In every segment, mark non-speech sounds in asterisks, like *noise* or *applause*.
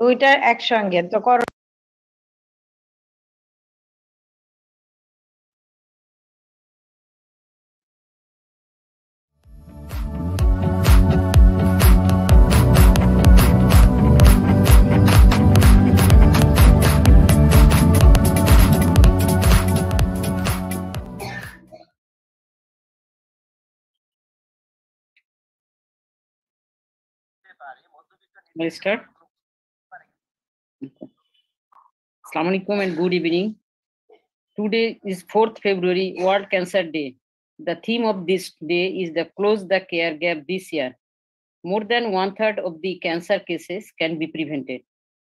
ওইটার একসঙ্গে তো কর Let's start. Assalamu alaikum and good evening. Today is 4th February, World Cancer Day. The theme of this day is the Close the Care Gap this year. More than one third of the cancer cases can be prevented.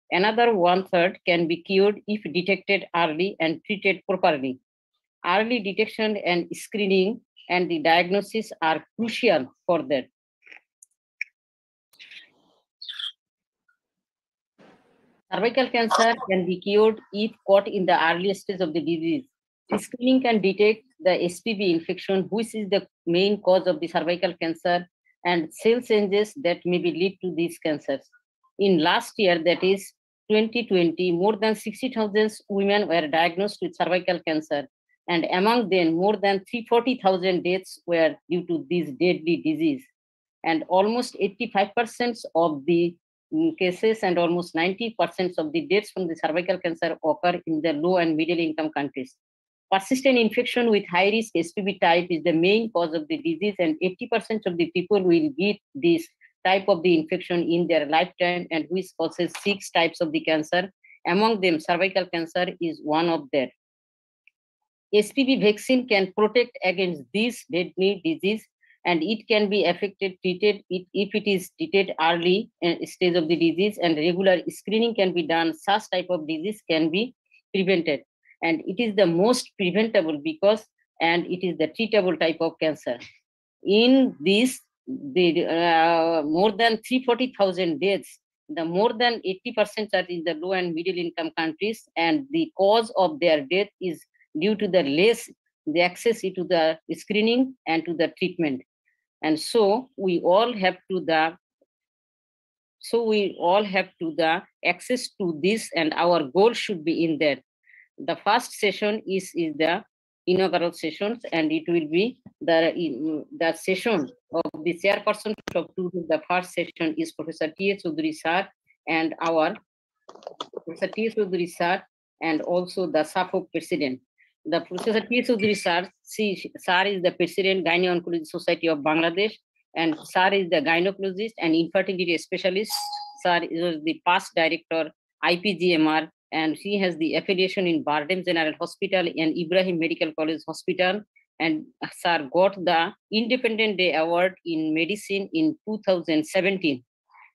Another one third can be cured if detected early and treated properly. Early detection and screening and the diagnosis are crucial for that. Cervical cancer can be cured if caught in the early stage of the disease. Screening can detect the HPV infection, which is the main cause of the cervical cancer, and cell changes that may lead to these cancers. In last year, that is 2020, more than 60,000 women were diagnosed with cervical cancer, and among them, more than 340,000 deaths were due to this deadly disease. And almost 85% of the Mm, cases and almost 90% of the deaths from the cervical cancer occur in the low and middle income countries. Persistent infection with high risk HPV type is the main cause of the disease, and 80% of the people will get this type of the infection in their lifetime, and which causes six types of the cancer. Among them, cervical cancer is one of them. HPV vaccine can protect against this deadly disease and it can be affected treated it, if it is treated early uh, stage of the disease and regular screening can be done. Such type of disease can be prevented. And it is the most preventable because and it is the treatable type of cancer. In this the uh, more than 340000 deaths the more than 80% are in the low and middle income countries and the cause of their death is due to the less the access to the screening and to the treatment and so we all have to the so we all have to the access to this and our goal should be in there the first session is is the inaugural sessions and it will be the the session of the chairperson of the first session is professor t s Chowdhury sir and our professor t s Chowdhury sir and also the SAFO president the Professor P. Sir, see, sir is the president, Gyne Oncology Society of Bangladesh, and sir is the gynecologist and infertility specialist. Sir is the past director, IPGMR, and he has the affiliation in BIRDEM General Hospital and Ibrahim Medical College Hospital. And sir got the Independent Day Award in Medicine in 2017.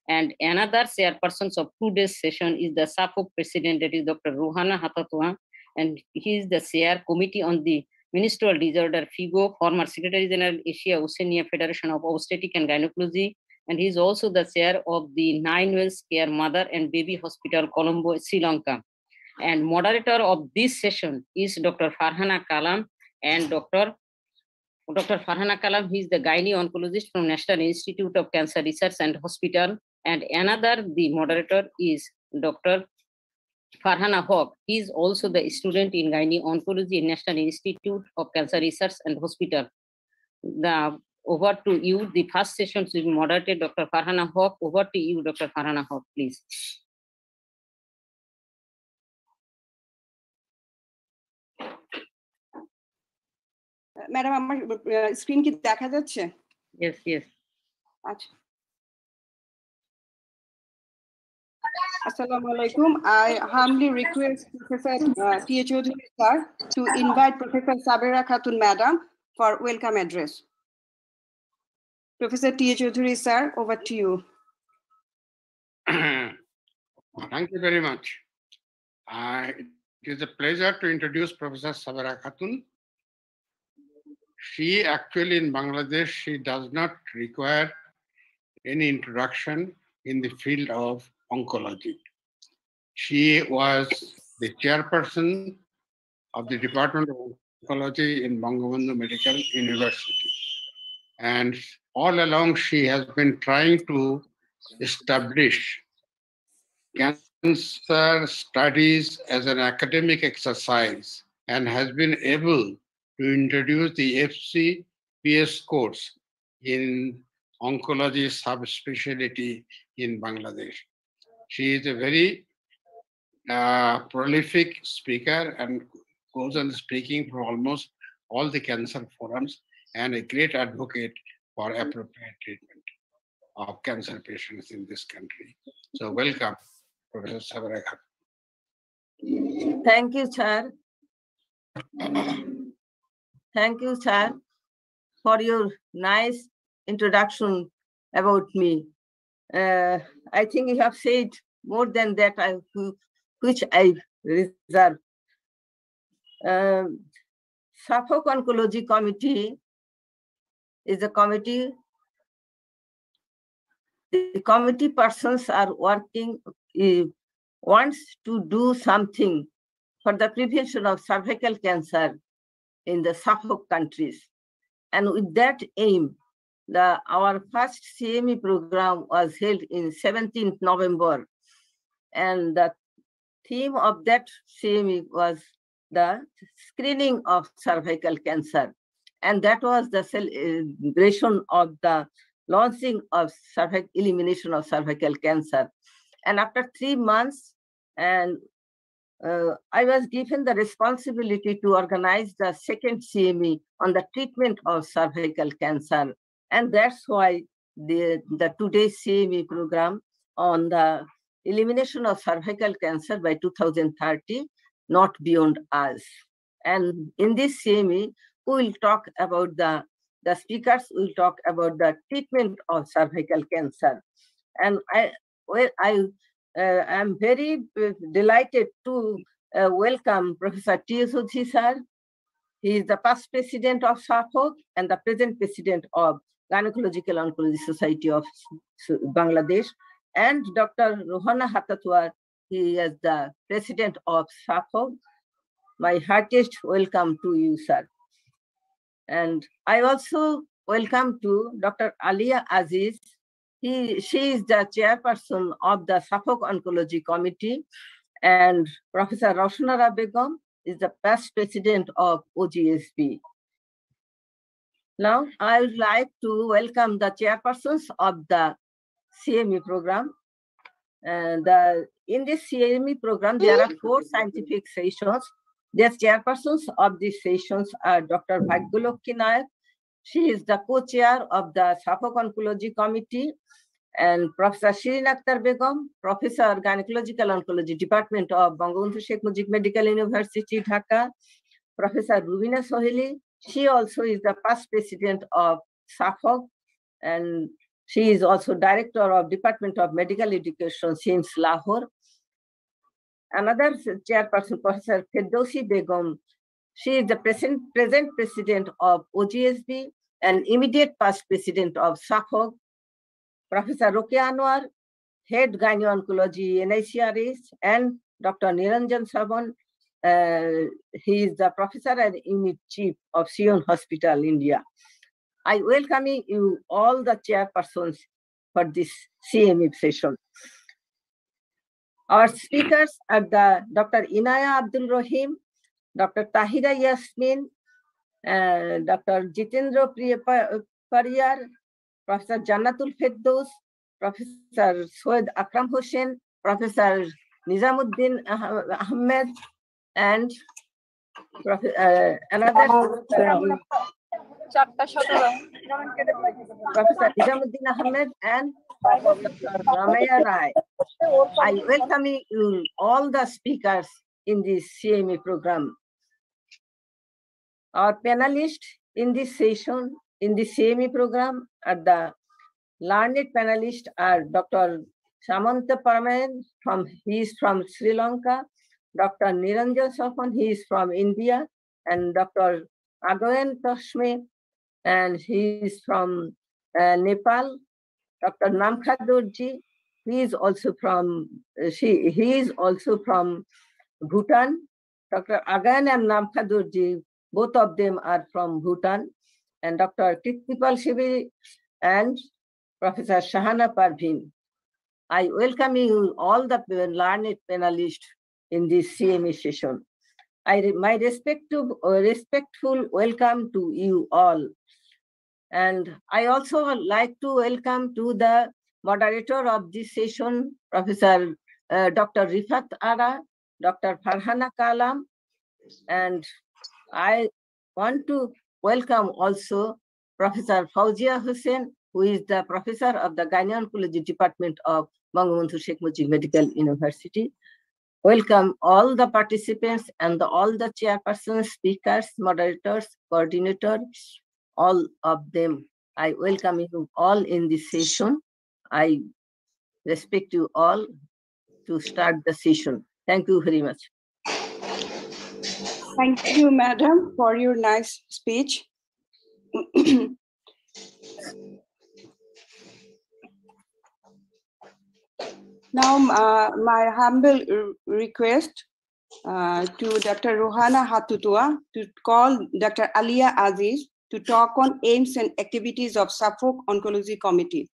And another chairperson of today's session is the SAFO president, that is Dr. Rohana Haththotuwa, and he is the chair committee on the menstrual disorder FIGO, former Secretary General Asia Oceania Federation of Obstetric and Gynecology, and he is also the chair of the Ninewells Care Mother and Baby Hospital, Colombo, Sri Lanka. And moderator of this session is Dr. Farhana Kalam and Dr. Dr. Farhana Kalam, he is the gynae oncologist from National Institute of Cancer Research and Hospital. And another, the moderator is Dr. Farhana Hawk. He is also the student in gynae oncology National Institute of Cancer Research and Hospital. The over to you. The first session will be moderated Dr. Farhana Hawk. Over to you, Dr. Farhana Hawk, please. Madam আমার screen কি দেখা যাচ্ছে Yes, yes. আচ্ছা Assalamu alaikum. I humbly request Professor uh, T. Sir to invite Professor Sabera Khatun madam for welcome address. Professor T. H. Chowdhury sir, over to you. *clears throat* Thank you very much. It is a pleasure to introduce Professor Sabera Khatun. She actually in Bangladesh, she does not require any introduction in the field of oncology. She was the chairperson of the Department of Oncology in Bangabandhu Medical University. And all along, she has been trying to establish cancer studies as an academic exercise and has been able to introduce the FCPS course in oncology subspecialty in Bangladesh. She is a very uh, prolific speaker and goes on speaking for almost all the cancer forums and a great advocate for appropriate treatment of cancer patients in this country. So welcome, Professor Sabaraka. Thank you, Chair. Thank you, Chair, for your nice introduction about me. Uh, I think you have said more than that, I, which I reserve. Um, SAFOG Oncology Committee is a committee. The committee persons are working, uh, wants to do something for the prevention of cervical cancer in the SAFOG countries. And with that aim, the, our first CME program was held in 17th November. And the theme of that CME was the screening of cervical cancer. And that was the celebration of the launching of cervical elimination of cervical cancer. And after three months, and uh, I was given the responsibility to organize the second CME on the treatment of cervical cancer. And that's why the, the today's CME program on the elimination of cervical cancer by 2030, not beyond us. And in this CME, we will talk about the, the speakers will talk about the treatment of cervical cancer. And I, well, I uh, I'm very uh, delighted to uh, welcome Professor T.S. Ozi sir. He is the past president of SAFOG and the present president of Gynecological Oncology Society of Bangladesh, and Dr. Rohana Haththotuwa, he is the president of SAFOG. My heartiest welcome to you, sir. And I also welcome to Dr. Alyia Aziz, he, she is the chairperson of the SAFOG Oncology Committee, and Professor Rowshan Ara Begum is the past president of OGSB. Now, I would like to welcome the chairpersons of the CME program. And the, in this CME program, there are four scientific sessions. The chairpersons of these sessions are Dr. Bhagyalaxmi Nayak, she is the co-chair of the SAFOG Oncology Committee and Professor Shirin Akter Begum, Professor Gynecological Oncology Department of Bangabandhu Sheikh Mujib Medical University, Dhaka, Professor Rubina Sohail. She also is the past president of SAFOG and she is also director of Department of Medical Education since Lahore. Another chairperson, Professor Ferdousi Begum, she is the present, present president of OGSB and immediate past president of SAFOG, Professor Rokeya Anwar, head gyneco-oncology NICRS, and Dr. Niranjan Chavan. Uh, he is the professor and unit chief of Sion Hospital, India. I welcome you all the chairpersons for this CME session. Our speakers are the Dr. Inaya Abdul Raheem, Dr. Tahira Yasmeen, uh, Dr. Jitendra Pariyar, Professor Jannatul Ferdous, Professor Syed Akram Hossain, Professor Nezamuddin Ahmed, and uh, another Professor Ahmed and. Ramaya Rai. I welcome you mm, all the speakers in this CME program. Our panelists in this session, in the CME program, are the learned panelists are Dr. Samanthi Premaratne, from, he is from Sri Lanka, Dr. Niranjan Chavan, he is from India, and Dr. Ugyen Tshomo, and he is from uh, Nepal. Dr. Namkha Dorji, he is also from, uh, she, he is also from Bhutan. Dr. Ugyen and Namkha Dorji both of them are from Bhutan. And Dr. Kirtipal Subedi and Professor Shahana Pervin. I welcome you, all the learned panelists in this CME session. I, my respectful, uh, respectful welcome to you all. And I also like to welcome to the moderator of this session, Professor uh, Dr. Rifat Ara, Dr. Farhana Kalam, and I want to welcome also Professor Fawzia Hossain, who is the professor of the Gynecology Department of Bangabandhu Sheikh Mujib Medical University. Welcome all the participants and the, all the chairpersons, speakers, moderators, coordinators, all of them. I welcome you all in this session. I respect you all to start the session. Thank you very much. Thank you, madam, for your nice speech. *clears throat* *clears throat* now, uh, my humble request uh, to Dr. Rohana Haththotuwa to call Dr. Alyia Aziz to talk on aims and activities of SAFOG Oncology Committee.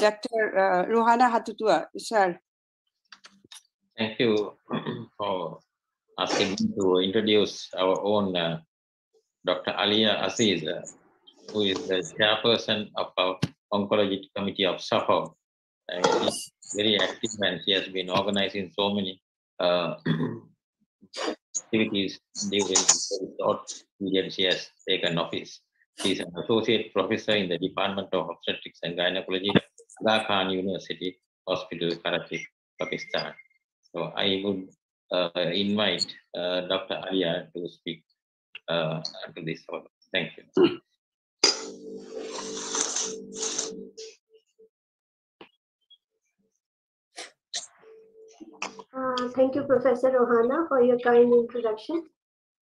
Dr. Uh, Rohana Haththotuwa, sir. Thank you *clears throat* for asking me to introduce our own uh, Dr. Alyia Aziz, uh, who is the chairperson of our oncology committee of SAFOG. And she's very active and she has been organizing so many uh, activities during the short period she has taken office. She is an associate professor in the Department of Obstetrics and Gynecology, Aga Khan University Hospital, Karachi, Pakistan. So I would uh, invite uh, Dr. Alyia to speak uh, to this. Thank you. Uh, thank you, Professor Rohana, for your kind introduction.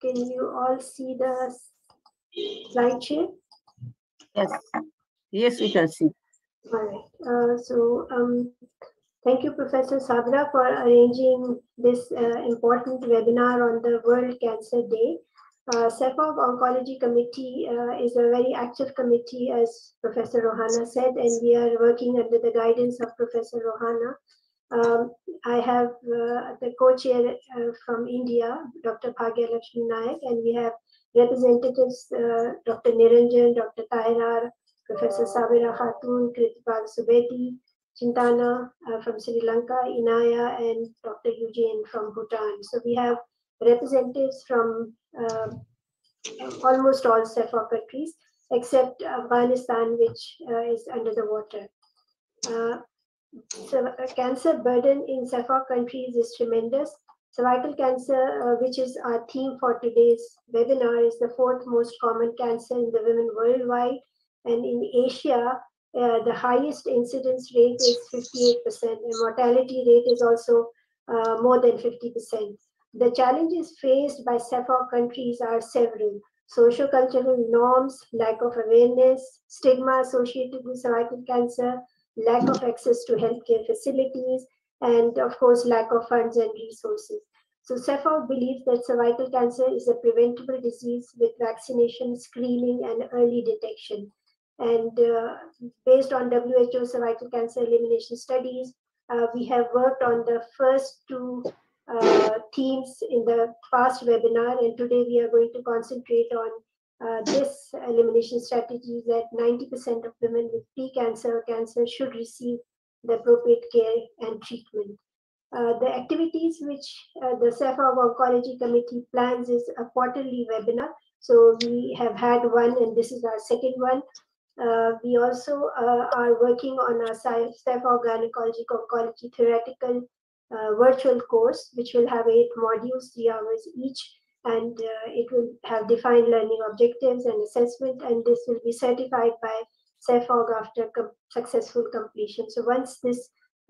Can you all see the slide share? Yes, yes, we can see. All right. Uh, so, um, thank you, Professor Sabera, for arranging this uh, important webinar on the World Cancer Day. Uh, Oncology Committee uh, is a very active committee, as Professor Rohana said, and we are working under the guidance of Professor Rohana um, I have uh, the co-chair uh, from India, Dr. Bhagyalaxmi Nayak, and we have representatives, uh, Dr. Niranjan, Dr. Tairar, Professor Sabera Khatun, Kirtipal Subedi, Chintana uh, from Sri Lanka, Inaya, and Dr. Eugene from Bhutan. So we have representatives from uh, almost all CEPHA countries, except Afghanistan, which uh, is under the water so, uh, cancer burden in CEPHA countries is tremendous. Cervical cancer, uh, which is our theme for today's webinar, is the fourth most common cancer in the women worldwide. And in Asia, uh, the highest incidence rate is 58%, and mortality rate is also uh, more than 50%. The challenges faced by CEPHA countries are several. Social-cultural norms, lack of awareness, stigma associated with cervical cancer, lack of access to healthcare facilities, and of course, lack of funds and resources. So CEPHA believes that cervical cancer is a preventable disease with vaccination, screening, and early detection. And uh, based on WHO cervical cancer elimination studies, uh, we have worked on the first two uh, themes in the past webinar, and today we are going to concentrate on uh, this elimination strategy that 90% of women with pre-cancer or cancer should receive the appropriate care and treatment. Uh, the activities which uh, the CEPHA Oncology Committee plans is a quarterly webinar. So we have had one and this is our second one. Uh, we also uh, are working on a CEPHA Gynecology Oncology Theoretical uh, virtual course, which will have eight modules, three hours each and uh, it will have defined learning objectives and assessment, and this will be certified by SAFOG after com successful completion. So once this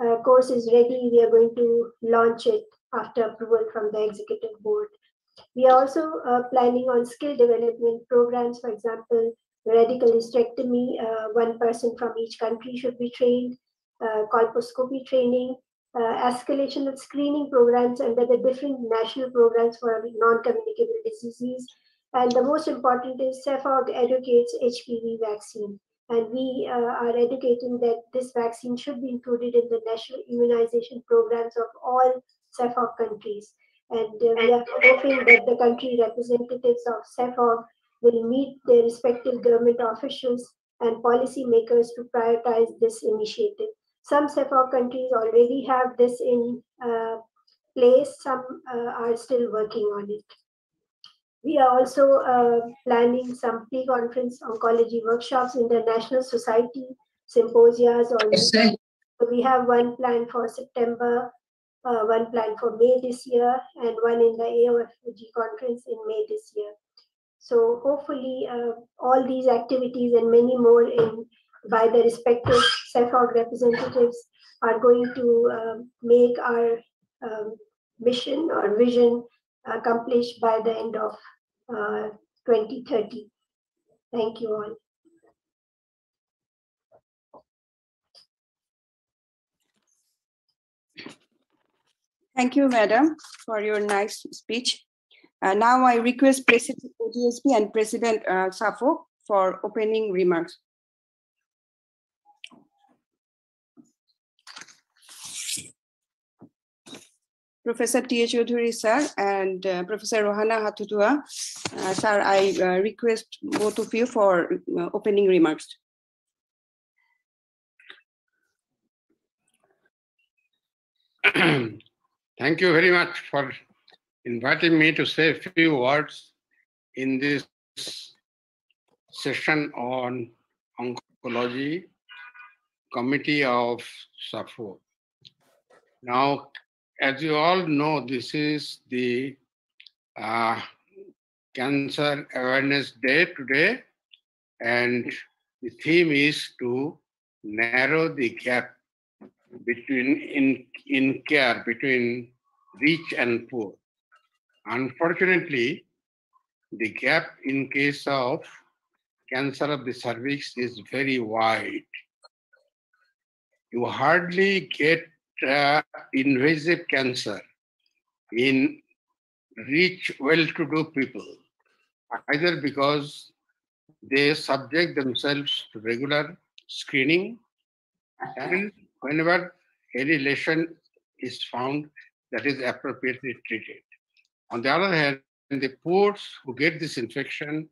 uh, course is ready, we are going to launch it after approval from the executive board. We are also uh, planning on skill development programs, for example, radical hysterectomy, uh, one person from each country should be trained, uh, colposcopy training, uh, escalation of screening programs under the different national programs for non-communicable diseases. And the most important is SAFOG educates HPV vaccine. And we uh, are educating that this vaccine should be included in the national immunization programs of all SAFOG countries. And uh, we are hoping that the country representatives of SAFOG will meet their respective government officials and policymakers to prioritize this initiative. Some SAFOG countries already have this in uh, place, some uh, are still working on it. We are also uh, planning some pre-conference oncology workshops in the National Society symposias. Or so we have one planned for September, uh, one planned for May this year, and one in the AOFG conference in May this year. So hopefully, uh, all these activities and many more in by the respective SAFOG representatives are going to um, make our um, mission or vision accomplished by the end of uh, 2030. Thank you all. Thank you, Madam, for your nice speech. Uh, now I request President OGSB and President uh, Safo for opening remarks. Professor T.H. Chowdhury, sir, and uh, Professor Rohana Haththotuwa. Uh, sir, I uh, request both of you for uh, opening remarks. *clears throat* Thank you very much for inviting me to say a few words in this session on oncology committee of SAFO. Now, as you all know, this is the uh, Cancer Awareness Day today, and the theme is to narrow the gap between in, in care between rich and poor. Unfortunately, the gap in case of cancer of the cervix is very wide. You hardly get uh, invasive cancer in rich, well-to-do people, either because they subject themselves to regular screening and whenever any lesion is found that is appropriately treated. On the other hand, the poor who get this infection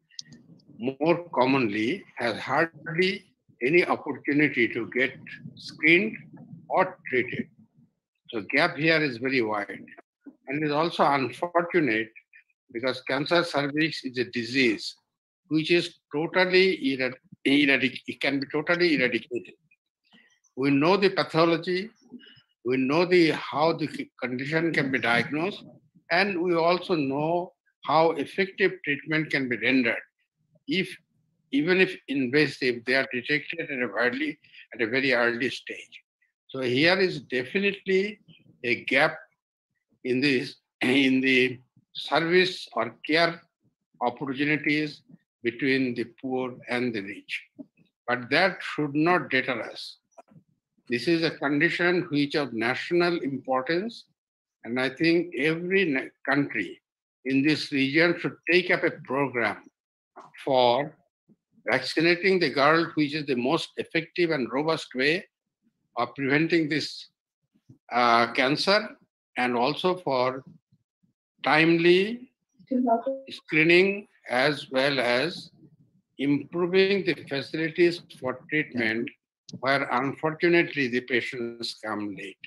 more commonly has hardly any opportunity to get screened or treated. So gap here is very wide. And is also unfortunate because cancer cervix is a disease which is totally eradicated. It can be totally eradicated. We know the pathology, we know the how the condition can be diagnosed, and we also know how effective treatment can be rendered if even if invasive, they are detected at a early at a very early stage. So here is definitely a gap in this in the service or care opportunities between the poor and the rich. But that should not deter us. This is a condition which of national importance, and I think every country in this region should take up a program for vaccinating the girl, which is the most effective and robust way of preventing this uh, cancer, and also for timely screening as well as improving the facilities for treatment where unfortunately the patients come late.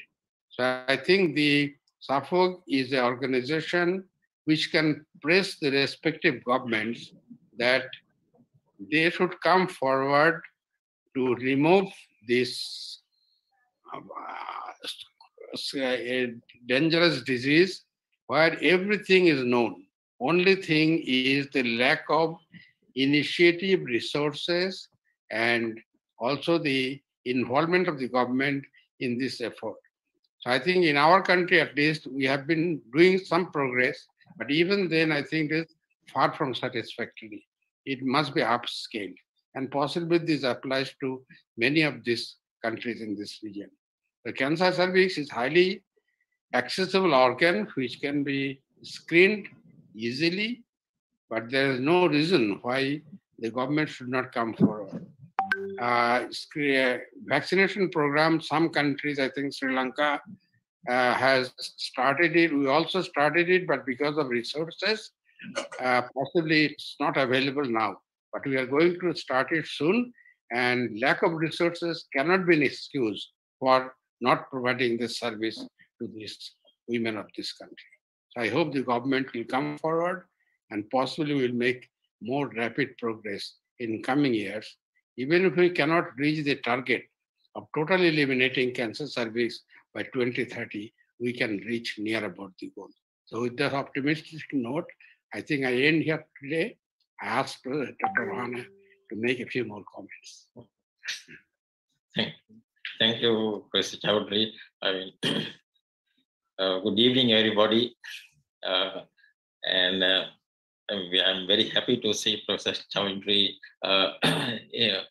So I think the SAFOG is an organization which can press the respective governments that they should come forward to remove this uh, dangerous disease where everything is known. Only thing is the lack of initiative resources and also the involvement of the government in this effort. So I think in our country, at least, we have been doing some progress, but even then, I think it's far from satisfactory. It must be upscaled. And possibly this applies to many of these countries in this region. The cancer cervix is highly accessible organ which can be screened easily, but there is no reason why the government should not come forward. uh, vaccination program. Some countries, I think Sri Lanka, uh, has started it. We also started it, but because of resources, uh, possibly it's not available now. But we are going to start it soon, and lack of resources cannot be an excuse for not providing this service to these women of this country. So I hope the government will come forward and possibly will make more rapid progress in coming years. Even if we cannot reach the target of totally eliminating cancer cervix by 2030, we can reach near about the goal. So with that optimistic note, I think I end here today. I ask Dr. Rohana to make a few more comments. Thank, thank you, Professor Chowdhury. I mean, *coughs* uh, good evening, everybody. Uh, and uh, I'm, very happy to see Professor Chowdhury uh, *coughs* yeah,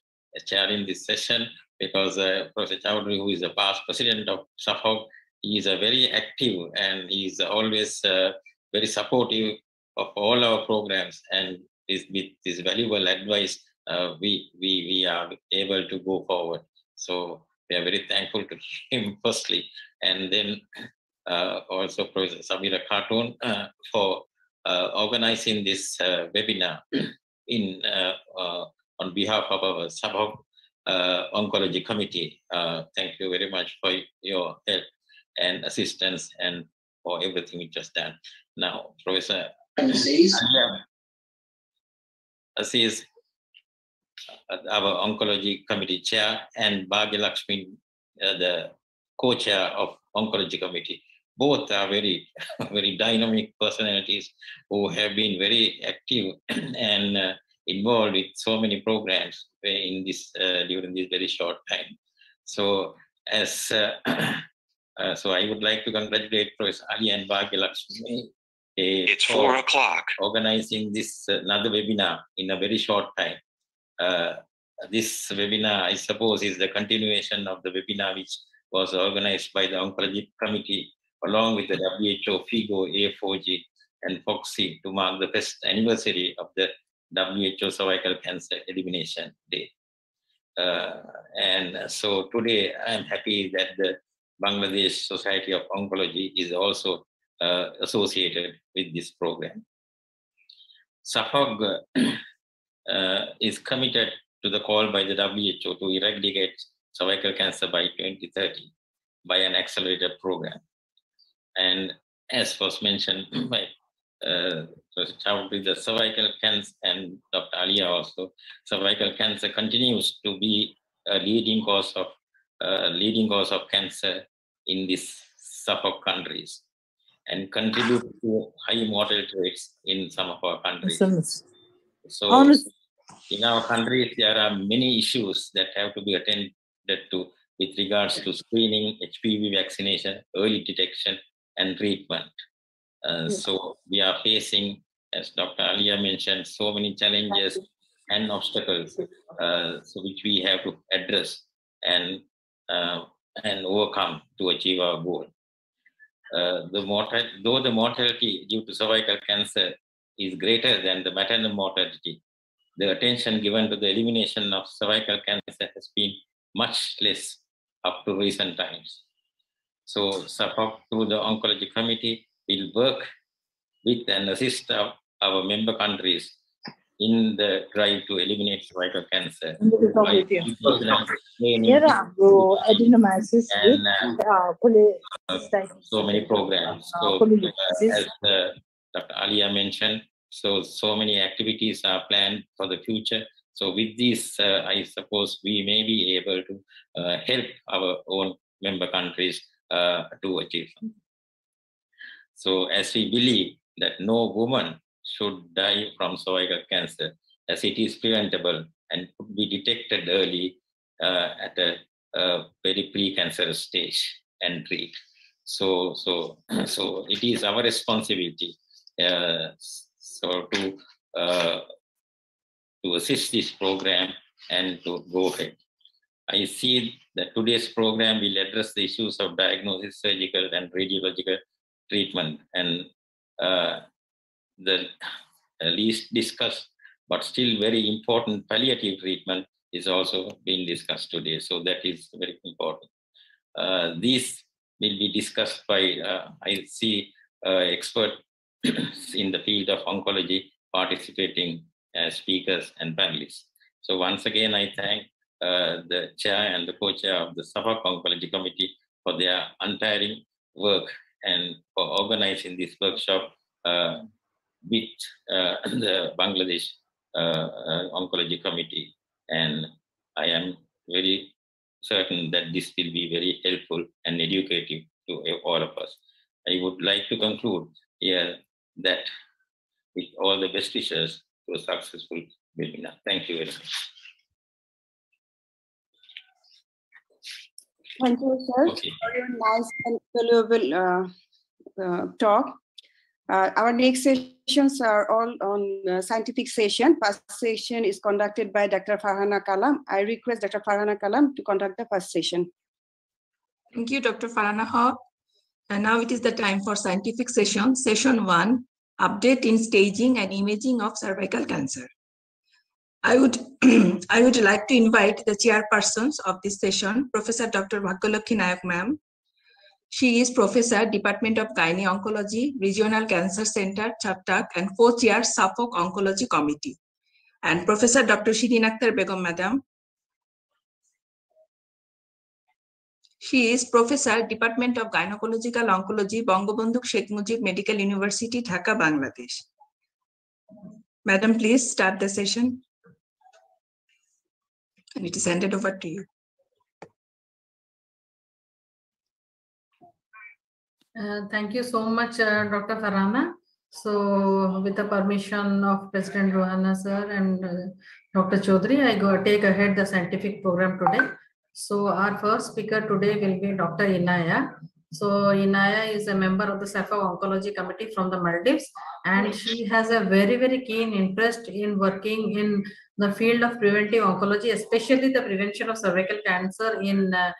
chairing this session because uh, Professor Chowdhury, who is the past president of SAFOG, he is a very active and he is always uh, very supportive of all our programs and is with this valuable advice uh, we, we, we are able to go forward. So we are very thankful to him *laughs* firstly, and then uh, also Professor Samira Khatun uh, for uh, organizing this uh, webinar *clears throat* in uh, on behalf of our SAFOG Oncology Committee. thank you very much for your help and assistance and for everything you just done. Now, Professor Aziz, our oncology committee chair, and Bhagya Lakshmi, uh, the co-chair of oncology committee. Both are very, *laughs* very dynamic personalities who have been very active *clears throat* and uh, involved with so many programs in this uh, during this very short time. So, as uh, *clears throat* uh, so, I would like to congratulate Professor Ali and Bhagya Lakshmi it's four o'clock. Organizing this uh, another webinar in a very short time. Uh, this webinar, I suppose, is the continuation of the webinar which was organized by the Oncology Committee along with the WHO, FIGO, A4G, and FOGSI to mark the first anniversary of the WHO Cervical Cancer Elimination Day. Uh, and so today I'm happy that the Bangladesh Society of Oncology is also uh, associated with this program. SAFOG uh, *clears throat* is committed to the call by the WHO to eradicate cervical cancer by 2030 by an accelerated program. And as was mentioned *clears throat* by uh, the cervical cancer and Dr. Alyia also, cervical cancer continues to be a leading cause of uh, leading cause of cancer in these SAFOG countries and contribute to high mortality rates in some of our countries. So, in our countries, there are many issues that have to be attended to with regards to screening, HPV vaccination, early detection, and treatment. Uh, so, we are facing, as Dr. Alyia mentioned, so many challenges and obstacles, uh, so which we have to address and uh, and overcome to achieve our goal. Uh, the mortal, though the mortality due to cervical cancer is greater than the maternal mortality, the attention given to the elimination of cervical cancer has been much less up to recent times. So, SAFOG through the Oncology Committee will work with and assist our, our member countries in the drive to eliminate cervical cancer. by training adenomyosis and uh, uh, so many programs. So, uh, as uh, Dr. Alyia mentioned, so so many activities are planned for the future. So with this, uh, I suppose we may be able to uh, help our own member countries uh, to achieve. So as we believe that no woman should die from cervical cancer, as it is preventable and could be detected early uh, at a, a very pre-cancerous stage and treat. So, so, *clears throat* so it is our responsibility uh, so to uh, to assist this program and to go ahead. I see that today's program will address the issues of diagnosis, surgical, and radiological treatment, and uh, the least discussed but still very important palliative treatment is also being discussed today. So that is very important. Uh, these will be discussed by, uh, I see uh, experts *clears throat* in the field of oncology participating as speakers and panelists. So once again, I thank uh, the chair and the co-chair of the SAFOG Oncology Committee for their untiring work and for organizing this workshop uh, with uh, *clears throat* the Bangladesh uh, uh, Oncology Committee. And I am very certain that this will be very helpful and educative to all of us. I would like to conclude here that with all the best wishes to a successful webinar. Thank you very much. Thank you, sir, Okay. for your nice and valuable uh, uh, talk. Uh, our next sessions are all on uh, scientific session. First session is conducted by Dr. Farhana Kalam. I request Dr. Farhana Kalam to conduct the first session. Thank you, Dr. Farhana Haq. And now it is the time for scientific session, session one, update in staging and imaging of cervical cancer. I would, *clears throat* I would like to invite the chairpersons of this session, Professor Dr. Bhagyalaxmi Nayak ma'am. She is Professor, Department of Gynae Oncology, Regional Cancer Center, Cuttack, and co-chair SAFOG Oncology Committee. And Professor Dr. Shirin Akter Begum Madam. She is Professor, Department of Gynecological Oncology, Bangabandhu Sheikh Mujib Medical University, Dhaka, Bangladesh. Madam, please start the session. And it is handed over to you. Uh, Thank you so much, uh, Dr. Farhana. So with the permission of President Rohana sir and uh, Dr. Chowdhury, I go take ahead the scientific program today. So our first speaker today will be Dr. Inaya. So Inaya is a member of the SAFA Oncology Committee from the Maldives and she has a very, very keen interest in working in the field of preventive oncology, especially the prevention of cervical cancer in uh,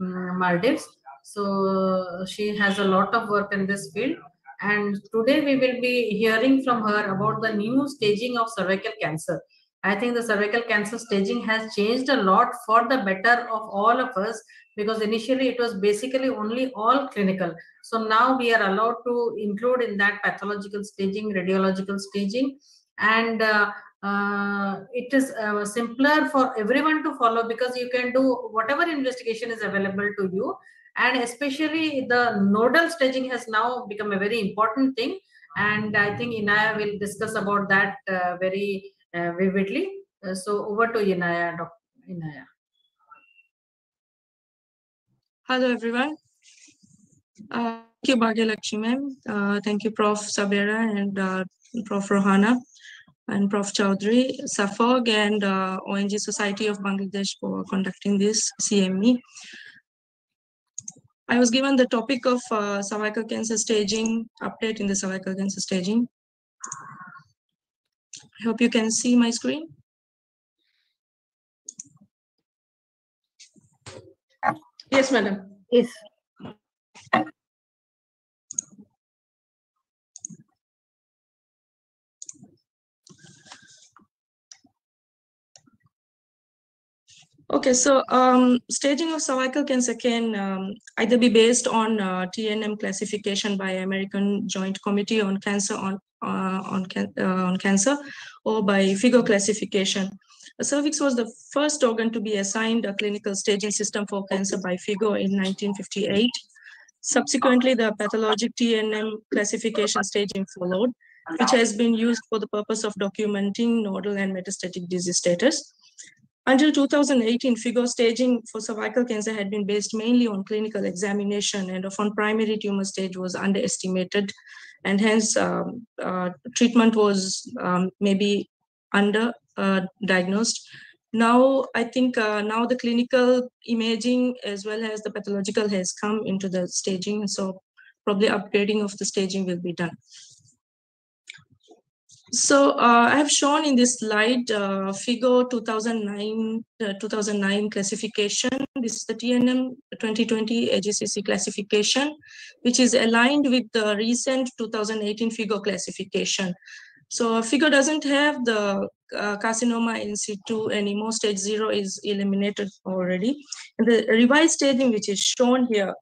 mm, Maldives. So she has a lot of work in this field. And today we will be hearing from her about the new staging of cervical cancer. I think the cervical cancer staging has changed a lot for the better of all of us because initially it was basically only all clinical. So now we are allowed to include in that pathological staging, radiological staging, and uh, uh, it is uh, simpler for everyone to follow because you can do whatever investigation is available to you. And especially the nodal staging has now become a very important thing. And i think inaya will discuss about that uh, very vividly Uh, so over to inaya dr inaya Hello, everyone. Uh, Thank you, Bhagya Lakshmi ma'am. Uh, Thank you, Prof. Sabera and uh, Prof. Rohana and Prof. Chowdhury, SAFOG and uh, ONG Society of Bangladesh for conducting this CME. I was given the topic of uh, cervical cancer staging, update in the cervical cancer staging. I hope you can see my screen. yes madam Yes. Okay, so um, staging of cervical cancer can um, either be based on uh, TNM classification by American Joint Committee on Cancer on uh, on, can, uh, on cancer, or by FIGO classification. The cervix was the first organ to be assigned a clinical staging system for cancer by FIGO in 1958. Subsequently, the pathologic TNM classification staging followed, which has been used for the purpose of documenting nodal and metastatic disease status. Until 2018, FIGO staging for cervical cancer had been based mainly on clinical examination and often primary tumor stage was underestimated and hence um, uh, treatment was um, maybe under uh, diagnosed. Now, I think uh, now the clinical imaging as well as the pathological has come into the staging. So probably upgrading of the staging will be done. So uh, I have shown in this slide uh, FIGO 2009, uh, 2009 classification. This is the TNM 2020 AJCC classification, which is aligned with the recent 2018 FIGO classification. So FIGO doesn't have the uh, carcinoma in situ anymore. Stage zero is eliminated already. And the revised staging, which is shown here,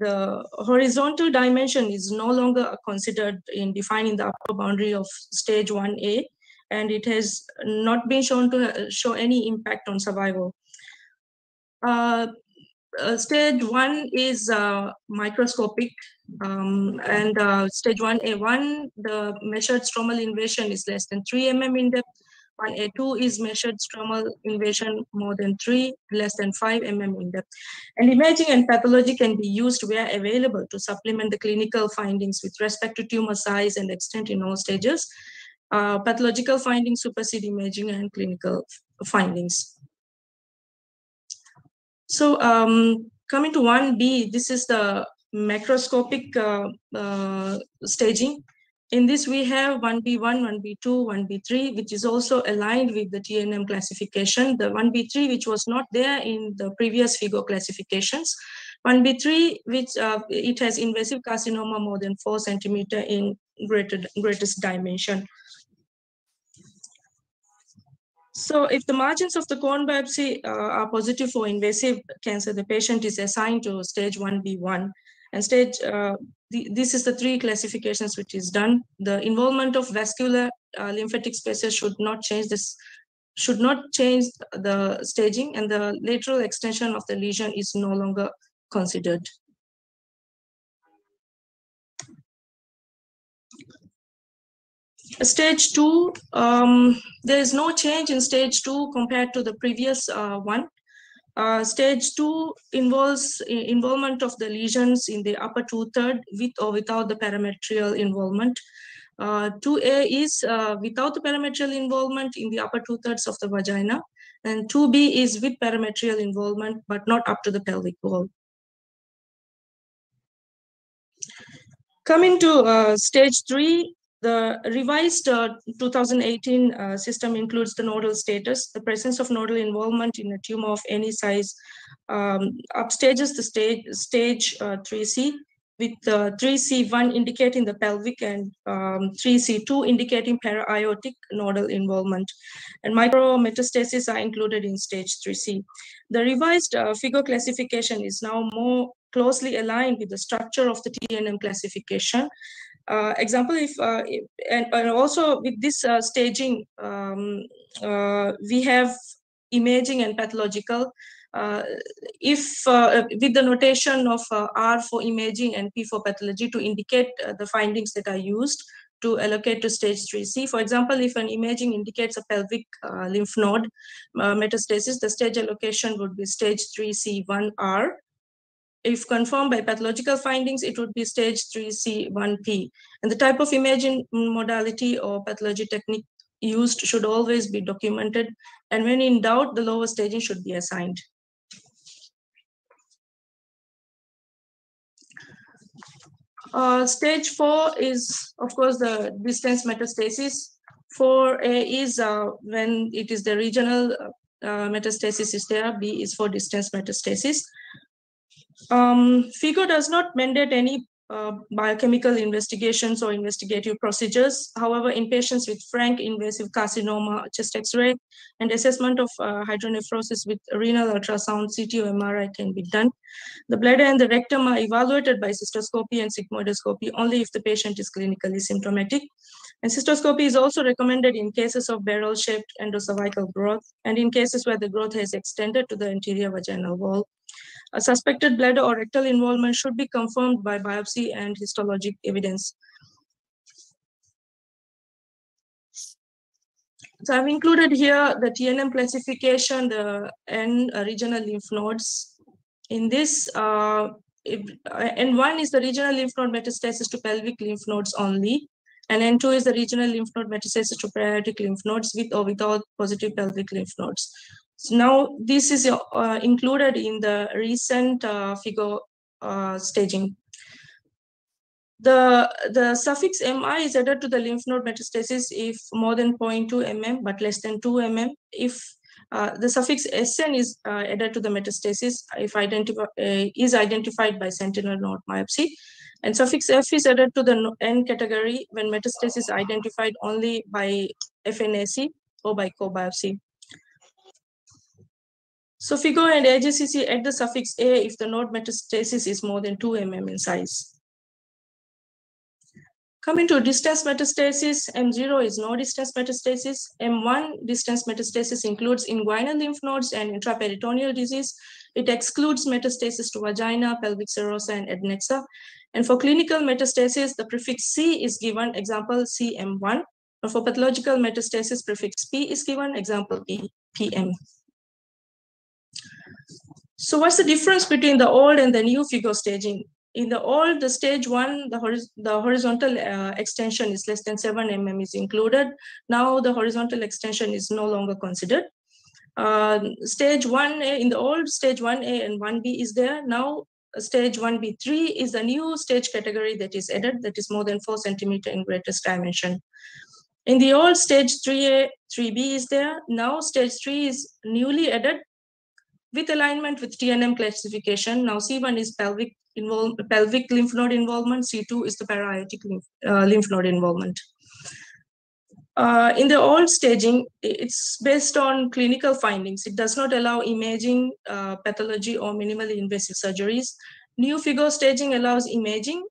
the horizontal dimension is no longer considered in defining the upper boundary of stage 1A, and it has not been shown to show any impact on survival. Uh, uh, stage one is uh, microscopic, um, and uh, stage 1A1, the measured stromal invasion is less than 3 mm in depth. 1A2 is measured stromal invasion more than 3, less than 5 mm in depth. And imaging and pathology can be used where available to supplement the clinical findings with respect to tumor size and extent in all stages. Uh, pathological findings supersede imaging and clinical findings. So um, coming to 1B, this is the macroscopic uh, uh, staging. In this, we have 1B1, 1B2, 1B3, which is also aligned with the TNM classification. The 1B3, which was not there in the previous FIGO classifications. 1B3, which uh, it has invasive carcinoma more than four centimeter in greater, greatest dimension. So if the margins of the cone biopsy uh, are positive for invasive cancer, the patient is assigned to stage 1B1. And stage, uh, the, this is the three classifications which is done. The involvement of vascular uh, lymphatic spaces should not change this, should not change the staging and the lateral extension of the lesion is no longer considered. Stage two, um, there is no change in stage two compared to the previous uh, one. Uh, stage two involves involvement of the lesions in the upper two-third with or without the parametrial involvement. Uh, 2A is uh, without the parametrial involvement in the upper two-thirds of the vagina. And 2B is with parametrial involvement, but not up to the pelvic wall. Coming to uh, stage three, the revised uh, 2018 uh, system includes the nodal status, the presence of nodal involvement in a tumor of any size, um, upstages the stage, stage uh, 3C, with uh, 3C1 indicating the pelvic and um, 3C2 indicating para-aortic nodal involvement. And micrometastases are included in stage 3C. The revised uh, FIGO classification is now more closely aligned with the structure of the TNM classification uh, example, if, uh, and, and, also with this uh, staging, um, uh, we have imaging and pathological. Uh, if uh, with the notation of R for imaging and P for pathology to indicate the findings that are used to allocate to stage 3C. For example, if an imaging indicates a pelvic lymph node metastasis, the stage allocation would be stage 3C1R if confirmed by pathological findings, it would be stage 3C1P. And the type of imaging modality or pathology technique used should always be documented. And when in doubt, the lower staging should be assigned. Uh, stage four is, of course, the distance metastasis. 4A is uh, when it is the regional uh, metastasis is there. B is for distance metastasis. Um, FIGO does not mandate any uh, biochemical investigations or investigative procedures. However, in patients with frank invasive carcinoma, chest X-ray and assessment of uh, hydronephrosis with renal ultrasound, CT or MRI can be done. The bladder and the rectum are evaluated by cystoscopy and sigmoidoscopy only if the patient is clinically symptomatic. And cystoscopy is also recommended in cases of barrel-shaped endocervical growth and in cases where the growth has extended to the anterior vaginal wall. A suspected bladder or rectal involvement should be confirmed by biopsy and histologic evidence. So I've included here the TNM classification, the N regional lymph nodes. In this, uh, if, N1 is the regional lymph node metastasis to pelvic lymph nodes only, and N2 is the regional lymph node metastasis to para-aortic lymph nodes with or without positive pelvic lymph nodes. So now this is uh, included in the recent uh, FIGO uh, staging. The, the suffix MI is added to the lymph node metastasis if more than 0.2 mm but less than 2 mm. If uh, the suffix SN is uh, added to the metastasis if uh, is identified by sentinel node biopsy. And suffix F is added to the N category when metastasis is identified only by FNAC or by core biopsy. So FIGO and AJCC add the suffix A if the node metastasis is more than 2 mm in size. Coming to distance metastasis, M0 is no distance metastasis. M1 distance metastasis includes inguinal lymph nodes and intraperitoneal disease. It excludes metastasis to vagina, pelvic serosa, and adnexa. And for clinical metastasis, the prefix C is given, example CM1. And for pathological metastasis, prefix P is given, example PM. So what's the difference between the old and the new FIGO staging? in the old, the stage one, the, horiz the horizontal uh, extension is less than 7 mm is included. Now the horizontal extension is no longer considered. Uh, stage 1A, in the old stage 1A and 1B is there. Now stage 1B3 is a new stage category that is added, that is more than 4 centimeter in greatest dimension. In the old stage 3A, 3B is there. Now stage 3 is newly added with alignment with TNM classification. Now C1 is pelvic pelvic lymph node involvement. C2 is the para-aortic lymph, uh, lymph node involvement. Uh, in the old staging, it's based on clinical findings. It does not allow imaging, uh, pathology, or minimally invasive surgeries. New FIGO staging allows imaging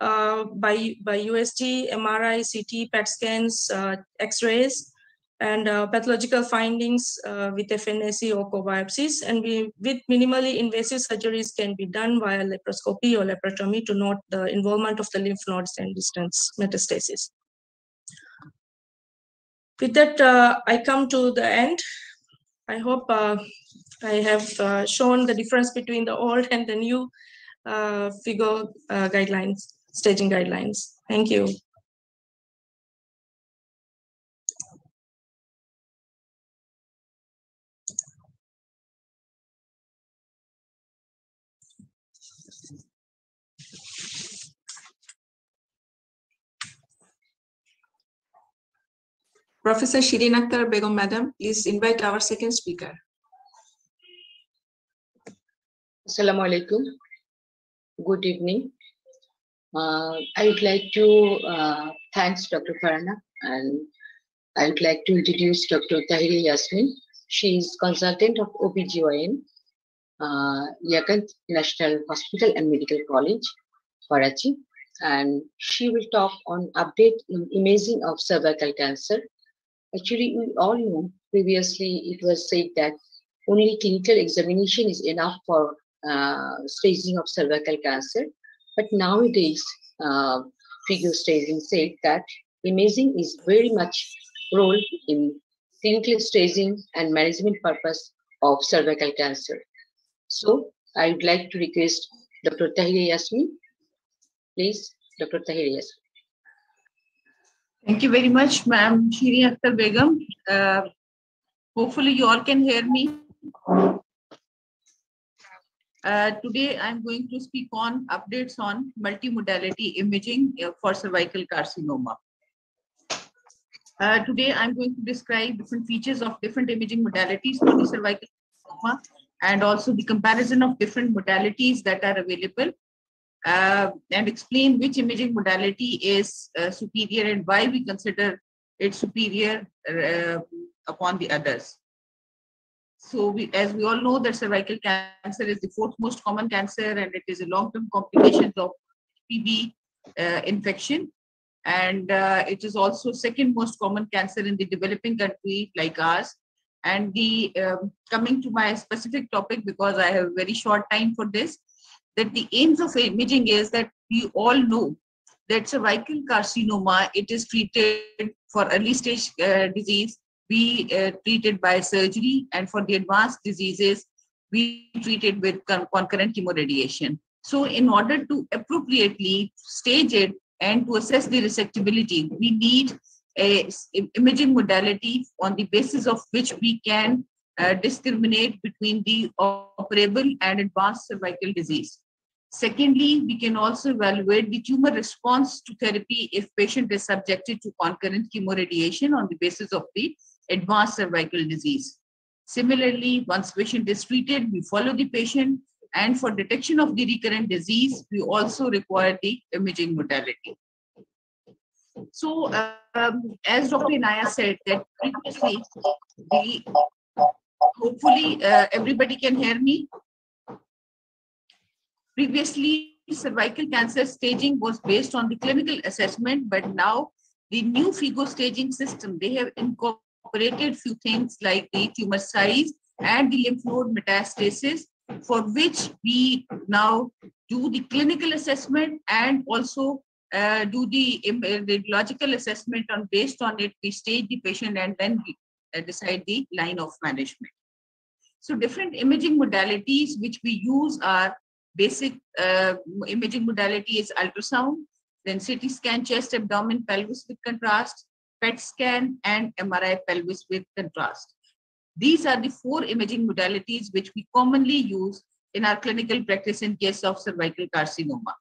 uh, by, by USG, MRI, CT, PET scans, uh, X-rays, and uh, pathological findings uh, with FNAC or core biopsies. And we, with minimally invasive surgeries can be done via laparoscopy or laparotomy to note the involvement of the lymph nodes and distance metastasis. With that, uh, I come to the end. I hope uh, I have uh, shown the difference between the old and the new uh, FIGO guidelines, staging guidelines. Thank you. Professor Shirin Akter Begum, Madam, please invite our second speaker. Assalamu alaikum. Good evening. Uh, I would like to uh, thanks Dr. Farhana and I would like to introduce Dr. Tahira Yasmeen. She is consultant of OBGYN, uh, Liaquat National Hospital and Medical College, Karachi. And she will talk on update in imaging of cervical cancer Actually, we all know previously it was said that only clinical examination is enough for uh, staging of cervical cancer. But nowadays, uh, FIGO staging said that imaging is very much role in clinical staging and management purpose of cervical cancer. So I would like to request Dr. Tahir Yasmeen. Please, Dr. Tahir Yasmeen. Thank you very much, ma'am. Shirin Akter Begum. Uh, hopefully you all can hear me. Uh, today, I'm going to speak on updates on multimodality imaging uh, for cervical carcinoma. Uh, today, I'm going to describe different features of different imaging modalities for the cervical carcinoma and also the comparison of different modalities that are available uh, and explain which imaging modality is uh, superior and why we consider it superior uh, upon the others. So we, as we all know that cervical cancer is the fourth most common cancer and it is a long-term complication of HPV uh, infection. And uh, it is also second most common cancer in the developing country like ours. And the um, coming to my specific topic because I have very short time for this, that the aims of imaging is that we all know that cervical carcinoma, it is treated for early stage uh, disease, we uh, treated by surgery, and for the advanced diseases, we treated with con concurrent chemoradiation. So in order to appropriately stage it and to assess the resectability, we need a imaging modality on the basis of which we can uh, discriminate between the operable and advanced cervical disease. Secondly, we can also evaluate the tumor response to therapy if patient is subjected to concurrent chemoradiation on the basis of the advanced cervical disease. Similarly, once patient is treated, we follow the patient And for detection of the recurrent disease, we also require the imaging modality. So, um, as Dr. Inaya said, that previously, the, hopefully uh, everybody can hear me. Previously, cervical cancer staging was based on the clinical assessment, but now the new FIGO staging system, they have incorporated few things like the tumor size and the lymph node metastasis, for which we now do the clinical assessment and also uh, do the radiological assessment on based on it, we stage the patient and then we uh, decide the line of management. So different imaging modalities which we use are basic uh, imaging modality is ultrasound, then CT scan chest, abdomen, pelvis with contrast, PET scan, and MRI pelvis with contrast. These are the four imaging modalities which we commonly use in our clinical practice in case of cervical carcinoma.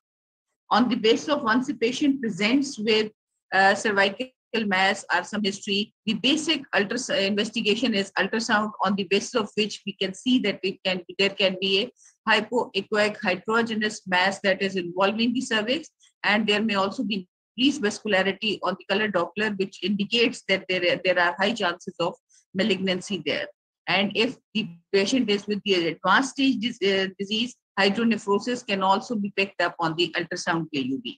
On the basis of once a patient presents with uh, cervical mass or some history, the basic investigation is ultrasound on the basis of which we can see that we can there can be a hypoechoic heterogeneous mass that is involving the cervix and there may also be increased vascularity on the color Doppler which indicates that there, there are high chances of malignancy there. And if the patient is with the advanced stage uh, disease, hydronephrosis can also be picked up on the ultrasound KUB.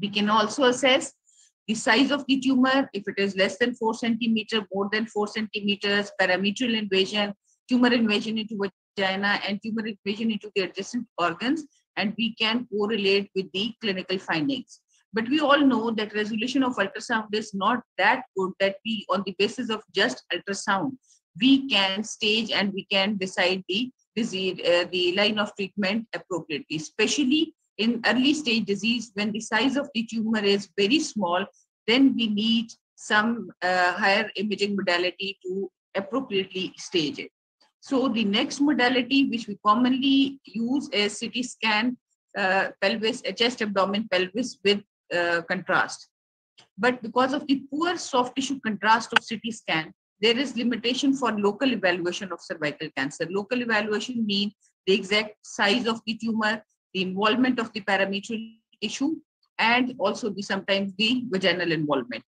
We can also assess the size of the tumor, if it is less than 4 centimeter, more than 4 centimeters, parametrial invasion, tumor invasion into vagina, and tumor invasion into the adjacent organs, and we can correlate with the clinical findings. But we all know that resolution of ultrasound is not that good that we, on the basis of just ultrasound, we can stage and we can decide the disease, uh, the line of treatment appropriately, especially in early stage disease when the size of the tumor is very small, then we need some uh, higher imaging modality to appropriately stage it. So the next modality which we commonly use is CT scan uh, pelvis, chest abdomen pelvis with uh, contrast. But because of the poor soft tissue contrast of CT scan, there is limitation for local evaluation of cervical cancer. Local evaluation means the exact size of the tumor, the involvement of the parametrial tissue, and also the sometimes the vaginal involvement.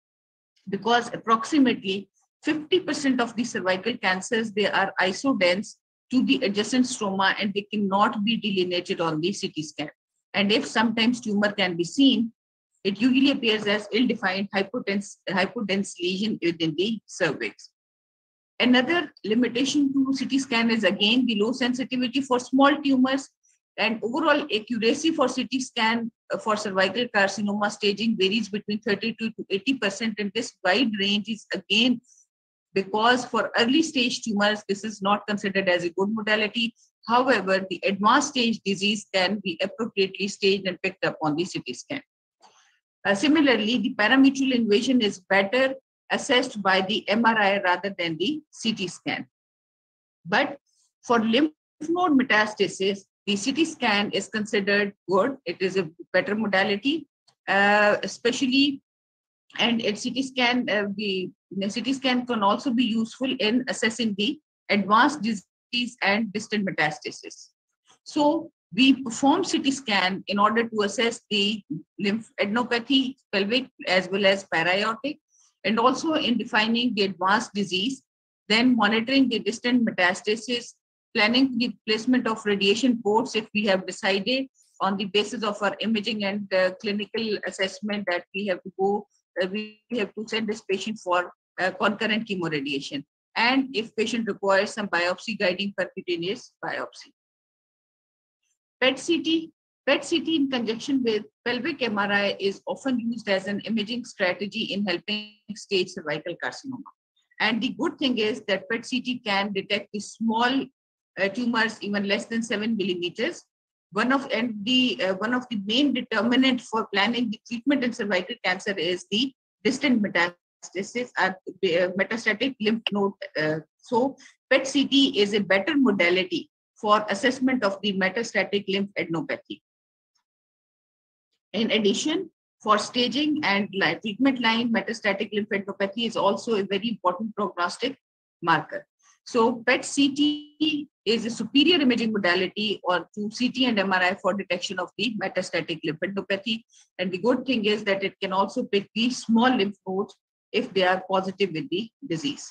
Because approximately 50% of the cervical cancers, they are isodense to the adjacent stroma and they cannot be delineated on the CT scan. And if sometimes tumor can be seen, it usually appears as ill-defined hypodense, hypodense lesion within the cervix. Another limitation to CT scan is again the low sensitivity for small tumors and overall accuracy for CT scan uh, for cervical carcinoma staging varies between 32 to 80%. And this wide range is again because for early stage tumors, this is not considered as a good modality. However, the advanced stage disease can be appropriately staged and picked up on the CT scan. Uh, similarly, the parametrial invasion is better assessed by the MRI rather than the CT scan. But for lymph node metastasis, the CT scan is considered good. It is a better modality, uh, especially, and CT scan, uh, the, the CT scan can also be useful in assessing the advanced disease and distant metastasis. So we perform CT scan in order to assess the lymphadenopathy, pelvic as well as para-aortic, and also in defining the advanced disease, then monitoring the distant metastasis, planning the placement of radiation ports if we have decided on the basis of our imaging and uh, clinical assessment that we have to go, uh, we have to send this patient for uh, concurrent chemoradiation. And if patient requires some biopsy guiding percutaneous biopsy. PET-CT PET-CT in conjunction with pelvic MRI is often used as an imaging strategy in helping stage cervical carcinoma. And the good thing is that PET-CT can detect the small uh, tumors even less than seven millimeters. One of and the uh, one of the main determinants for planning the treatment in cervical cancer is the distant metastasis at uh, metastatic lymph node. Uh, so PET-CT is a better modality for assessment of the metastatic lymphadenopathy. In addition, for staging and treatment line, metastatic lymphadenopathy is also a very important prognostic marker. So PET CT is a superior imaging modality or to CT and MRI for detection of the metastatic lymphadenopathy. And the good thing is that it can also pick these small lymph nodes if they are positive with the disease.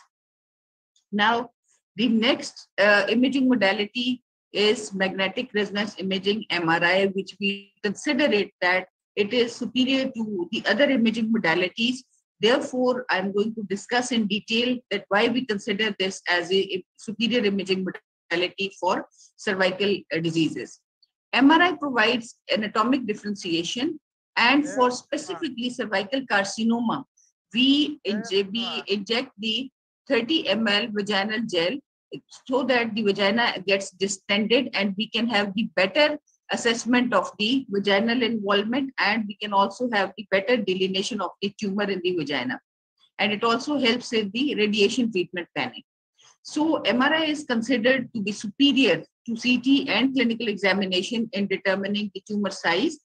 Now, the next uh, imaging modality is magnetic resonance imaging MRI, which we consider it that it is superior to the other imaging modalities. Therefore, I'm going to discuss in detail that why we consider this as a superior imaging modality for cervical uh, diseases. MRI provides anatomic differentiation and for specifically cervical carcinoma, we, inj we inject the 30 ml vaginal gel so that the vagina gets distended and we can have the better assessment of the vaginal involvement and we can also have the better delineation of the tumor in the vagina. And it also helps in the radiation treatment planning. So MRI is considered to be superior to CT and clinical examination in determining the tumor size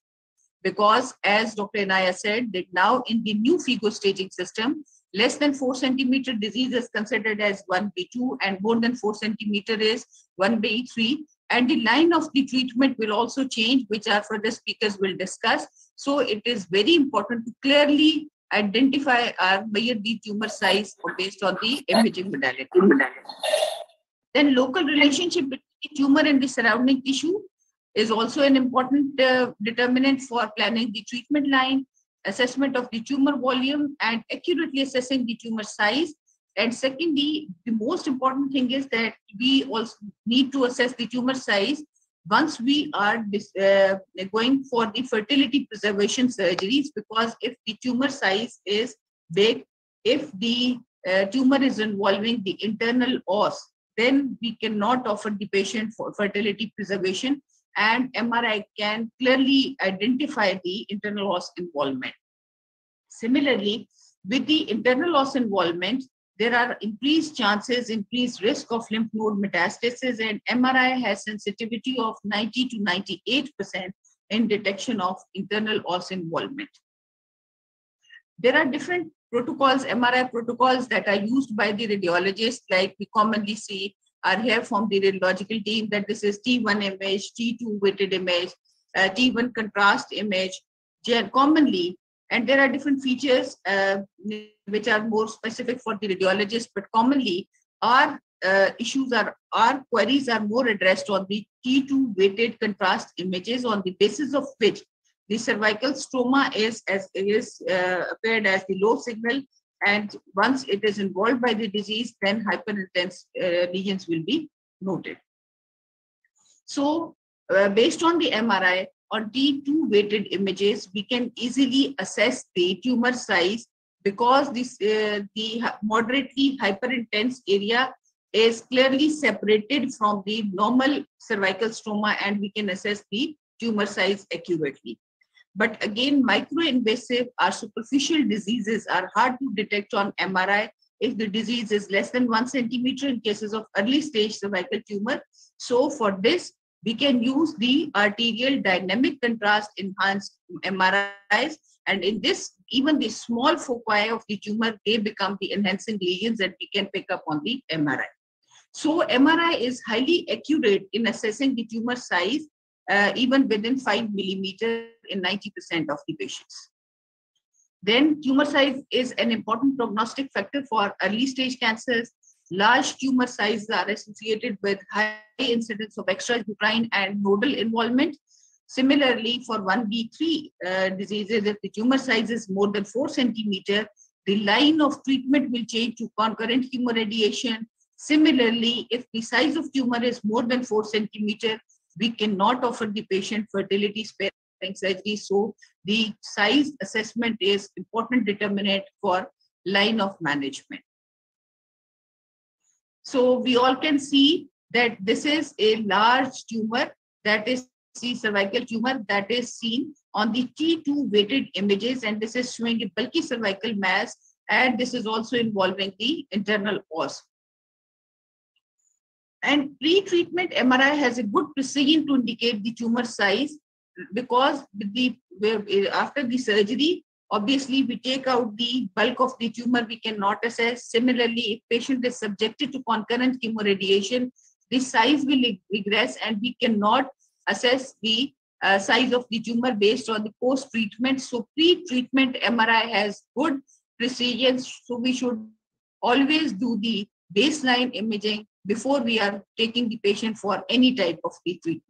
because as Dr. Inaya said that now in the new FIGO staging system, less than 4 centimeter disease is considered as 1B2 and more than 4 centimeter is 1B3 and the line of the treatment will also change which our further speakers will discuss. So it is very important to clearly identify or measure the tumor size based on the imaging modality. Then local relationship between the tumor and the surrounding tissue is also an important uh, determinant for planning the treatment line, assessment of the tumor volume, and accurately assessing the tumor size. And secondly, the most important thing is that we also need to assess the tumor size once we are uh, going for the fertility preservation surgeries, because if the tumor size is big, if the uh, tumor is involving the internal os, then we cannot offer the patient for fertility preservation and MRI can clearly identify the internal os involvement. Similarly, with the internal os involvement, there are increased chances, increased risk of lymph node metastasis, and MRI has sensitivity of 90 to 98% in detection of internal os involvement. There are different protocols, MRI protocols that are used by the radiologist, like we commonly see are here from the radiological team that this is T1 image, T2 weighted image, uh, T1 contrast image, commonly. And there are different features uh, which are more specific for the radiologist, but commonly our uh, issues are, our queries are more addressed on the T2 weighted contrast images on the basis of which the cervical stroma is as is uh, appeared as the low signal and once it is involved by the disease, then hyperintense uh, lesions will be noted. So uh, based on the MRI, on T2 weighted images, we can easily assess the tumor size because this uh, the moderately hyperintense area is clearly separated from the normal cervical stroma and we can assess the tumor size accurately. But again, microinvasive or superficial diseases are hard to detect on MRI if the disease is less than one centimeter in cases of early stage cervical tumor. So for this, we can use the arterial dynamic contrast enhanced MRIs. And in this, even the small foci of the tumor, they become the enhancing lesions that we can pick up on the MRI. So MRI is highly accurate in assessing the tumor size uh, even within 5 millimeter in 90% of the patients. Then tumor size is an important prognostic factor for early stage cancers. Large tumor sizes are associated with high incidence of extrauterine and nodal involvement. Similarly, for 1B3 uh, diseases, if the tumor size is more than 4 centimeter, the line of treatment will change to concurrent chemoradiation. Similarly, if the size of tumor is more than 4 centimeter, we cannot offer the patient fertility sparing surgery. So the size assessment is important determinant for line of management. So we all can see that this is a large tumor that is the cervical tumor that is seen on the T2 weighted images and this is showing a bulky cervical mass and this is also involving the internal os. And pre-treatment MRI has a good precision to indicate the tumor size because the eh, after the surgery, Obviously, we take out the bulk of the tumor, we cannot assess. Similarly, if patient is subjected to concurrent chemoradiation, the size will regress and we cannot assess the uh, size of the tumor based on the post-treatment. So pre-treatment MRI has good precision. So we should always do the baseline imaging before we are taking the patient for any type of treatment.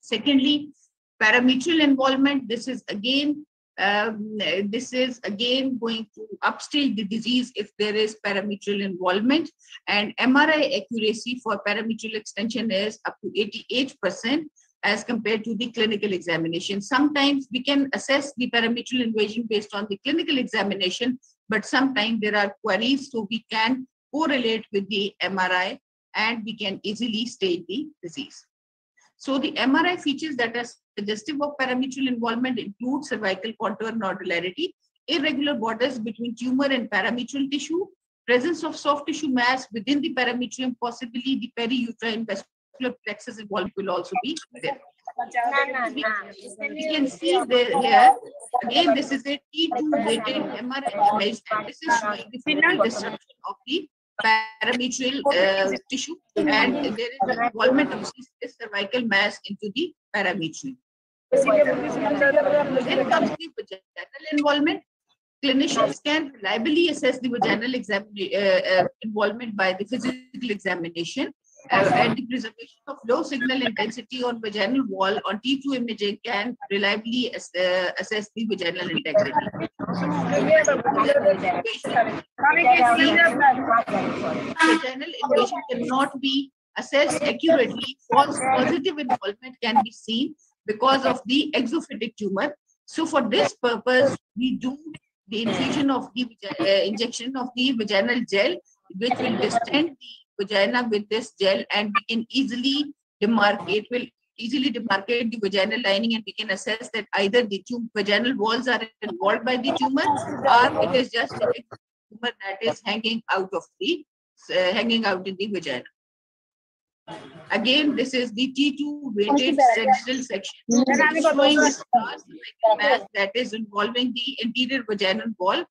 Secondly, parametrial involvement. This is again um, this is again going to upstage the disease if there is parametrial involvement and MRI accuracy for parametrial extension is up to 88% as compared to the clinical examination. Sometimes we can assess the parametrial invasion based on the clinical examination, but sometimes there are queries so we can correlate with the MRI and we can easily state the disease. So the MRI features that are suggestive of parametrial involvement include cervical contour nodularity, irregular borders between tumor and parametrial tissue, presence of soft tissue mass within the parametrium, possibly the periuterine vascular plexus involved will also be there. We, can see there here, again, this is a T2 weighted MRI image, and this is showing the final destruction of the parametrial uh, tissue and there is involvement of this cervical mass into the parametrium. Then comes the vaginal involvement. Clinicians can reliably assess the vaginal uh, uh, involvement by the physical examination uh, and the preservation of low signal intensity on vaginal wall on T2 imaging can reliably ass uh, assess the vaginal integrity. vaginal invasion cannot be assessed accurately. False positive involvement can be seen because of the exophytic tumor. So for this purpose, we do the infusion of the uh, injection of the vaginal gel, which will distend the vagina with this gel and we can easily demarcate, will easily demarcate the vaginal lining and we can assess that either the vaginal walls are involved by the tumor or it is just a tumor that is hanging out of the, uh, hanging out in the vagina. Again, this is the T2 weighted sagittal section showing the mass that is involving the interior vaginal wall.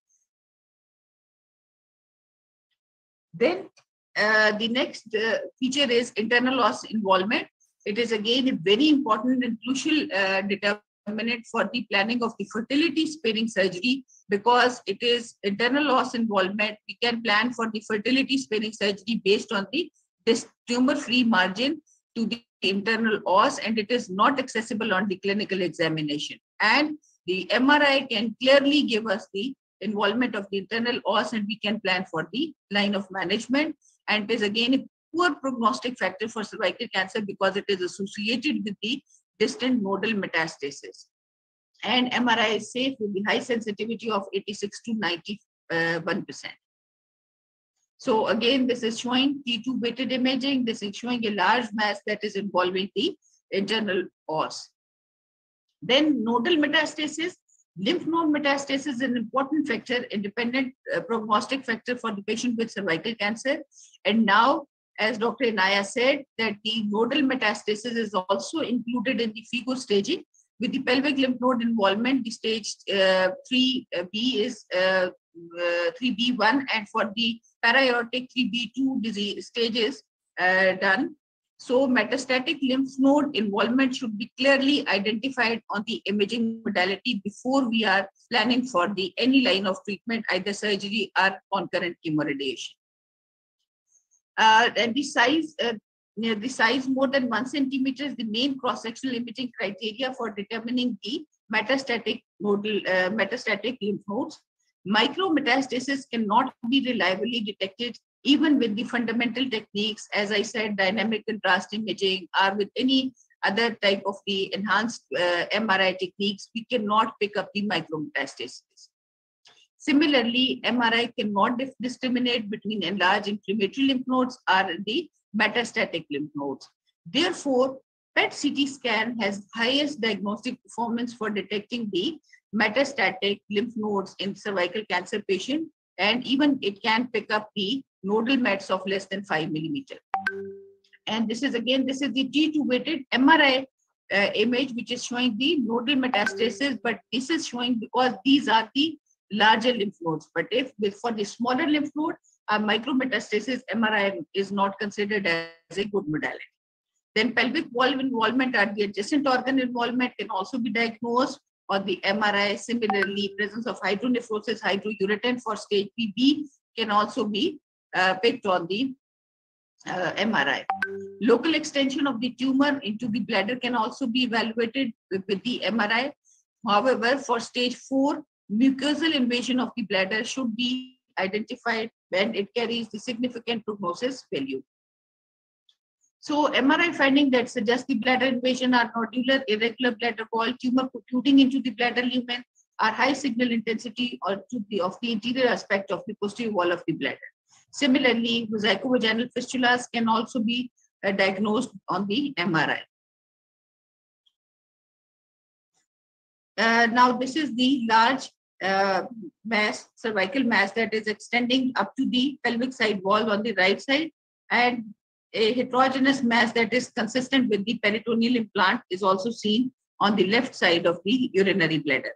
Then uh, the next uh, feature is internal os involvement. It is again a very important and crucial uh, determinant for the planning of the fertility sparing surgery because it is internal os involvement. We can plan for the fertility sparing surgery based on the this tumor-free margin to the internal os and it is not accessible on the clinical examination. And the MRI can clearly give us the involvement of the internal os and we can plan for the line of management and it is again a poor prognostic factor for cervical cancer because it is associated with the distant nodal metastasis. And MRI is safe with the high sensitivity of 86 to 91%. So again, this is showing T2 weighted imaging. This is showing a large mass that is involving the internal os. Then nodal metastasis. Lymph node metastasis is an important factor, independent uh, prognostic factor for the patient with cervical cancer. And now, as Dr. Inaya said, that the nodal metastasis is also included in the FIGO staging. With the pelvic lymph node involvement, the stage uh, 3B uh, is 3B1, uh, and for the para-aortic 3B2 disease stages uh, done. So metastatic lymph node involvement should be clearly identified on the imaging modality before we are planning for the any line of treatment, either surgery or concurrent chemoradiation. Uh, and the size, uh, the size more than one centimeter is the main cross-sectional imaging criteria for determining the metastatic nodal, uh, metastatic lymph nodes. Micrometastasis cannot be reliably detected even with the fundamental techniques, as I said, dynamic contrast imaging, or with any other type of the enhanced uh, MRI techniques, we cannot pick up the micrometastasis. Similarly, MRI cannot discriminate between enlarged inflammatory lymph nodes or the metastatic lymph nodes. Therefore, PET CT scan has highest diagnostic performance for detecting the metastatic lymph nodes in cervical cancer patient, and even it can pick up the nodal mets of less than 5 millimeter. And this is again, this is the T2 weighted MRI uh, image which is showing the nodal metastasis, but this is showing because these are the larger lymph nodes. But if for the smaller lymph node, uh, micrometastasis MRI is not considered as a good modality. Then pelvic wall involvement or the adjacent organ involvement can also be diagnosed or the MRI. Similarly, presence of hydronephrosis, hydroureter for stage PB can also be uh, picked on the uh, MRI. Local extension of the tumor into the bladder can also be evaluated with, with the MRI. However, for stage four, mucosal invasion of the bladder should be identified when it carries the significant prognosis value. So MRI finding that suggests the bladder invasion are nodular irregular bladder wall tumor protruding into the bladder lumen are high signal intensity or to the of the interior aspect of the posterior wall of the bladder. Similarly, vesicovaginal fistulas can also be uh, diagnosed on the MRI. Uh, now, this is the large uh, mass, cervical mass that is extending up to the pelvic side wall on the right side and a heterogeneous mass that is consistent with the peritoneal implant is also seen on the left side of the urinary bladder.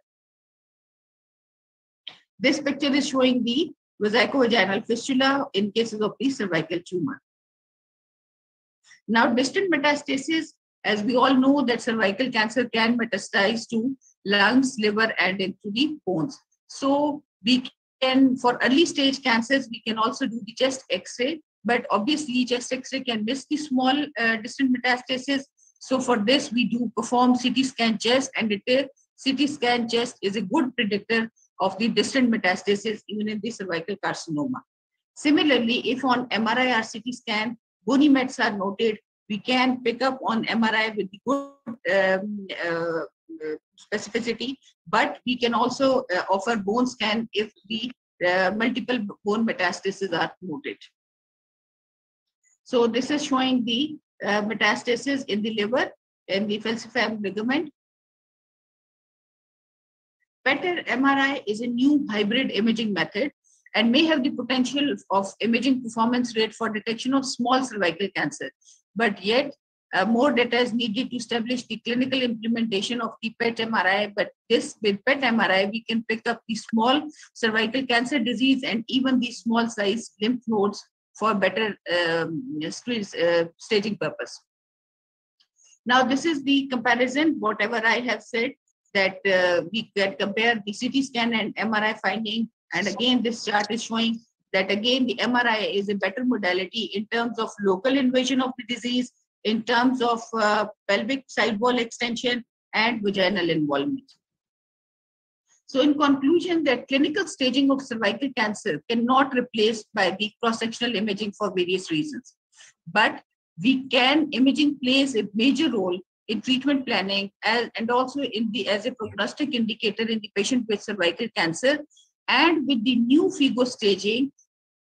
This picture is showing the vesicovaginal fistula in cases of the cervical tumor. Now, distant metastasis, as we all know that cervical cancer can metastasize to lungs, liver, and into the bones. So we can, for early stage cancers, we can also do the chest X-ray, but obviously chest X-ray can miss the small uh, distant metastasis. So for this, we do perform CT scan chest and it, CT scan chest is a good predictor of the distant metastasis even in the cervical carcinoma. Similarly, if on MRI or CT scan, bony mets are noted, we can pick up on MRI with good um, uh, specificity, but we can also uh, offer bone scan if the uh, multiple bone metastases are noted. So this is showing the uh, metastasis in the liver and the falciform ligament PET MRI is a new hybrid imaging method and may have the potential of imaging performance rate for detection of small cervical cancer. But yet, uh, more data is needed to establish the clinical implementation of the PET MRI. But this with PET MRI, we can pick up the small cervical cancer disease and even the small size lymph nodes for better um, uh, staging purpose. Now, this is the comparison, whatever I have said that uh, we can compare the CT scan and MRI finding. And again, this chart is showing that again, the MRI is a better modality in terms of local invasion of the disease, in terms of uh, pelvic side wall extension and vaginal involvement. So in conclusion, that clinical staging of cervical cancer cannot replace by the cross-sectional imaging for various reasons. But we can, imaging plays a major role in treatment planning as, and also in the as a prognostic indicator in the patient with cervical cancer. And with the new FIGO staging,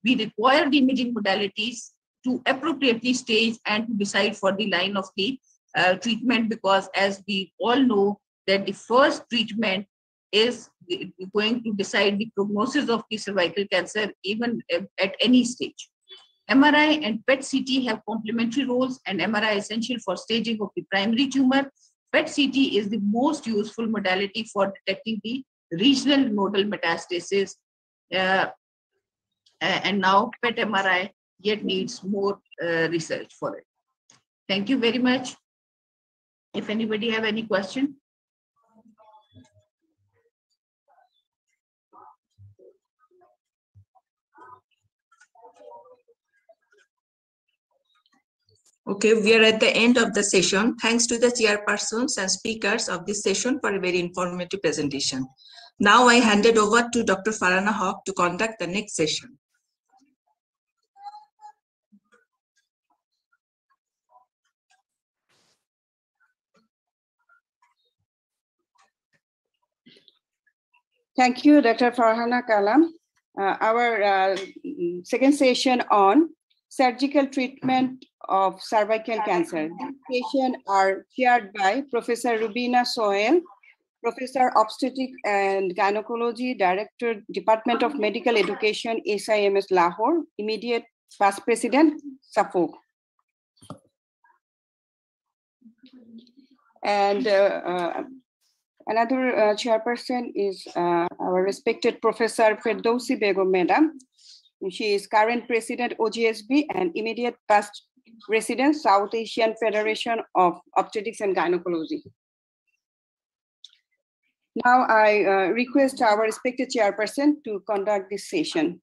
we require the imaging modalities to appropriately stage and to decide for the line of the uh, treatment because as we all know that the first treatment is going to decide the prognosis of the cervical cancer even at any stage. MRI and PET CT have complementary roles and MRI is essential for staging of the primary tumor. PET CT is the most useful modality for detecting the regional nodal metastasis. Uh, and now PET MRI yet needs more uh, research for it. Thank you very much. If anybody have any question. Okay, we are at the end of the session. Thanks to the chairpersons and speakers of this session for a very informative presentation. Now I hand it over to Dr. Farhana Haq to conduct the next session. Thank you, Dr. Farhana Kalam. Uh, our uh, second session on surgical treatment of cervical cancer. These sessions are chaired by Professor Rubina Sohail, Professor Obstetric and Gynecology, Director, Department of Medical Education, SIMS Lahore, immediate past president, SAFOG. And uh, uh, another uh, chairperson is uh, our respected Professor Ferdousi Begum Madam. She is current president OGSB and immediate past president South Asian Federation of Obstetrics and Gynecology. Now I uh, request our respected chairperson to conduct this session.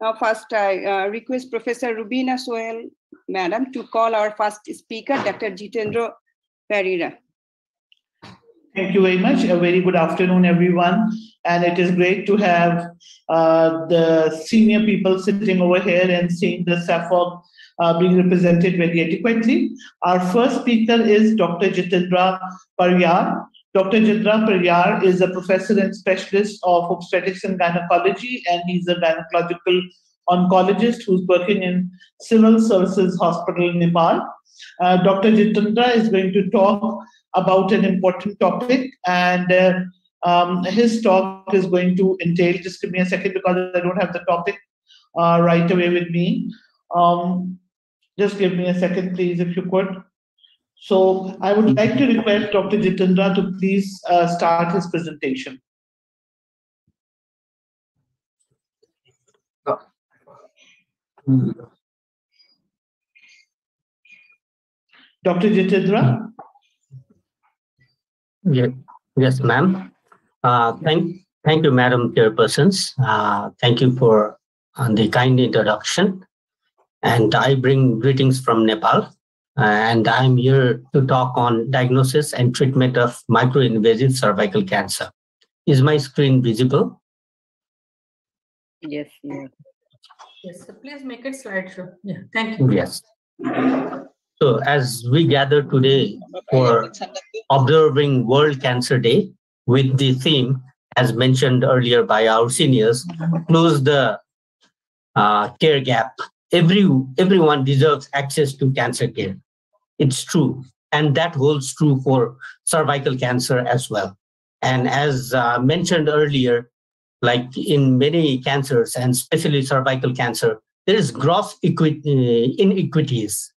Now first I uh, request Professor Rubina Sohail, Madam, to call our first speaker, Dr. Jitendra Pariyar. Thank you very much. A very good afternoon, everyone. And it is great to have uh, the senior people sitting over here and seeing the SAFOG uh, being represented very adequately. Our first speaker is Dr. Jitendra Pariyar. Dr. Jitendra Pariyar is a professor and specialist of obstetrics and gynecology, and he's a gynecological oncologist who's working in Civil Services Hospital in Nepal. Uh, Dr. Jitendra is going to talk about an important topic, and uh, um, his talk is going to entail. Just give me a second because I don't have the topic uh, right away with me. Um, just give me a second, please, if you could. So I would like to request Dr. Jitendra to please uh, start his presentation. Dr. Jitendra? Yeah. Yes, ma'am. Uh, thank, thank you, Madam Chairpersons. Uh, thank you for uh, the kind introduction. And I bring greetings from Nepal. And I'm here to talk on diagnosis and treatment of microinvasive cervical cancer. Is my screen visible? Yes, yes. Yes, so please make it slideshow. Yeah, thank you. Yes. So as we gather today for observing World Cancer Day with the theme, as mentioned earlier by our seniors, close the uh, care gap. Every everyone deserves access to cancer care. It's true, and that holds true for cervical cancer as well. And as uh, mentioned earlier, like in many cancers, and especially cervical cancer, there is gross equi- inequities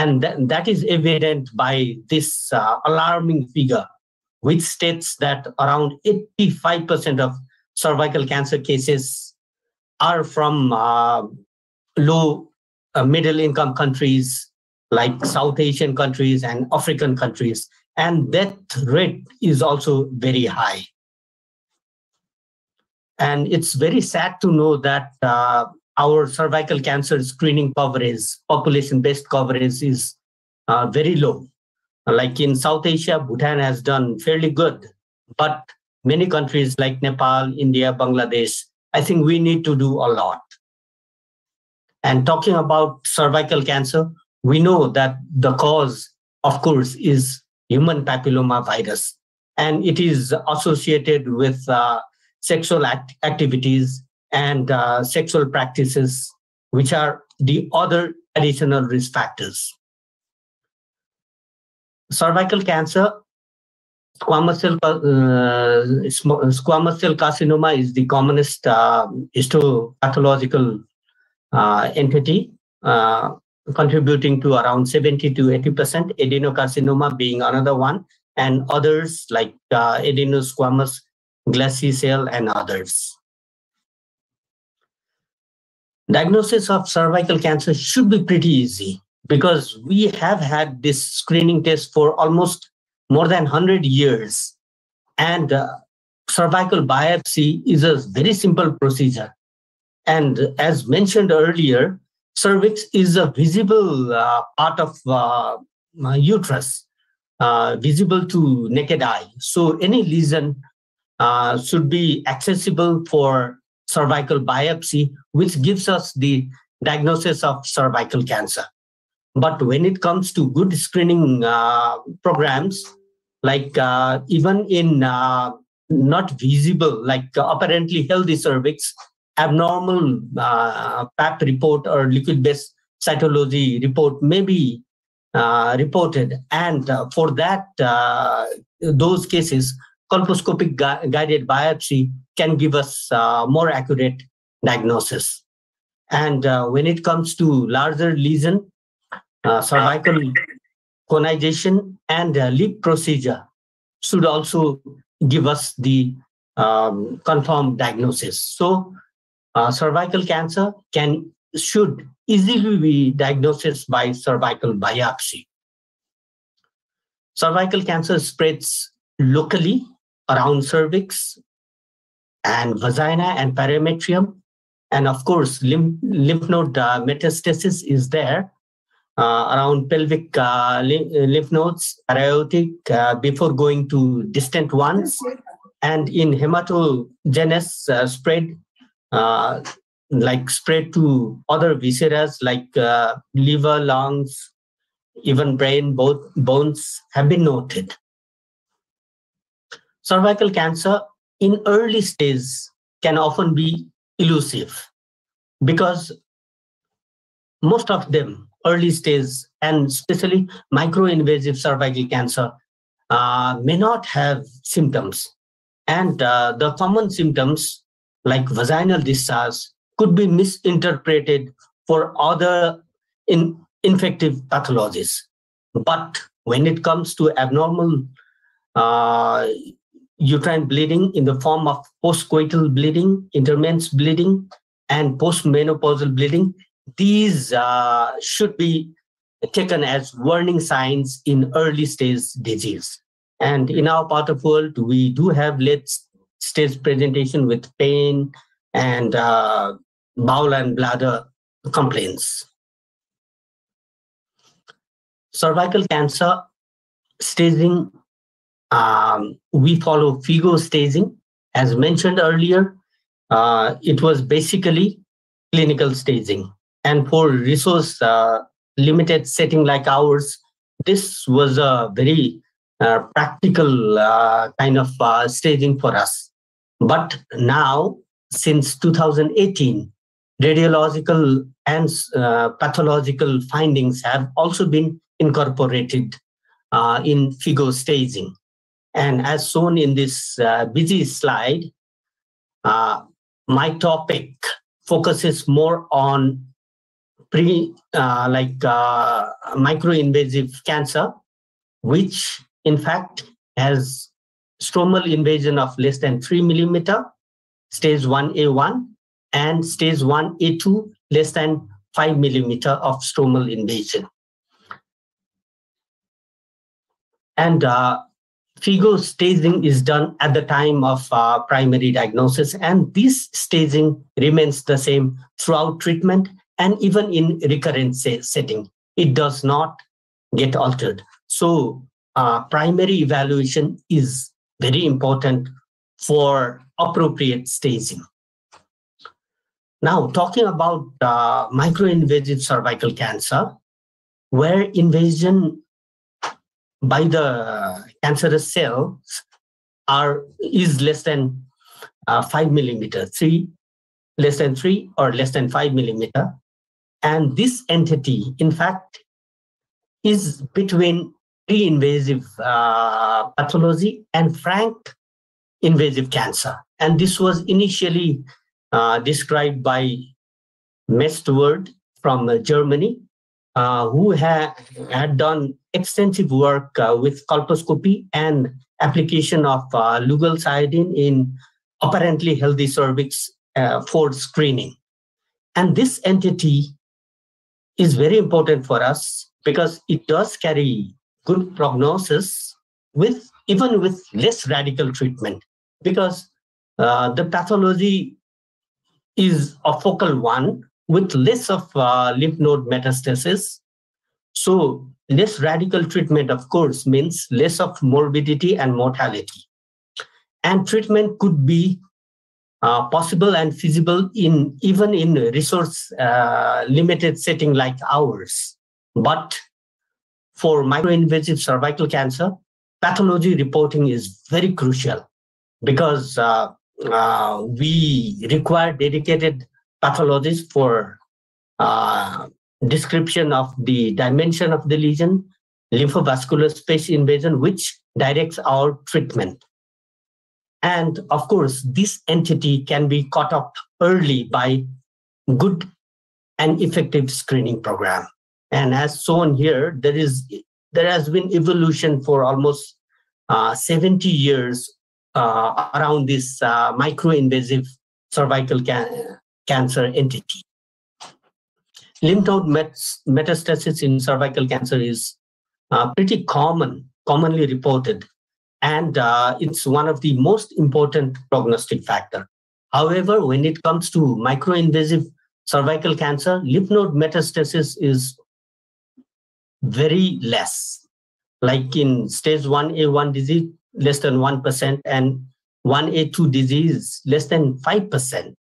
and that, that is evident by this uh, alarming figure, which states that around 85% of cervical cancer cases are from uh, low uh, middle income countries like South Asian countries and African countries. And death rate is also very high. And it's very sad to know that uh, our cervical cancer screening coverage, population-based coverage is uh, very low. Like in South Asia, Bhutan has done fairly good, but many countries like Nepal, India, Bangladesh, I think we need to do a lot. And talking about cervical cancer, we know that the cause, of course, is human papilloma virus, and it is associated with uh, sexual act- activities and uh, sexual practices, which are the other additional risk factors. Cervical cancer, squamous cell, uh, squamous cell carcinoma is the commonest uh, histopathological uh, entity, uh, contributing to around 70 to 80%, adenocarcinoma being another one, and others like uh, adenosquamous cell and others. Diagnosis of cervical cancer should be pretty easy because we have had this screening test for almost more than 100 years. And uh, cervical biopsy is a very simple procedure. And as mentioned earlier, cervix is a visible uh, part of uh, uterus, uh, visible to naked eye. So any lesion uh, should be accessible for cervical biopsy, which gives us the diagnosis of cervical cancer. But when it comes to good screening uh, programs, like uh, even in uh, not visible, like apparently healthy cervix, abnormal uh, PAP report or liquid based cytology report may be uh, reported. And uh, for that, those cases, colposcopic gu- guided biopsy can give us uh, more accurate diagnosis. And uh, when it comes to larger lesion, uh, cervical conization, and uh, LEEP procedure should also give us the um, confirmed diagnosis. So uh, cervical cancer can should easily be diagnosed by cervical biopsy. Cervical cancer spreads locally around cervix and vagina and parametrium. And of course, lymph, lymph node uh, metastasis is there uh, around pelvic uh, lymph nodes, aortic, uh, before going to distant ones. And in hematogenous uh, spread, uh, like spread to other viscera like uh, liver, lungs, even brain, both bones have been noted. Cervical cancer in early stage can often be elusive because most of them early stage and especially microinvasive cervical cancer uh, may not have symptoms and uh, the common symptoms like vaginal discharge could be misinterpreted for other in, infective pathologies. But when it comes to abnormal uh, uterine bleeding in the form of postcoital bleeding, intermenstrual bleeding, and postmenopausal bleeding, these uh, should be taken as warning signs in early stage disease. And in our part of world, we do have late stage presentation with pain and uh, bowel and bladder complaints. Cervical cancer staging, um, we follow FIGO staging. As mentioned earlier, uh, it was basically clinical staging. And for resource uh, limited setting like ours, this was a very uh, practical uh, kind of uh, staging for us. But now, since 2018, radiological and uh, pathological findings have also been incorporated in FIGO staging. And as shown in this uh, busy slide, uh, my topic focuses more on pre, uh, like uh, microinvasive cancer, which in fact has stromal invasion of less than three millimeter, stage 1A1, and stage 1A2 less than 5 millimeter of stromal invasion. And uh, FIGO staging is done at the time of uh, primary diagnosis, and this staging remains the same throughout treatment and even in recurrent setting. It does not get altered. So uh, primary evaluation is very important for appropriate staging. Now, talking about uh, microinvasive cervical cancer, where invasion by the cancerous cells are is less than uh, five millimeter, three less than three or less than five millimeter, and this entity, in fact, is between pre-invasive uh, pathology and frank invasive cancer, and this was initially uh, described by Mestwerdt from uh, Germany, uh, who ha- had done extensive work uh, with colposcopy and application of uh, Lugol's iodine in apparently healthy cervix uh, for screening. And this entity is very important for us because it does carry good prognosis with even with less radical treatment because uh, the pathology is a focal one with less of uh, lymph node metastasis. So less radical treatment, of course, means less of morbidity and mortality. And treatment could be uh, possible and feasible in even in resource uh, limited setting like ours. But for microinvasive cervical cancer, pathology reporting is very crucial because uh, uh, we require dedicated pathologists for uh, description of the dimension of the lesion, lymphovascular space invasion, which directs our treatment. And of course, this entity can be caught up early by good and effective screening program. And as shown here, there is there has been evolution for almost uh, 70 years uh, around this uh, microinvasive cervical can cancer entity. Lymph node met metastasis in cervical cancer is uh, pretty common, commonly reported, and uh, it's one of the most important prognostic factor. However, when it comes to microinvasive cervical cancer, lymph node metastasis is very less. Like in stage 1A1 disease, less than 1%, and 1A2 disease, less than 5%.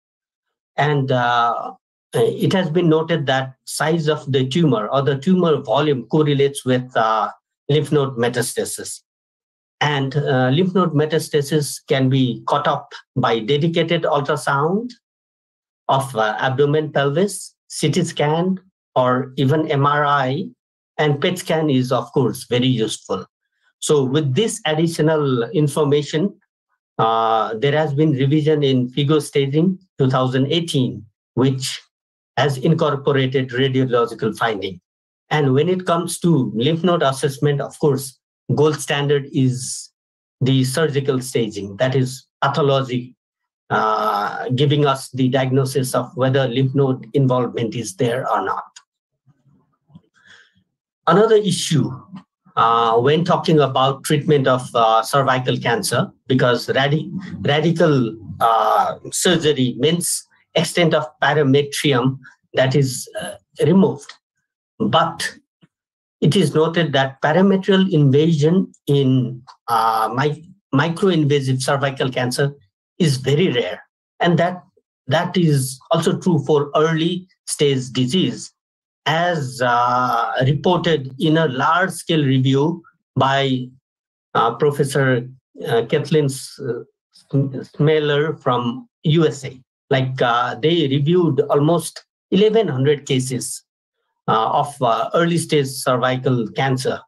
And uh, it has been noted that size of the tumor or the tumor volume correlates with uh, lymph node metastasis. And uh, lymph node metastasis can be caught up by dedicated ultrasound of uh, abdomen pelvis, CT scan, or even MRI. And PET scan is, of course, very useful. So with this additional information, uh, there has been revision in FIGO staging 2018, which has incorporated radiological finding. And when it comes to lymph node assessment, of course, gold standard is the surgical staging, that is pathology, uh, giving us the diagnosis of whether lymph node involvement is there or not. Another issue uh, when talking about treatment of uh, cervical cancer, because radi radical uh, surgery means extent of parametrium that is uh, removed. But it is noted that parametrial invasion in uh, my, microinvasive cervical cancer is very rare. And that, that is also true for early stage disease, as uh, reported in a large scale review by uh, Professor uh, Kathleen Schmeler from USA. Like uh, they reviewed almost 1,100 cases uh, of uh, early stage cervical cancer.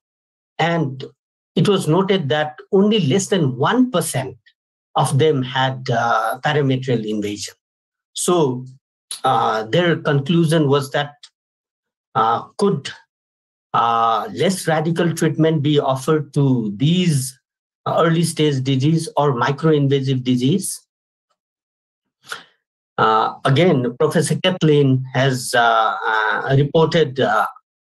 And it was noted that only less than 1% of them had uh, parametrial invasion. So uh, their conclusion was that uh, could less radical treatment be offered to these early stage disease or microinvasive disease? Uh, again, Professor Kathleen has uh, uh, reported uh,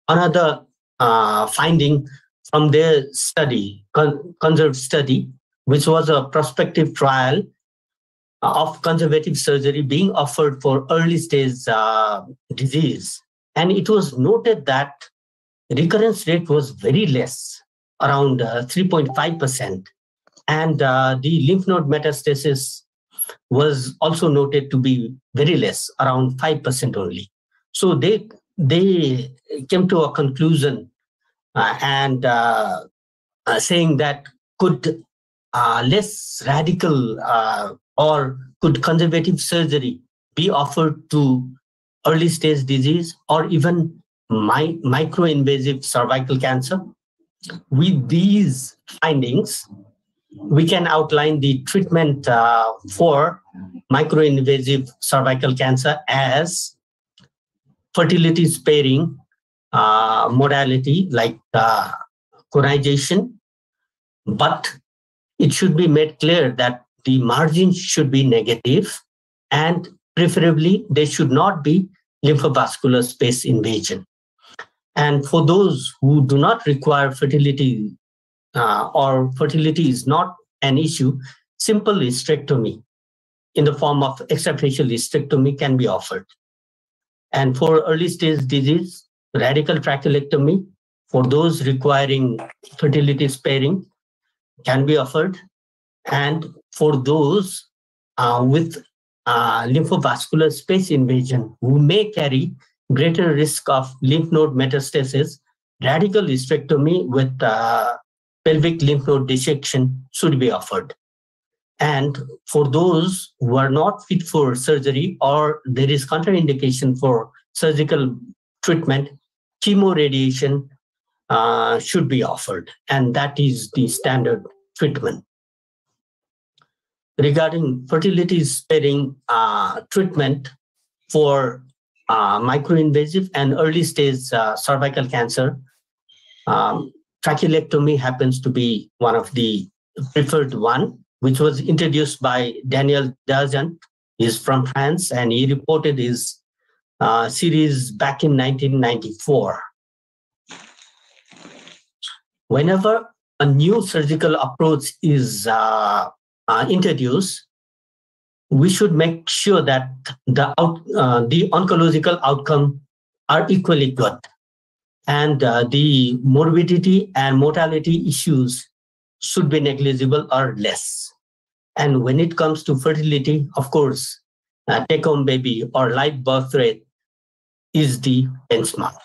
another uh, finding from their study, con ConCerv study, which was a prospective trial of conservative surgery being offered for early stage disease. And it was noted that recurrence rate was very less, around 3.5%. And the lymph node metastasis was also noted to be very less, around 5% only. So they, they came to a conclusion uh, and uh, uh, saying that could uh, less radical uh, or could conservative surgery be offered to early stage disease or even my, microinvasive cervical cancer? With these findings, we can outline the treatment uh, for microinvasive cervical cancer as fertility sparing uh, modality like uh, conization, but it should be made clear that the margins should be negative and preferably they should not be lymphovascular space invasion. And for those who do not require fertility uh, or fertility is not an issue, simple hysterectomy in the form of extrafascial hysterectomy can be offered. And for early stage disease, radical trachelectomy for those requiring fertility sparing can be offered. And for those uh, with uh, lymphovascular space invasion who may carry greater risk of lymph node metastasis, radical hysterectomy with uh, pelvic lymph node dissection should be offered. And for those who are not fit for surgery or there is contraindication for surgical treatment, chemoradiation uh, should be offered. And that is the standard treatment. Regarding fertility sparing uh, treatment for uh, microinvasive and early stage uh, cervical cancer, um, trachelectomy happens to be one of the preferred one, which was introduced by Daniel Dargent. He's from France and he reported his uh, series back in 1994. Whenever a new surgical approach is uh, uh, introduced, we should make sure that the, out, uh, the oncological outcome are equally good and uh, the morbidity and mortality issues should be negligible or less. And when it comes to fertility, of course, uh, take home baby or live birth rate is the benchmark.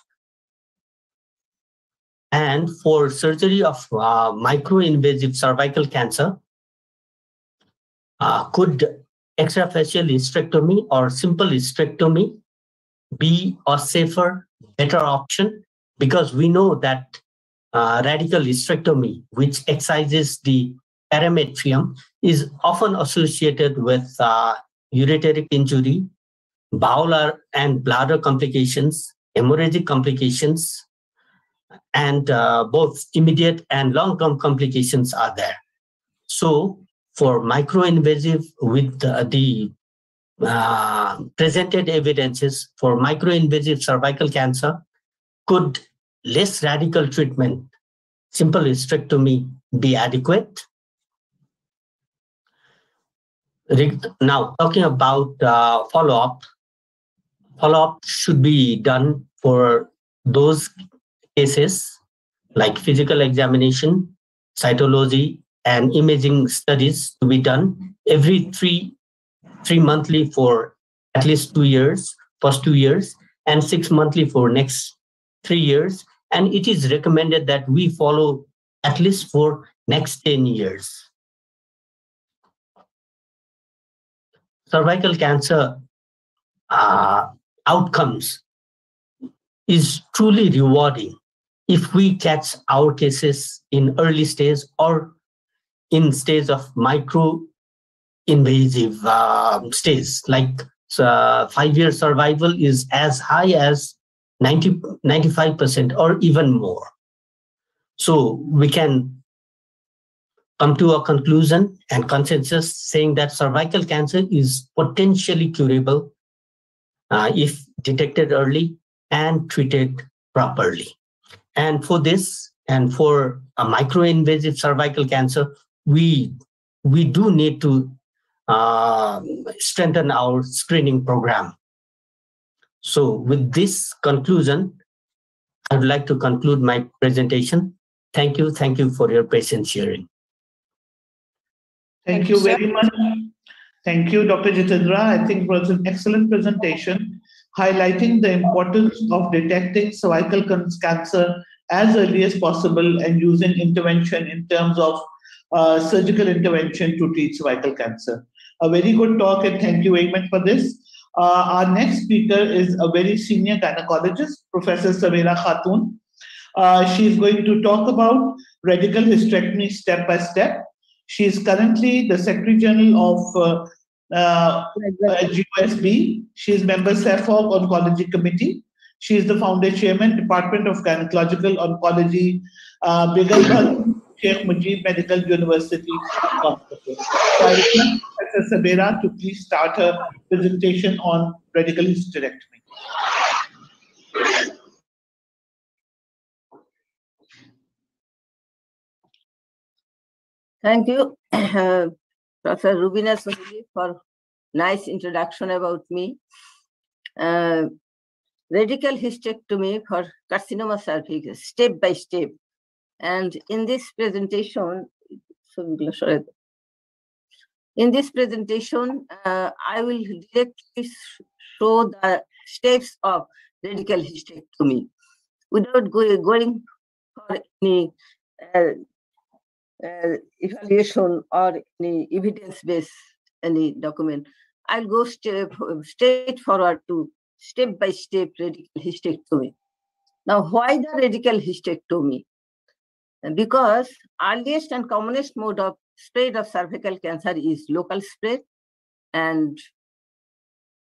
And for surgery of uh, microinvasive cervical cancer, uh, could extrafascial hysterectomy or simple hysterectomy be a safer, better option? Because we know that uh, radical hysterectomy, which excises the parametrium, is often associated with uh, ureteric injury, bowel and bladder complications, hemorrhagic complications, and uh, both immediate and long-term complications are there. So for microinvasive with uh, the uh, presented evidences for microinvasive cervical cancer, could less radical treatment, simple hysterectomy be adequate? Now, talking about uh, follow-up, follow-up should be done for those cases like physical examination, cytology, and imaging studies to be done every three, three monthly for at least two years, first two years, and six monthly for next three years. And it is recommended that we follow at least for next 10 years. Cervical cancer uh, outcomes is truly rewarding. If we catch our cases in early stage or in stage of micro invasive uh, stage like uh, five year survival is as high as 90 95% or even more. So we can come to a conclusion and consensus saying that cervical cancer is potentially curable uh, if detected early and treated properly. And for this, and for a microinvasive cervical cancer, we we do need to uh, strengthen our screening program. So, with this conclusion, I would like to conclude my presentation. Thank you. Thank you for your patience hearing. Thank you very much. Thank you, Dr. Jitendra. I think it was an excellent presentation highlighting the importance of detecting cervical cancer as early as possible and using intervention in terms of uh, surgical intervention to treat cervical cancer. A very good talk and thank you very much for this. Uh, our next speaker is a very senior gynecologist, Professor Sabera Khatun. Uh, she's going to talk about radical hysterectomy step by step she is currently the Secretary General of uh, uh, GOSB. She is member SAFOG Oncology Committee. She is the founder chairman, Department of Gynecological Oncology, uh, Sheikh Mujib Medical University Hospital. So I request Professor Sabera to please start her presentation on radical hysterectomy. Thank you, *clears throat* uh, Professor Rubina Sohail, for nice introduction about me. Uh, radical hysterectomy for carcinoma cervix, step by step. And in this presentation, in this presentation, uh, I will directly show the steps of radical hysterectomy without going, for any uh, uh, evaluation or any evidence-based any document. I'll go step, straight forward to step-by-step radical hysterectomy. Now, why the radical hysterectomy? Because earliest and commonest mode of spread of cervical cancer is local spread and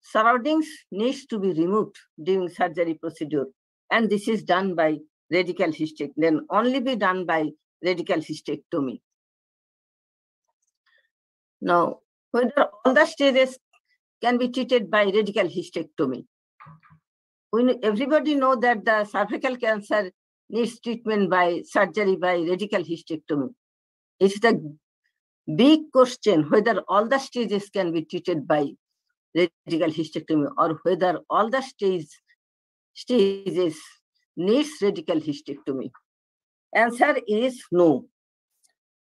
surroundings needs to be removed during surgery procedure. And this is done by radical hysterectomy, then only be done by radical hysterectomy. Now, whether all the stages can be treated by radical hysterectomy. Everybody know that the cervical cancer needs treatment by surgery by radical hysterectomy. It's the big question whether all the stages can be treated by radical hysterectomy or whether all the stage, stages needs radical hysterectomy. Answer is no.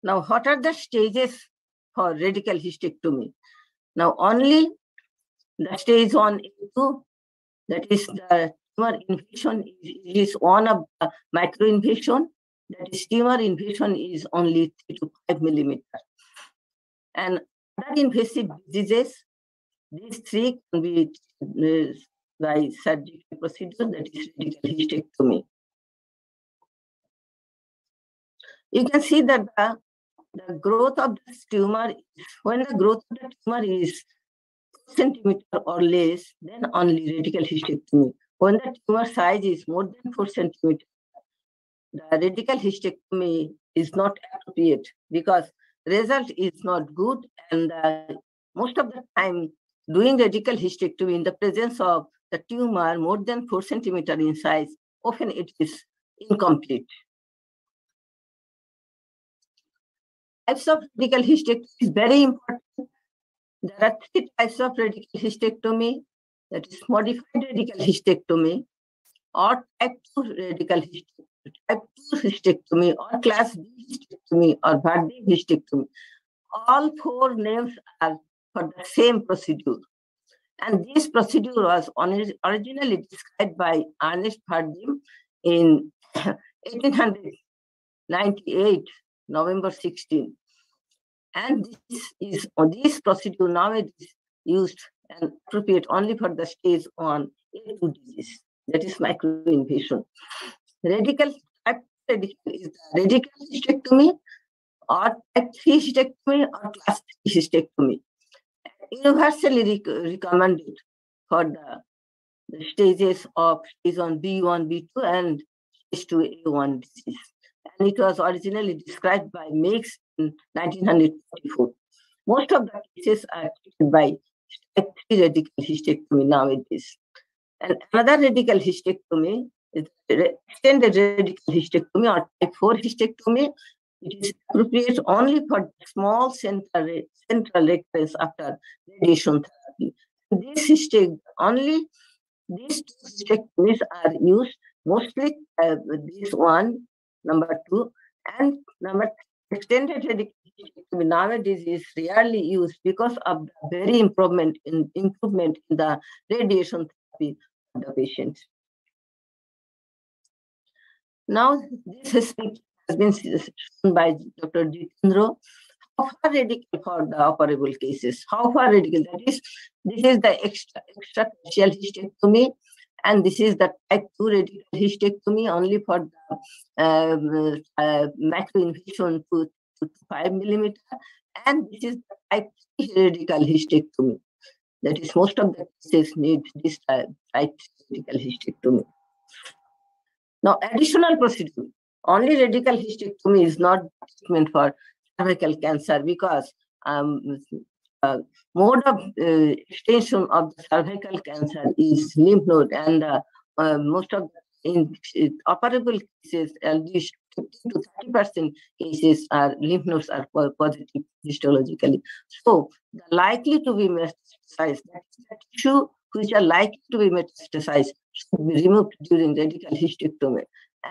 Now, what are the stages for radical hysterectomy? Now, only the stage 1 2 that is the tumor invasion is one of the microinvasion, that is tumor invasion is only 3 to 5 millimeter. And other invasive diseases, these three can be uh, by surgical procedure, that is radical hysterectomy. You can see that the, the growth of this tumor, when the growth of the tumor is centimeter or less, then only radical hysterectomy. When the tumor size is more than 4 centimeter, the radical hysterectomy is not appropriate because result is not good and uh, most of the time doing radical hysterectomy in the presence of the tumor more than 4 centimeter in size, often it is incomplete. Types of radical hysterectomy is very important. There are three types of radical hysterectomy. That is modified radical hysterectomy or type 2 radical hysterectomy type 2 hysterectomy or class B hysterectomy or Wertheim hysterectomy. All four names are for the same procedure. And this procedure was originally described by Ernest Wertheim in *clears throat* 1898, November 16. And this is this procedure now it is used and appropriate only for the stage one A2 disease, that is microinvasion. Radical type is radical hysterectomy or type 3 hysterectomy or class 3 hysterectomy. Universally rec recommended for the, the stages of stage on B1, B2 and stage 2 A1 disease. And it was originally described by in 1944. Most of the cases are treated by 3 radical hysterectomy nowadays. And another radical hysterectomy extended radical hysterectomy or type 4 hysterectomy. It is appropriate only for small central, central recurrence after radiation therapy. This hysterectomy, only these two hysterectomies are used mostly uh, this one, number two, and number three, extended hysterectomy nowadays is rarely used because of the very improvement in improvement in the radiation therapy of the patients. Now, this has been shown by Dr. Jitendra. How far radical for the operable cases? How far radical? That is, this is the extra extrafascial hysterectomy, and this is the type 2 radical hysterectomy only for the um, uh, macroinvasion to, to 5 millimeter, and this is the type 3 radical hysterectomy. That is, most of the cases need this type, type radical hysterectomy. Now, additional procedure. Only radical hysterectomy is not treatment for cervical cancer because um, uh, mode of uh, extension of the cervical cancer is lymph node, and uh, uh most of in operable cases, at least 50 to 30 percent cases are lymph nodes are positive histologically. So likely to be metastasized, that is tissue which are likely to be metastasized should be removed during radical hysterectomy.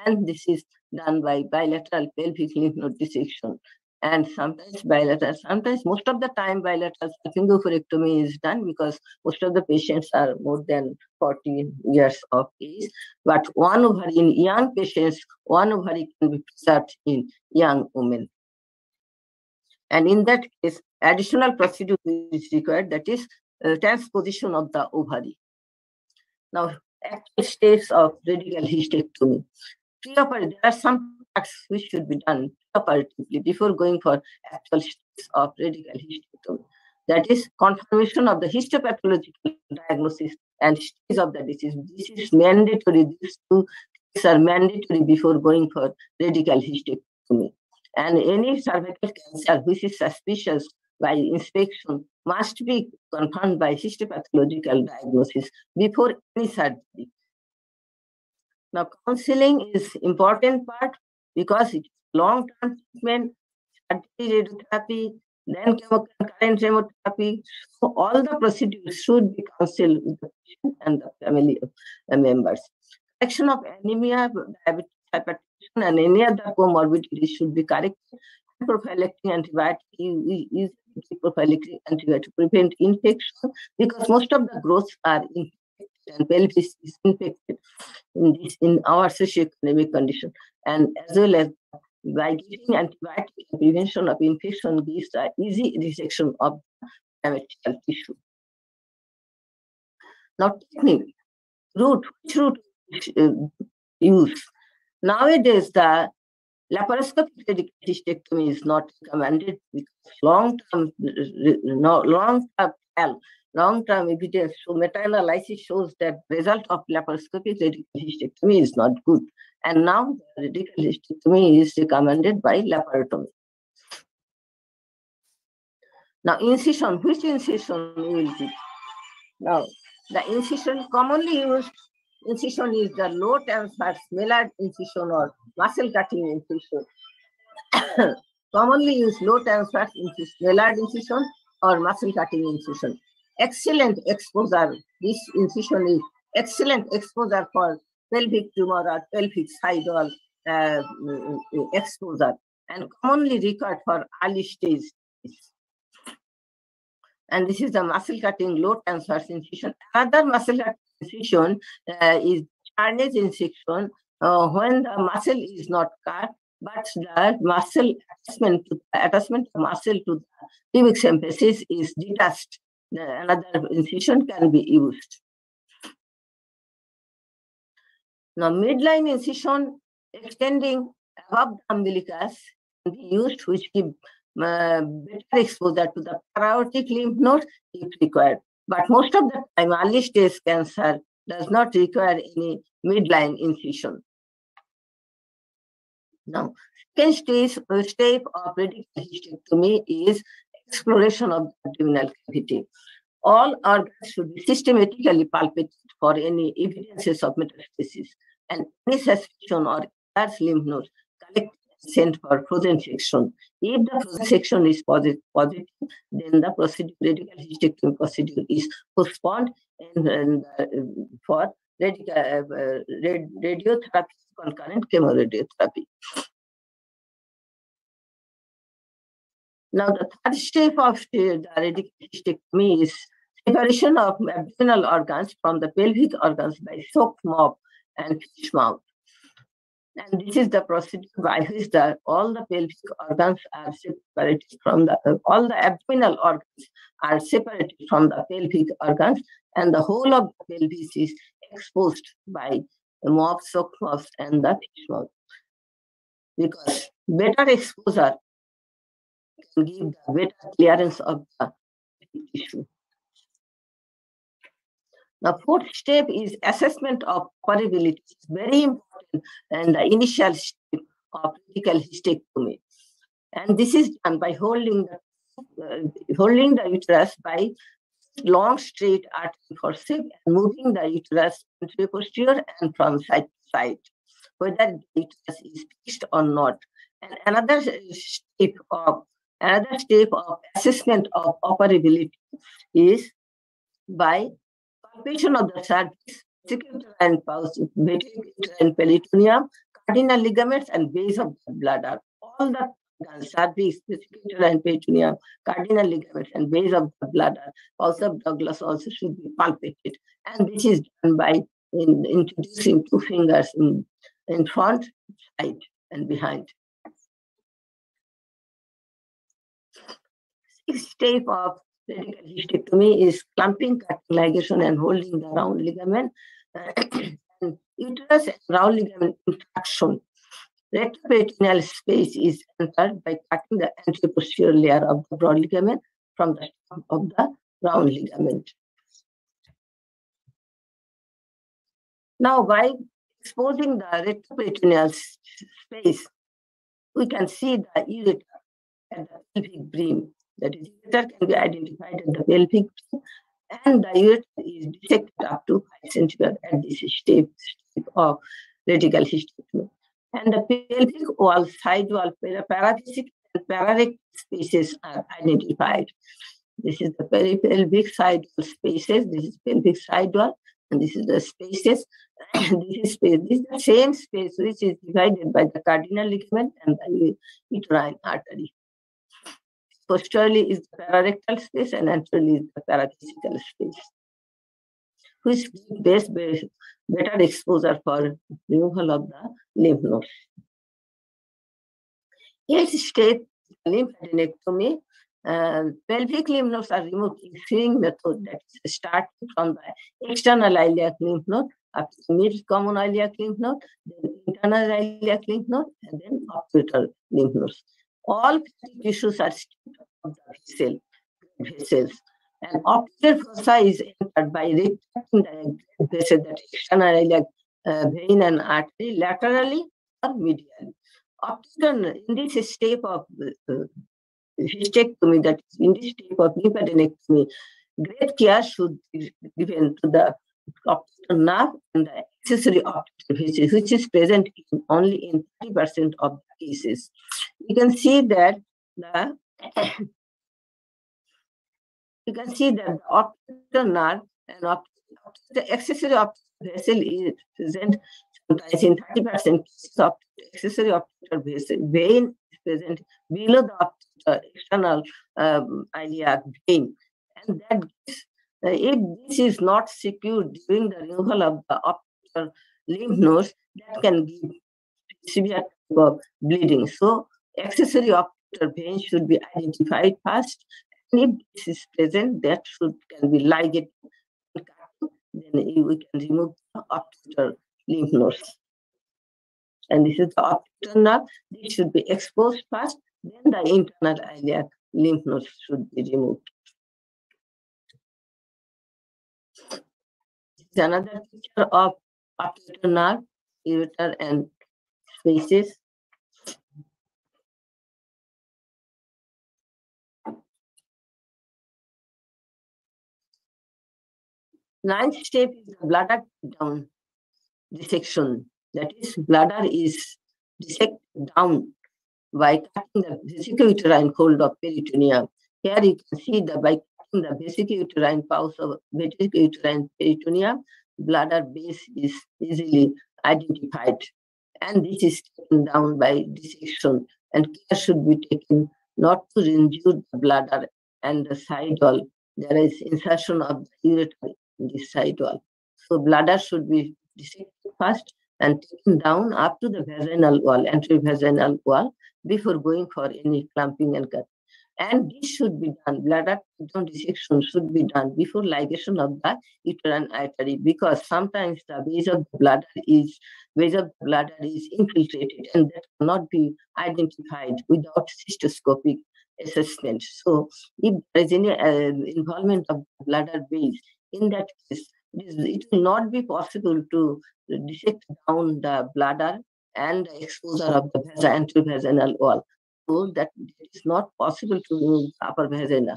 And this is done by bilateral pelvic lymph node dissection. And sometimes bilateral, sometimes most of the time bilateral salpingo is done because most of the patients are more than 40 years of age. But one ovary in young patients, one ovary can be preserved in young women. And in that case, additional procedure is required, that is uh, transposition of the ovary. Now, active states of radical hysterectomy. There are some acts which should be done preoperatively before going for actual states of radical hysterectomy. That is confirmation of the histopathological diagnosis and stage of the disease. This is mandatory. These two things are mandatory before going for radical hysterectomy. And any cervical cancer which is suspicious by inspection must be confirmed by histopathological diagnosis before any surgery. Now, counseling is important part because it's long-term treatment, surgery, radiotherapy, then current chemotherapy. So all the procedures should be counseled with the patient and the family uh, members. Correction of anemia, diabetes, hypertension, and any other comorbidity should be corrected. Prophylactic antibiotic is prophylactic antibiotic to prevent infection because most of the growths are infected and pelvis is infected in this in our socioeconomic condition and as well as by giving antibiotic prevention of infection gives the easy resection of damaged tissue. Now technique, route, which route uh, use? Nowadays the laparoscopic hysterectomy is not recommended because long-term no, long-term long-term evidence so meta-analysis shows that result of laparoscopic radical hysterectomy is not good and now radical hysterectomy is recommended by laparotomy. Now incision, which incision will be? Now the incision commonly used incision is the low transverse Maylard incision or muscle cutting incision. *coughs* commonly used low transverse incision, Maylard incision or muscle cutting incision. Excellent exposure. This incision is excellent exposure for pelvic tumor or pelvic side wall uh, exposure and commonly required for early stage. And this is the muscle cutting low transverse incision. Another muscle cutting incision uh, is Cherney's incision uh, when the muscle is not cut, but the muscle attachment to attachment of muscle to the pubic symphysis is detached. Another incision can be used. Now, midline incision extending above the umbilicus can be used, which give uh, better exposure to the para-aortic lymph node if required. But most of the time, early stage cancer does not require any midline incision. Now, second stage uh, step of radical hysterectomy is exploration of the abdominal cavity. All organs should be systematically palpated for any evidences of metastasis and any suspicion or large lymph nodes collected sent for frozen section. If the frozen section is positive, positive then the procedure, radical hysterectomy procedure is postponed and, and uh, for radical, uh, radiotherapy, concurrent chemoradiotherapy. Now, the third step of the radical hysterectomy is separation of abdominal organs from the pelvic organs by soap mop and fish mouth. And this is the procedure by which the, all the pelvic organs are separated from the, all the abdominal organs are separated from the pelvic organs, and the whole of the pelvis is exposed by the mop, soap mouth, and the fish mouth. Because better exposure can give the clearance of the tissue. The fourth step is assessment of operability. It's very important and the initial step of critical hysterectomy. And this is done by holding the, uh, holding the uterus by long straight artery forceps and moving the uterus anterior posterior and from side to side, whether the uterus is fixed or not. And another step of another step of assessment of operability is by palpation of the cervix, and pulse, and peritoneum, cardinal ligaments, and base of the bladder. All the cervix, and peritoneum, cardinal ligaments, and base of the bladder, pouch of Douglas also should be palpated. And this is done by in, introducing two fingers in, in front, side, and behind. Step of *laughs* Radical hysterectomy is clumping, cutting ligation, and holding the round ligament. *coughs* and uterus round ligament intraction. Retroperitoneal space is entered by cutting the anterior layer of the broad ligament from the top of the round ligament. Now, by exposing the retroperitoneal space, we can see the ureter at the pelvic brim. That is, ureter can be identified at the pelvic and the ureter is dissected up to 5 centimeter at this stage of radical hysterectomy. And the pelvic wall, side wall, paravesic and pararectal spaces are identified. This is the pelvic side wall spaces. This is pelvic side wall, and this is the spaces. this is space. This is the same space which is divided by the cardinal ligament and the uterine artery. Posteriorly is the pararectal space, and anteriorly is the paravesical space, which gives better exposure for removal of the lymph nodes. Eighth stage lymphadenectomy. Uh, pelvic lymph nodes are removed in sewing method that is starting from the external iliac lymph node up to mid common iliac lymph node, then internal iliac lymph node, and then occipital lymph nodes. All tissues are stripped of the vessel, vessels. And obturator fossa is entered by retracting the vessel that external iliac uh, vein and artery laterally or medially. Often in this step of uh, hysterectomy, that is in this step of lymphadenectomy, great care should be given to the obturator nerve and the accessory vessel, which is present in only in 30% of the cases. You can see that the *coughs* you can see that the obturator nerve and obturator, the accessory obturator vessel is present sometimes in 30% cases of accessory obturator vessel. Vein is present below the external um, iliac vein. And that uh, if this is not secured during the removal of the obturator Mm-hmm. lymph nodes, that can give mm-hmm. severe bleeding. So accessory obturator vein should be identified first. And if this is present, that should can be ligated then we can remove the obturator lymph nodes. And this is the obturator nerve. This should be exposed first, then the internal iliac lymph nodes should be removed. This is another picture of obturator nerve, ureter, and spaces. Ninth step is the bladder down dissection. That is, bladder is dissected down by cutting the vesicouterine fold of peritoneum. Here you can see that by cutting the vesicouterine pouch of vesicouterine peritoneum, bladder base is easily identified. And this is taken down by dissection. And care should be taken not to injure the bladder and the side wall. There is insertion of the ureter in this side wall. So bladder should be dissected first and taken down up to the vaginal wall, vaginal wall, before going for any clamping and cut. And this should be done, bladder dissection should be done before ligation of the uterine artery because sometimes the base of the bladder is base of the bladder is infiltrated and that cannot be identified without cystoscopic assessment. So if there is any uh, involvement of the bladder base, in that case, it, is, it will not be possible to dissect down the bladder and the exposure of the antevaginal wall. That it is not possible to the upper vagina.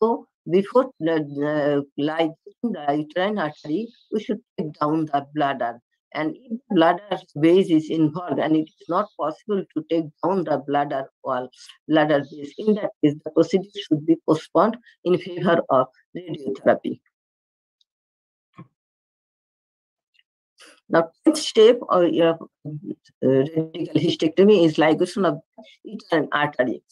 So before the, uh, like the uterine artery, we should take down the bladder. And if the bladder base is involved and it is not possible to take down the bladder wall, bladder base, in that case, the procedure should be postponed in favor of radiotherapy. Now, fifth step of uh, radical hysterectomy is ligation of uterine artery.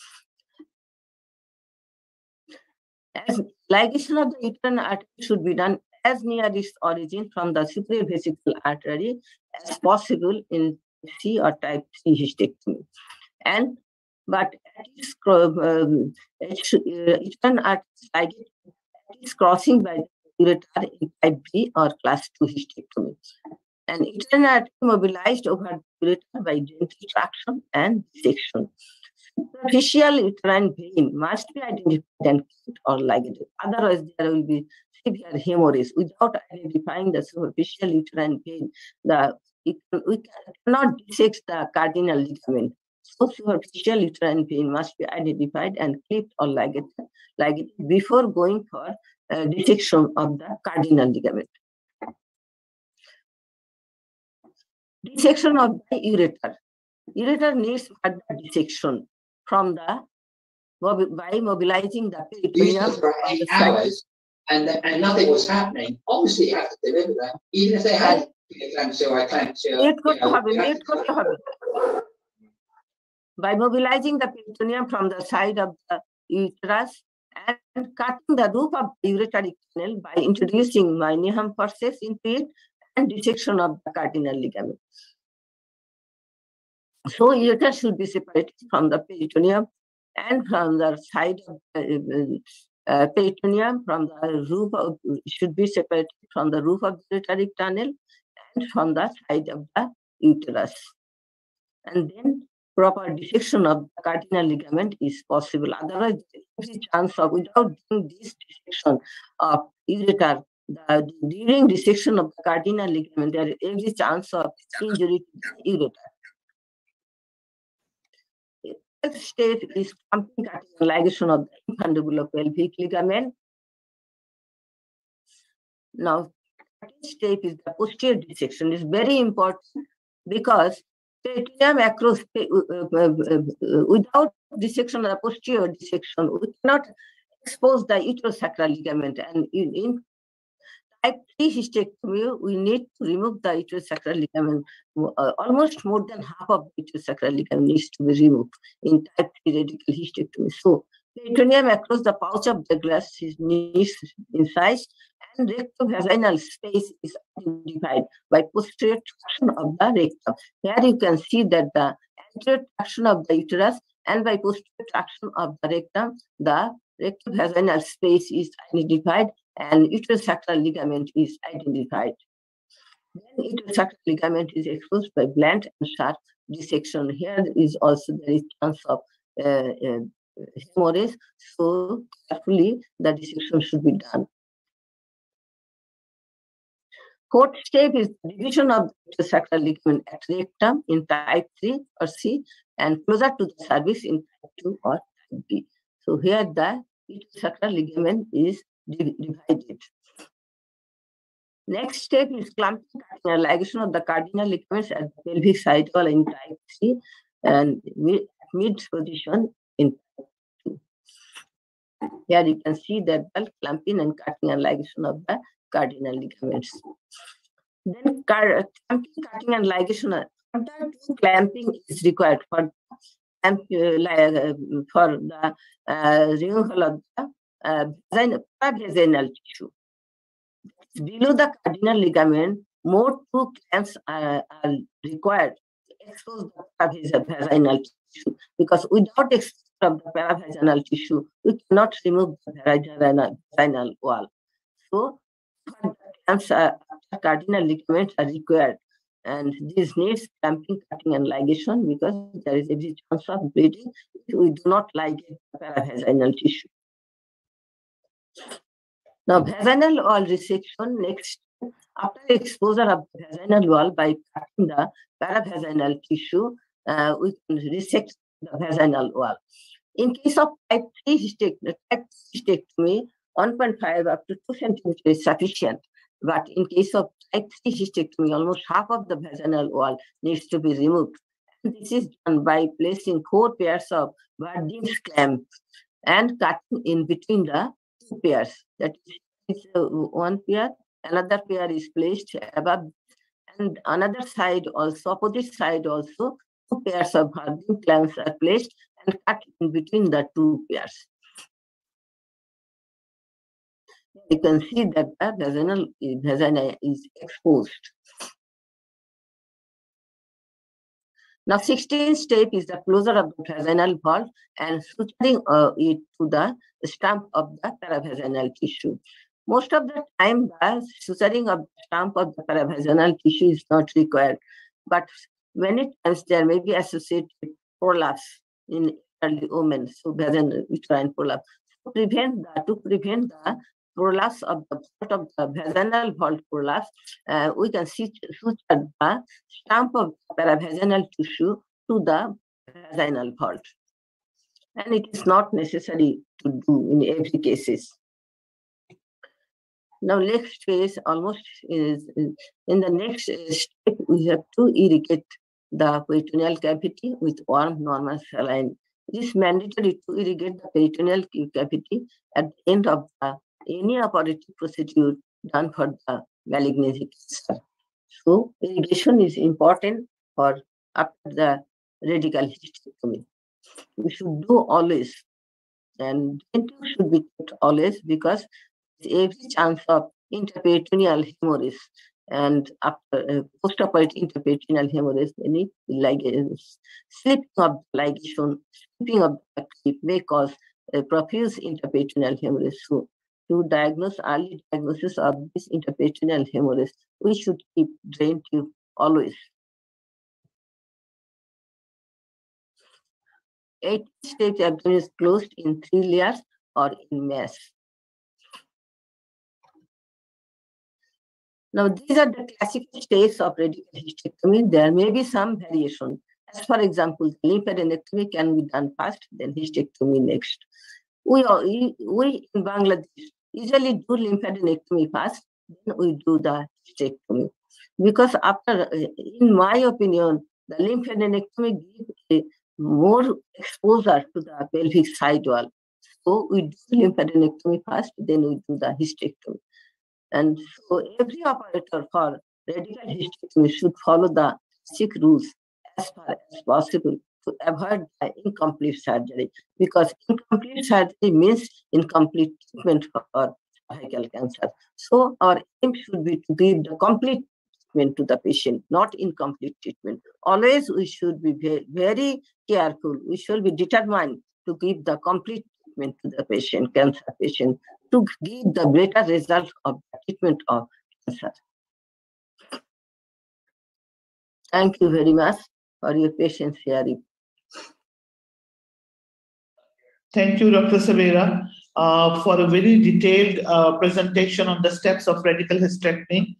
As ligation of the uterine artery should be done as near its origin from the superior vesical artery as possible in C or type C hysterectomy. And but at its, um, uterine artery is crossing by the ureter in type B or class 2 hysterectomy and internet mobilized over the by gentle traction and dissection. Superficial uterine vein must be identified and kept or ligated. Otherwise, there will be severe hemorrhage. Without identifying the superficial uterine vein, the we cannot dissect the cardinal ligament. So superficial uterine vein must be identified and clipped or ligated, ligated before going for uh, dissection of the cardinal ligament. Dissection of the ureter. Ureter needs further dissection from the by mobilizing the peritoneum for eight hours and, and nothing was happening. Obviously, you have to deliver that, even if they had eclampsia or eclampsia. It could happen. It could happen. By mobilizing the peritoneum from the side of the uterus and cutting the roof of the ureteric canal by introducing Moynihan forceps into it and dissection of the cardinal ligament. So uterus should be separated from the peritoneum and from the side of the uh, peritoneum from the roof of, should be separated from the roof of the uteric tunnel and from the side of the uterus. And then proper dissection of the cardinal ligament is possible. Otherwise, there is chance of without doing this dissection of ureter, the, during dissection of the cardinal ligament, there is every chance of injury to the ureter next stage is clamping cutting ligation of the infundibulopelvic ligament. Now, step is the posterior dissection is very important because peritoneum across uh, uh, uh, without dissection the posterior dissection, we cannot expose the uterosacral ligament. And in, in type 3 hysterectomy, we need to remove the uterosacral ligament. Uh, almost more than half of the uterosacral ligament needs to be removed in type 3 radical hysterectomy. So, peritoneum across the pouch of Douglas is needs in size and rectovaginal space is identified by posterior traction of the rectum. Here you can see that the anterior traction of the uterus and by posterior traction of the rectum, the rectovaginal space is identified and uterosacral ligament is identified. Then uterosacral ligament is exposed by blunt and sharp dissection. Here is also there is chance of uh, uh, hemorrhage, so carefully the dissection should be done. Fourth step is division of the sacral ligament at rectum in type 3 or C and closer to the cervix in type 2 or type B. So here the sacral ligament is divided. Next step is clamping and ligation of the cardinal ligaments at the pelvic side in type C and mid, position in type 2. Here you can see that the clamping and cutting and ligation of the cardinal ligaments. Then clamping, cutting and ligation, clamping is required for, uh, for the uh, removal of the uh, vaginal tissue. Below the cardinal ligament, more two clamps are, are required to expose the vaginal tissue because without exposure of the paravaginal tissue, we cannot remove the vaginal, wall. So, clamps are, cardinal ligaments are required and this needs clamping, cutting, and ligation because there is a chance of bleeding if we do not ligate the paravaginal tissue. Now, vaginal wall resection next, after exposure of vaginal wall by cutting the paravaginal tissue, uh, we can resect the vaginal wall. In case of type 3 hysterectomy, type hysterectomy 1.5 up to 2 centimeters is sufficient. But in case of type 3 hysterectomy, almost half of the vaginal wall needs to be removed. This is done by placing four pairs of Bardeen's clamps and cutting in between the pairs. That is uh, one pair, another pair is placed above, and another side also, opposite side also, two pairs of Bardeen clamps are placed and cut in between the two pairs. You can see that the vaginal vagina is exposed. Now, 16th step is the closure of the vaginal vault and suturing uh, it to the stump of the paravaginal tissue. Most of the time, the suturing of the stump of the paravaginal tissue is not required, but many times there may be associated prolapse in early women, so vaginal uterine prolapse. To prevent that, to prevent the prolapse of the part of the vaginal vault prolapse, uh, we can suture the stump of the paravaginal tissue to the vaginal vault. And it is not necessary to do in every cases. Now, next phase almost is in the next step, we have to irrigate the peritoneal cavity with warm normal saline. It is mandatory to irrigate the peritoneal cavity at the end of the, any operative procedure done for the malignant cancer. So, irrigation is important for after the radical hysterectomy. We should do always, and should be kept always because every chance of intraperitoneal hemorrhage and after uh, post-operative intraperitoneal hemorrhage, any uh, slipping of ligation, slipping of the clip may cause a profuse intraperitoneal hemorrhage. So, to diagnose early diagnosis of this intraperitoneal hemorrhage, we should keep drain tube always. Eight stage abdomen is closed in three layers or in mass. Now, these are the classical stages of radical hysterectomy. There may be some variation. As for example, lymphadenectomy can be done first, then hysterectomy next. We, are, we in Bangladesh usually do lymphadenectomy first, then we do the hysterectomy. Because after, uh, in my opinion, the lymphadenectomy gives uh, more exposure to the pelvic side wall. So we do lymphadenectomy first, then we do the hysterectomy. And so every operator for radical hysterectomy should follow the sick rules as far as possible to avoid the incomplete surgery because incomplete surgery means incomplete treatment for cervical cancer. So our aim should be to give the complete treatment to the patient, not incomplete treatment. Always we should be very, careful. We should be determined to give the complete treatment to the patient, cancer patient, to give the better result of the treatment of cancer. Thank you very much for your patience hearing. Thank you, Dr. Sabera, uh, for a very detailed uh, presentation on the steps of radical hysterectomy.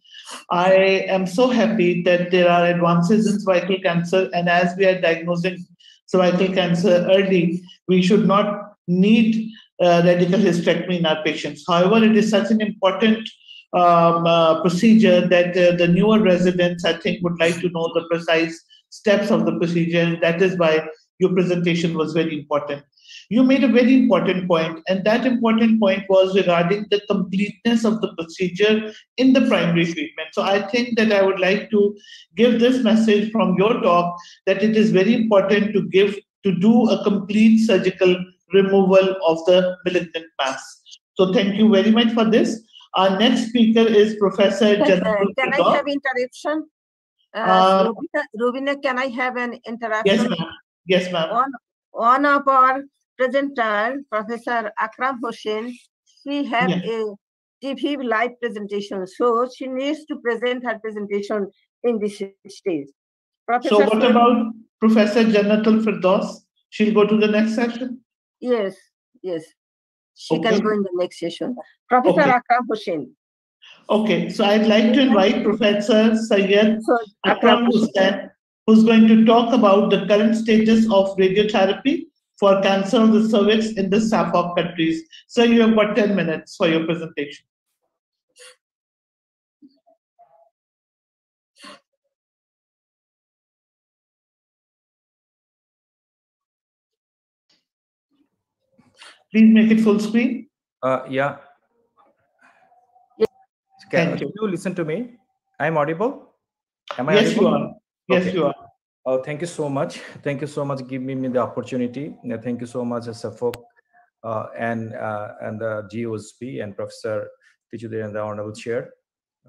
I am so happy that there are advances in cervical cancer, and as we are diagnosing cervical cancer early, we should not need uh, radical hysterectomy in our patients. However, it is such an important um, uh, procedure that uh, the newer residents, I think, would like to know the precise steps of the procedure, and that is why your presentation was very important. You made a very important point, and that important point was regarding the completeness of the procedure in the primary treatment. So I think that I would like to give this message from your talk that it is very important to give to do a complete surgical removal of the malignant mass. So thank you very much for this. Our next speaker is Professor Jannatul Can I have interruption? Uh, Uh, Rubina, Rubina, can I have an interruption? Yes, ma'am. Yes, ma'am. One, one of our presenter, Professor Akram Hossain, she have Yes. a TV live presentation, so she needs to present her presentation in this stage. Professor So what about Professor Jannatul Ferdous? She'll go to the next session. Yes, yes. She Okay. can go in the next session. Professor Okay. Akram Hossain. Okay, so I'd like to invite Professor Akram Akram Hossain, who's going to talk about the current stages of radiotherapy for cancer of the cervix in the SAFOG countries. So you have got 10 minutes for your presentation. Please make it full screen. Uh, yeah. Can, can you listen to me? I'm audible? Am I Yes, you audible? are. Yes, Okay. you are. Oh, thank you so much. Thank you so much giving me the opportunity. Uh, Thank you so much, uh, SAFOG uh, and uh, and the GOSB and Professor T. Chowdhury and the Honorable Chair.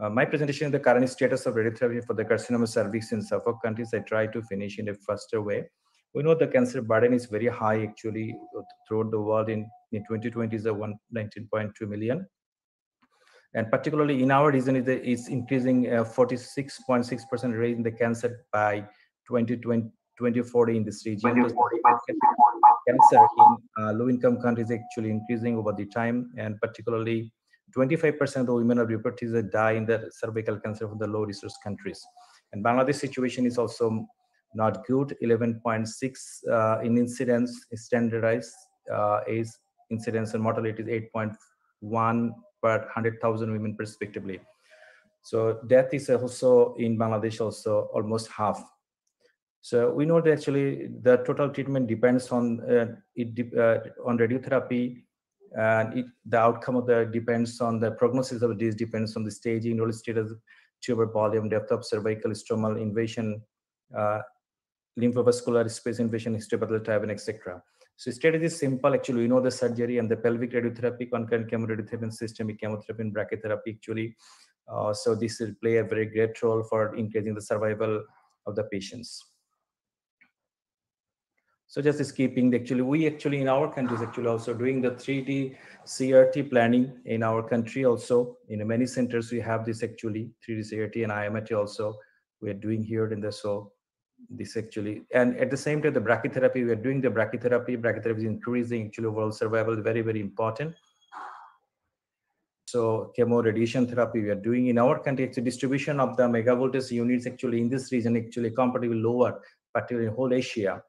Uh, my presentation is the current status of radiotherapy for the carcinoma cervix in SAFOG countries. I try to finish in a faster way. We know the cancer burden is very high actually uh, throughout the world. In, in 2020 is a 119.2 million and particularly in our region, is increasing 46.6% rate in the cancer by 2020, 2040 in this region. Cancer in uh, low-income countries actually increasing over the time, and particularly 25% of the women of reproductive age die in the cervical cancer from the low resource countries. And Bangladesh situation is also not good. 11.6 uh, in incidence standardized uh, age incidence and mortality is 8.1 per 100,000 women respectively. So death is also in Bangladesh also almost half. So we know that actually the total treatment depends on uh, it uh, on radiotherapy, and it, the outcome of the depends on the prognosis of the disease depends on the staging, early status, tumor volume, depth of cervical stromal invasion, uh, lymphovascular space invasion, histopathology type, and etc. So strategy is simple. Actually, we know the surgery and the pelvic radiotherapy, concurrent chemoradiotherapy, and systemic chemotherapy and brachytherapy. Actually, uh, so this will play a very great role for increasing the survival of the patients. So just skipping, actually, we actually in our countries actually also doing the 3D CRT planning in our country also. In many centers, we have this actually 3D CRT and IMT also we are doing here in the so this actually and at the same time the brachytherapy we are doing the brachytherapy. Brachytherapy is increasing actually overall survival very very important. So chemo radiation therapy we are doing in our country. It's a distribution of the megavoltage units actually in this region actually comparatively lower particularly in whole asia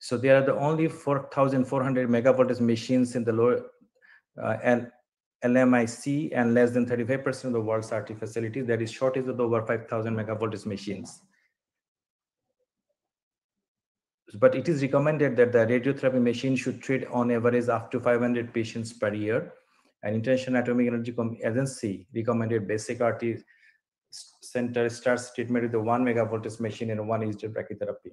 so there are the only 4,400 megavoltage machines in the lower uh, and LMIC and less than 35% of the world's RT facilities. There is shortage of over 5,000 megavoltage machines. But it is recommended that the radiotherapy machine should treat on average up to 500 patients per year. And International Atomic Energy Agency recommended basic RT center starts treatment with the one megavoltage machine and one digital brachytherapy.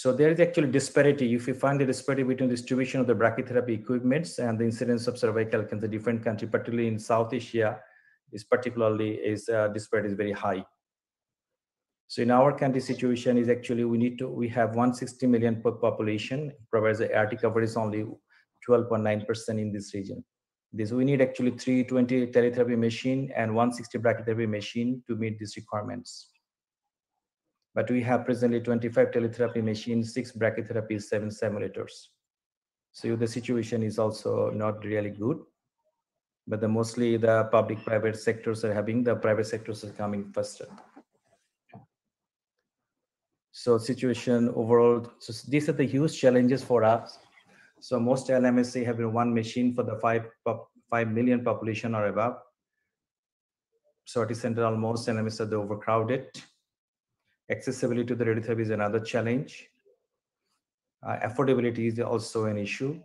So there is actually disparity. If you find the disparity between distribution of the brachytherapy equipments and the incidence of cervical cancer, different country, particularly in South Asia, is particularly is uh, disparity is very high. So in our country situation is actually we need to we have 160 million population, provides the RT coverage is only 12.9% in this region. This we need actually 320 teletherapy machine and 160 brachytherapy machine to meet these requirements but we have presently 25 teletherapy machines, six brachytherapies, seven simulators. So the situation is also not really good, but the mostly the public-private sectors are having, the private sectors are coming faster. So situation overall, so these are the huge challenges for us. So most LMSA have one machine for the five, 5 million population or above. So it is center almost LMS are overcrowded Accessibility to the radiotherapy is another challenge. Uh, affordability is also an issue.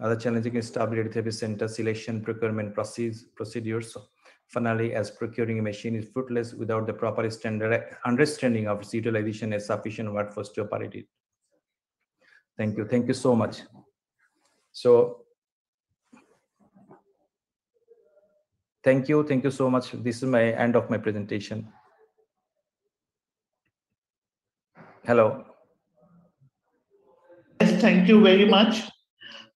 Other challenging is establish radiotherapy center selection, procurement process, procedures. Finally, as procuring a machine is fruitless without the proper standard understanding of its utilization sufficient workforce to operate it. Thank you. Thank you so much. So thank you. Thank you so much. This is my end of my presentation. Hello. Yes, thank you very much.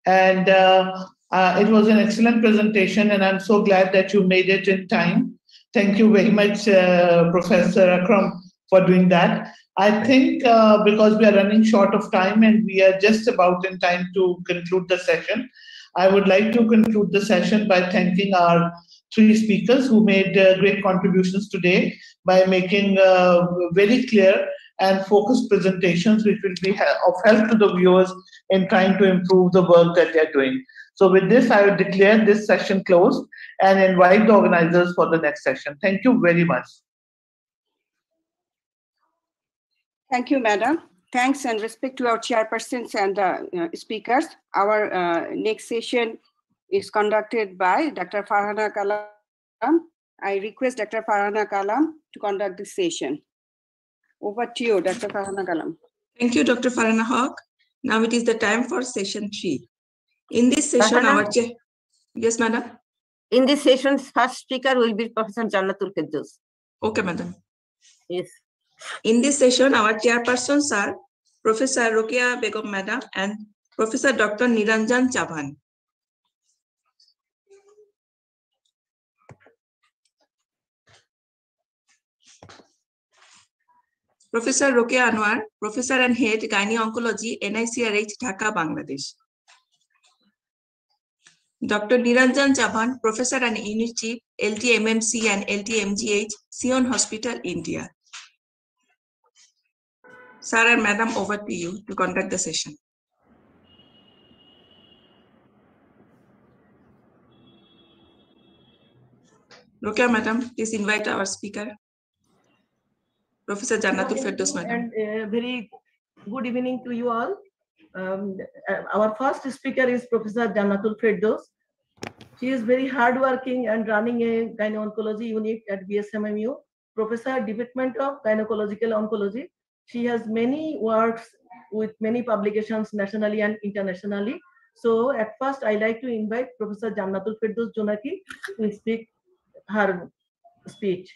And uh, uh, it was an excellent presentation, and I'm so glad that you made it in time. Thank you very much, uh, Professor Akram, for doing that. I think uh, because we are running short of time and we are just about in time to conclude the session, I would like to conclude the session by thanking our three speakers who made uh, great contributions today by making uh, very clear and focused presentations which will be of help to the viewers in trying to improve the work that they're doing. So with this, I will declare this session closed and invite the organizers for the next session. Thank you very much. Thank you, Madam. Thanks and respect to our chairpersons and uh, speakers. Our uh, next session is conducted by Dr. Farhana Kalam. I request Dr. Farhana Kalam to conduct this session. Over to you, Dr. Farhana Kalam. Thank you, Dr. Farhana Haq. Now it is the time for session three. In this session, Farhana? our chair. Yes, madam. In this session, first speaker will be Professor Jannatul Ferdous. Okay, madam. Yes. In this session, our chairpersons are Professor Rokeya Begum Madam and Professor Dr. Niranjan Chavan. Professor Rokeya Anwar, Professor and Head Gynae Oncology, NICRH, Dhaka, Bangladesh. Dr. Niranjan Chavan, Professor and Unit Chief, LTMMC and LTMGH, Sion Hospital, India. Sir and Madam, over to you to conduct the session. Rokeya, Madam, please invite our speaker. Professor Jannatul Ferdous, Madam. And uh, very good evening to you all. Um, uh, our first speaker is Professor Jannatul Ferdous. She is very hardworking and running a gynecology unit at BSMMU. Professor Department of Gynecological Oncology. She has many works with many publications nationally and internationally. So at first, I like to invite Professor Jannatul Ferdous Jonaki to speak her speech.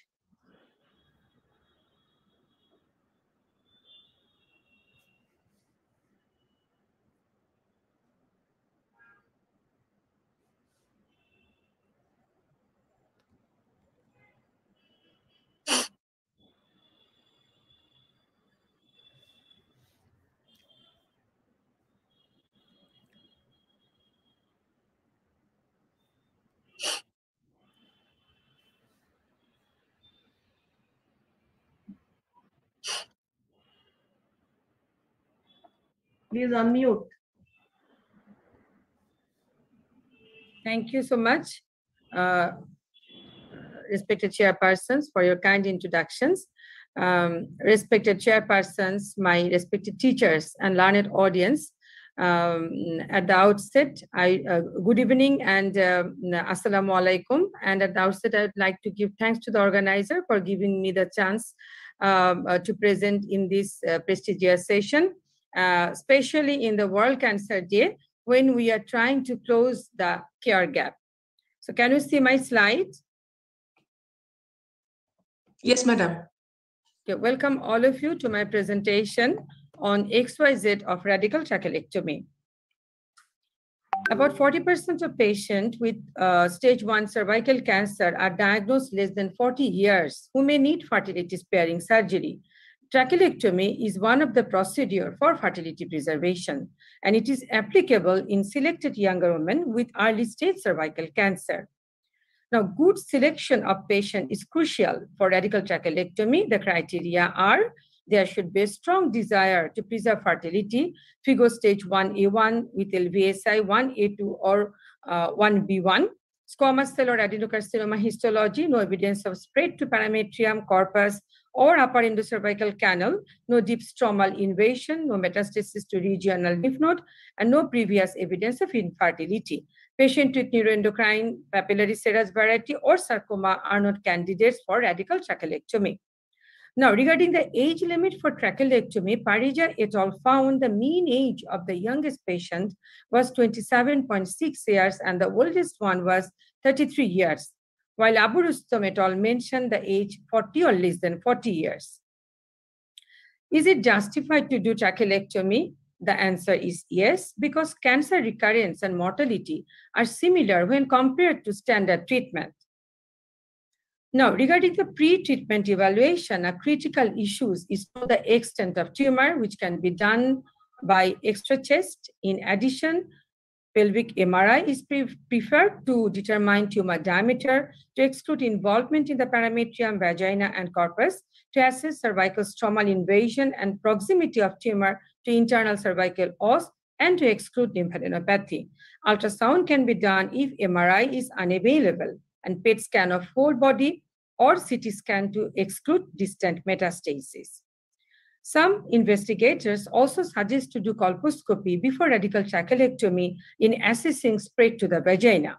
Please unmute. Thank you so much, uh, respected chairpersons, for your kind introductions. Um, respected chairpersons, my respected teachers and learned audience, um, at the outset, I uh, good evening and uh, assalamu alaikum. And at the outset, I'd like to give thanks to the organizer for giving me the chance um, uh, to present in this uh, prestigious session, uh, especially in the World Cancer Day, when we are trying to close the care gap. So can you see my slide? Yes, madam. Okay, welcome all of you to my presentation on XYZ of radical trachelectomy. About 40% of patients with uh, stage one cervical cancer are diagnosed less than 40 years who may need fertility sparing surgery. Trachelectomy is one of the procedure for fertility preservation, and it is applicable in selected younger women with early stage cervical cancer. Now, good selection of patient is crucial for radical trachelectomy. The criteria are there should be a strong desire to preserve fertility, FIGO stage 1A1 with LVSI 1A2 or uh, 1B1, squamous cell or adenocarcinoma histology, no evidence of spread to parametrium, corpus, or upper endocervical canal, no deep stromal invasion, no metastasis to regional lymph node, and no previous evidence of infertility. Patient with neuroendocrine papillary serous variety or sarcoma are not candidates for radical trachelectomy. Now, regarding the age limit for trachelectomy, Parija et al. found the mean age of the youngest patient was 27.6 years and the oldest one was 33 years, while Abu Rustum et al. mentioned the age 40 or less than 40 years. Is it justified to do trachelectomy? The answer is yes, because cancer recurrence and mortality are similar when compared to standard treatment. Now, regarding the pre-treatment evaluation, a critical issue is the extent of tumor, which can be done by extra chest. In addition, pelvic MRI is pre preferred to determine tumor diameter, to exclude involvement in the parametrium, vagina, and corpus, to assess cervical stromal invasion and proximity of tumor to internal cervical os, and to exclude lymphadenopathy. Ultrasound can be done if MRI is unavailable and PET scan of whole body or CT scan to exclude distant metastasis. Some investigators also suggest to do colposcopy before radical trachelectomy in assessing spread to the vagina.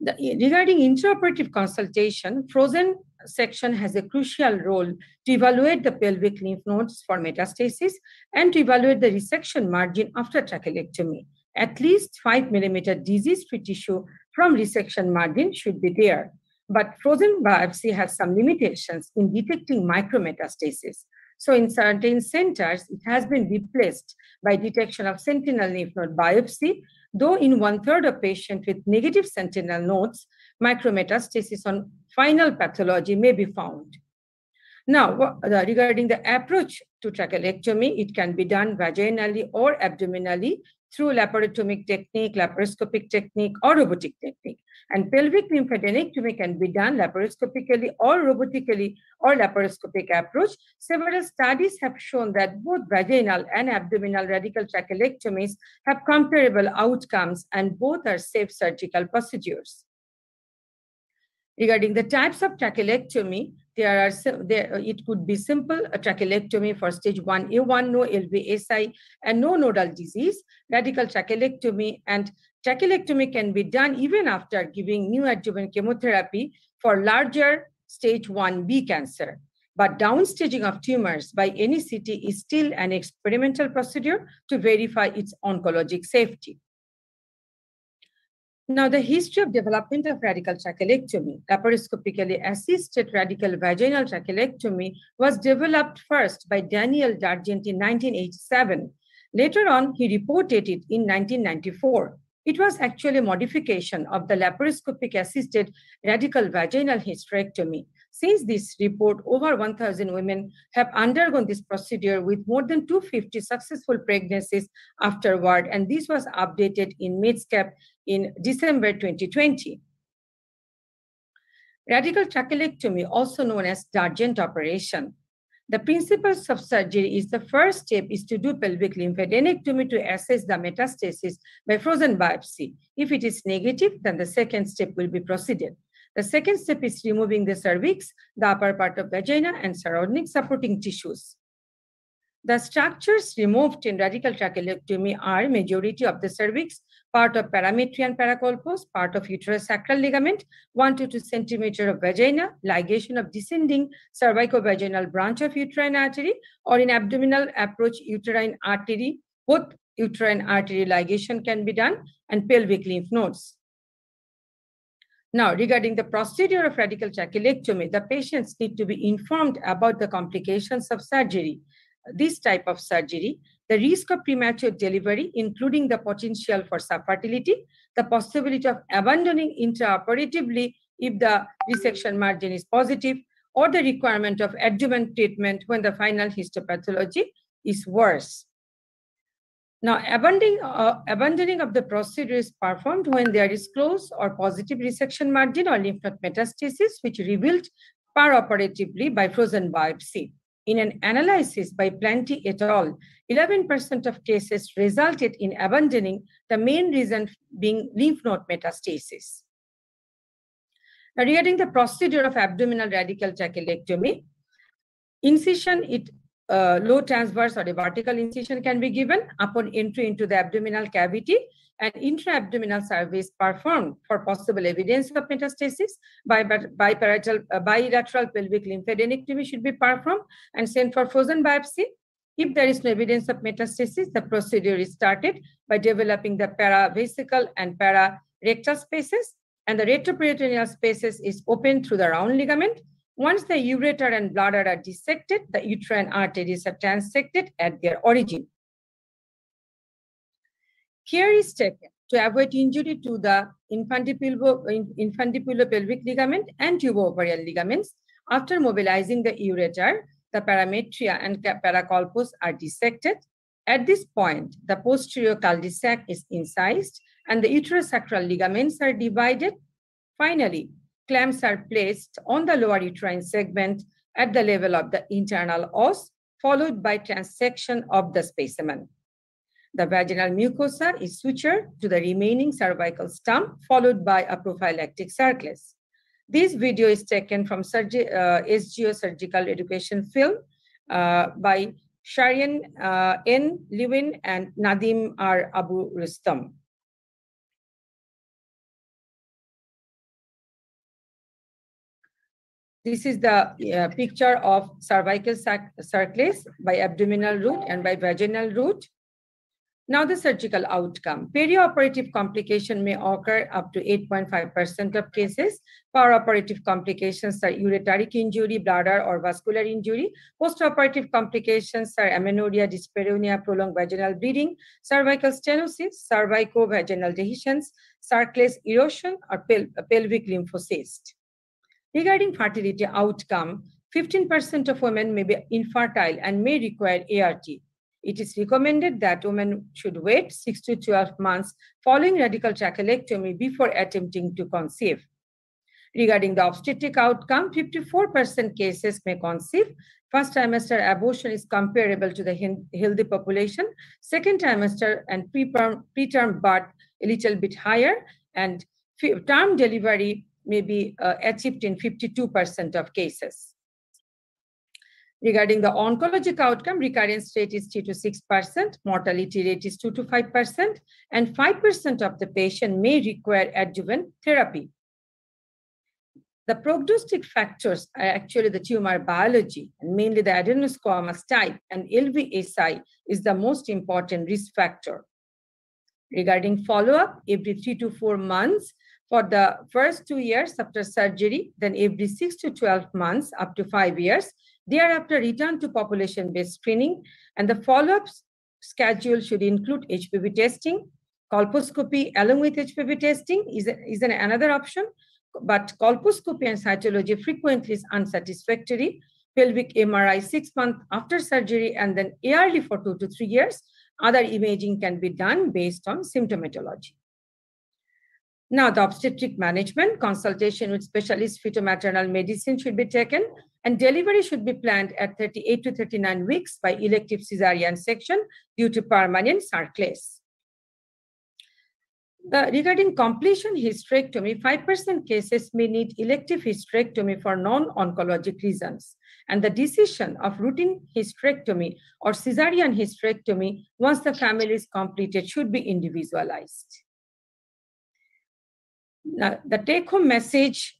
The, regarding intraoperative consultation, frozen section has a crucial role to evaluate the pelvic lymph nodes for metastasis and to evaluate the resection margin after trachelectomy. At least 5 millimeter disease-free tissue from resection margin should be there. But frozen biopsy has some limitations in detecting micrometastasis. So in certain centers, it has been replaced by detection of sentinel lymph node biopsy, though in one third of patients with negative sentinel nodes, micrometastasis on final pathology may be found. Now, regarding the approach to trachelectomy, it can be done vaginally or abdominally through laparotomic technique, laparoscopic technique, or robotic technique. And pelvic lymphadenectomy can be done laparoscopically or robotically or laparoscopic approach. Several studies have shown that both vaginal and abdominal radical trachelectomies have comparable outcomes and both are safe surgical procedures. Regarding the types of trachelectomy, there are there it could be simple a trachelectomy for stage 1A1, no LVSI, and no nodal disease. Radical trachelectomy and trachelectomy can be done even after giving neoadjuvant chemotherapy for larger stage 1B cancer. But downstaging of tumors by any CT is still an experimental procedure to verify its oncologic safety. Now, the history of development of radical trachelectomy, laparoscopically assisted radical vaginal trachelectomy was developed first by Daniel Dargent in 1987. Later on, he reported it in 1994. It was actually a modification of the laparoscopic assisted radical vaginal hysterectomy. Since this report, over 1,000 women have undergone this procedure with more than 250 successful pregnancies afterward, and this was updated in Medscape in December 2020. Radical trachelectomy, also known as Dargent operation. The principles of surgery is the first step is to do pelvic lymphadenectomy to assess the metastasis by frozen biopsy. If it is negative, then the second step will be proceeded. The second step is removing the cervix, the upper part of vagina, and surrounding supporting tissues. The structures removed in radical trachelectomy are majority of the cervix, part of parametrium paracolpos, part of uterosacral ligament, 1 to 2 centimeter of vagina, ligation of descending cervicovaginal branch of uterine artery, or in abdominal approach uterine artery, both uterine artery ligation can be done, and pelvic lymph nodes. Now, regarding the procedure of radical trachelectomy, the patients need to be informed about the complications of surgery this type of surgery, the risk of premature delivery, including the potential for subfertility, the possibility of abandoning intraoperatively if the resection margin is positive, or the requirement of adjuvant treatment when the final histopathology is worse. Now, abandoning, uh, abandoning of the procedure is performed when there is close or positive resection margin or lymph node metastasis, which revealed paraoperatively by frozen biopsy. In an analysis by Plante et al., 11% of cases resulted in abandoning, the main reason being lymph node metastasis. Now, regarding the procedure of abdominal radical trachelectomy, incision, it uh, low transverse or a vertical incision can be given upon entry into the abdominal cavity and intra-abdominal is performed for possible evidence of metastasis. By, bilateral, uh, bilateral pelvic lymphadenectomy should be performed and sent for frozen biopsy. If there is no evidence of metastasis, the procedure is started by developing the paravesical and pararectal spaces, and the retroperitoneal spaces is opened through the round ligament. Once the ureter and bladder are dissected, the uterine arteries are transected at their origin. Care is taken to avoid injury to the infundibulopelvic ligament and tubo-ovarial ligaments. After mobilizing the ureter, the parametria and paracolpos are dissected. At this point, the posterior cul-de-sac is incised and the uterosacral ligaments are divided. Finally, clamps are placed on the lower uterine segment at the level of the internal os, followed by transection of the specimen. The vaginal mucosa is sutured to the remaining cervical stump, followed by a prophylactic cerclage. This video is taken from surgi uh, SGO Surgical Education Film uh, by Sharyn uh, N. Lewin and Nadeem R. Abu Rustum. This is the uh, picture of cervical cerclage by abdominal route and by vaginal route. Now the surgical outcome. Perioperative complication may occur up to 8.5% of cases. Perioperative complications are ureteric injury, bladder or vascular injury. Postoperative complications are amenorrhea, dyspareunia, prolonged vaginal bleeding, cervical stenosis, cervico-vaginal dehiscence, cerclage erosion or pel pelvic lymphocyst. Regarding fertility outcome, 15% of women may be infertile and may require ART. It is recommended that women should wait 6 to 12 months following radical trachelectomy before attempting to conceive. Regarding the obstetric outcome, 54% cases may conceive. First trimester abortion is comparable to the healthy population. Second trimester and preterm, preterm birth a little bit higher, and term delivery may be uh, achieved in 52% of cases. Regarding the oncologic outcome, recurrence rate is 3 to 6%, mortality rate is 2 to 5%, and 5% of the patient may require adjuvant therapy. The prognostic factors are actually the tumor biology, and mainly the adenosquamous type and LVSI is the most important risk factor. Regarding follow-up, every three to four months for the first two years after surgery, then every six to 12 months up to five years, Thereafter, return to population-based screening, and the follow-up schedule should include HPV testing, colposcopy along with HPV testing is, is an, another option, but colposcopy and cytology frequently is unsatisfactory. Pelvic MRI six months after surgery and then yearly for two to three years. Other imaging can be done based on symptomatology. Now, the obstetric management consultation with specialist fetal-maternal medicine should be taken and delivery should be planned at 38 to 39 weeks by elective cesarean section due to permanent circulates. Uh, regarding completion hysterectomy, 5% cases may need elective hysterectomy for non-oncologic reasons. And the decision of routine hysterectomy or cesarean hysterectomy, once the family is completed, should be individualized. Now, the take-home message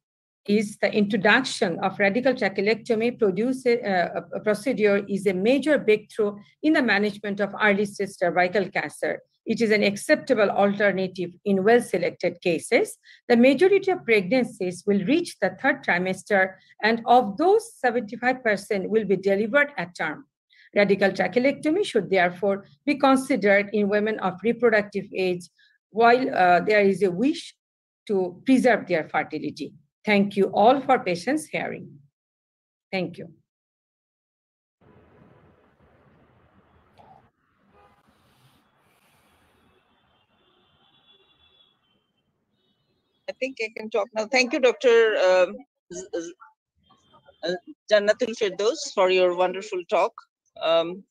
is the introduction of radical trachelectomy produce, uh, a procedure is a major breakthrough in the management of early stage cervical cancer. It is an acceptable alternative in well-selected cases. The majority of pregnancies will reach the third trimester, and of those, 75% will be delivered at term. Radical trachelectomy should therefore be considered in women of reproductive age while uh, there is a wish to preserve their fertility. Thank you all for patience hearing. Thank you. I think I can talk now. Thank you, Dr. Um, uh, Jannatul for your wonderful talk. Um,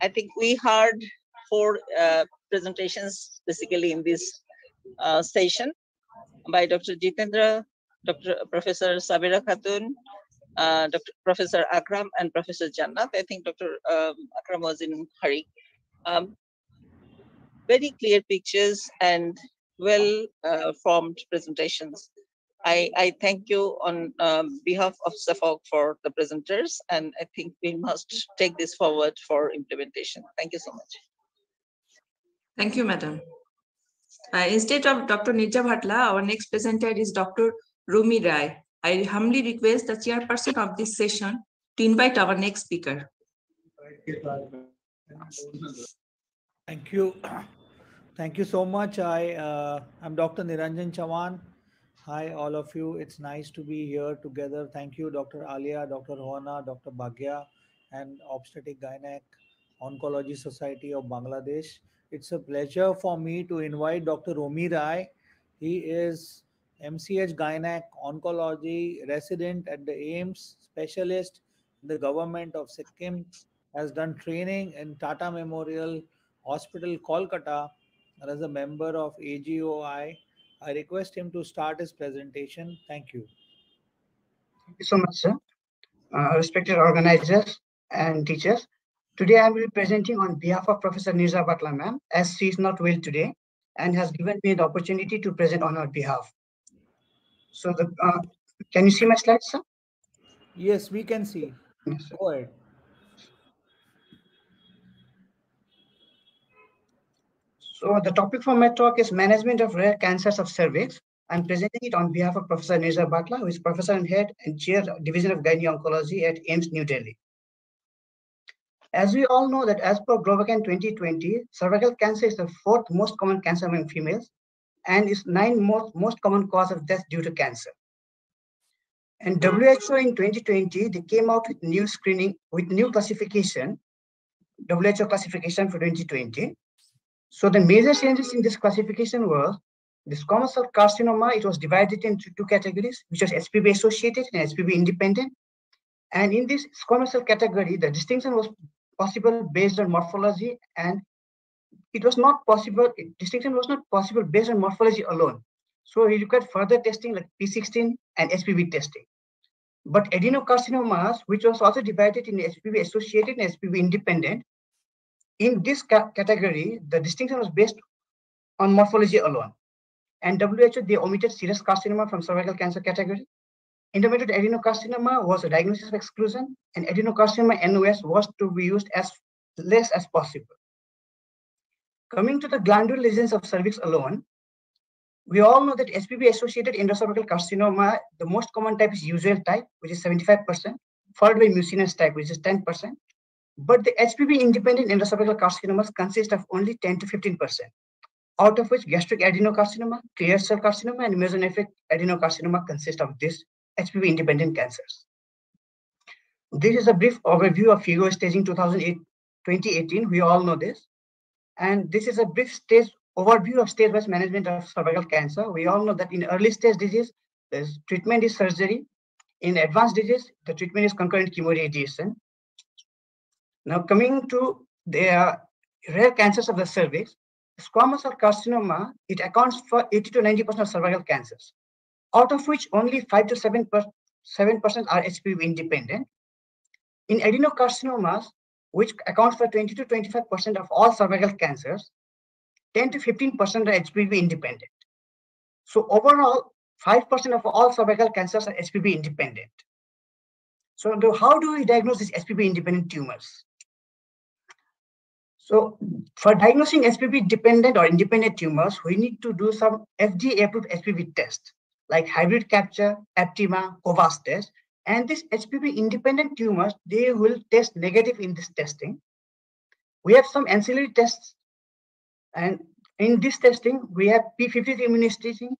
I think we heard four uh, presentations basically in this uh, session by Dr. Jitendra, Dr. Professor Sabera Khatun, uh, Dr. Professor Akram, and Professor Jannat. I think Dr. Um, Akram was in hurry. Um, very clear pictures and well uh, formed presentations. I, I, thank you on um, behalf of SAFOG for the presenters, and I think we must take this forward for implementation. Thank you so much. Thank you, Madam. Uh, instead of Dr. Neerja Bhatla, our next presenter is Dr. Rumi Rai. I humbly request the chairperson of this session to invite our next speaker. Thank you. Thank you so much. I uh, am Dr. Niranjan Chavan. Hi, all of you. It's nice to be here together. Thank you, Dr. Alyia, Dr. Rohana, Dr. Bhagya, and Obstetric Gynec Oncology Society of Bangladesh. It's a pleasure for me to invite Dr. Romi Rai. He is MCH Gynec Oncology resident at the AIIMS specialist in the government of Sikkim, has done training in Tata Memorial Hospital, Kolkata, and as a member of AGOI. I request him to start his presentation. Thank you. Thank you so much, sir. Uh, respected organizers and teachers, today I will be presenting on behalf of Professor Neerja Bhatla ma'am, as she is not well today and has given me the opportunity to present on her behalf. So the uh, can you see my slides, sir? Yes, we can see. Yes, Go ahead. So the topic for my talk is management of rare cancers of cervix. I'm presenting it on behalf of Professor Neerja Bhatla, who is Professor and Head and Chair Division of Gynae Oncology at AIIMS New Delhi. As we all know that as per GLOBOCAN 2020, cervical cancer is the fourth most common cancer among females and is ninth most, most common cause of death due to cancer. And hmm. WHO in 2020, they came out with new screening, with new classification, WHO classification for 2020. So the major changes in this classification were the squamous cell carcinoma, it was divided into two categories, which was HPV associated and HPV independent. And in this squamous cell category, the distinction was possible based on morphology and it was not possible, distinction was not possible based on morphology alone. So we required further testing like P16 and HPV testing. But adenocarcinomas, which was also divided in HPV associated and HPV independent, in this ca category, the distinction was based on morphology alone. And WHO, they omitted serous carcinoma from cervical cancer category. Intermediate adenocarcinoma was a diagnosis of exclusion, and adenocarcinoma NOS was to be used as less as possible. Coming to the glandular lesions of cervix alone, we all know that HPV-associated endocervical carcinoma, the most common type is usual type, which is 75%, followed by mucinous type, which is 10%. But the HPV-independent endocervical carcinomas consist of only 10 to 15%, out of which gastric adenocarcinoma, clear cell carcinoma, and mesonephric adenocarcinoma consist of these HPV-independent cancers. This is a brief overview of FIGO staging 2008, 2018. We all know this. And this is a brief stage overview of stage-wise management of cervical cancer. We all know that in early stage disease, the treatment is surgery. In advanced disease, the treatment is concurrent chemoradiation. Now coming to the uh, rare cancers of the cervix, squamous cell carcinoma, it accounts for 80 to 90% of cervical cancers, out of which only 5 to 7 percent are HPV independent. In adenocarcinomas, which accounts for 20 to 25% of all cervical cancers, 10 to 15% are HPV independent. So overall, 5% of all cervical cancers are HPV independent. So how do we diagnose these HPV independent tumors? So for diagnosing HPV dependent or independent tumors, we need to do some FDA approved HPV tests like hybrid capture, Aptima, cobas test. And these HPV independent tumors, they will test negative in this testing. We have some ancillary tests and in this testing, we have P53 immunostaining,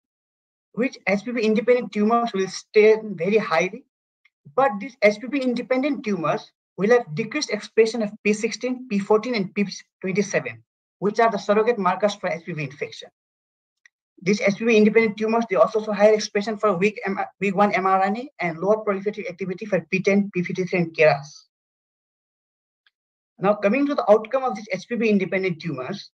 which HPV independent tumors will stay very highly. But these HPV independent tumors will have decreased expression of P16, P14, and P27, which are the surrogate markers for HPV infection. These HPV independent tumors, they also show higher expression for weak, weak 1 mRNA and lower proliferative activity for P10, P53, and KRAS. Now, coming to the outcome of these HPV independent tumors,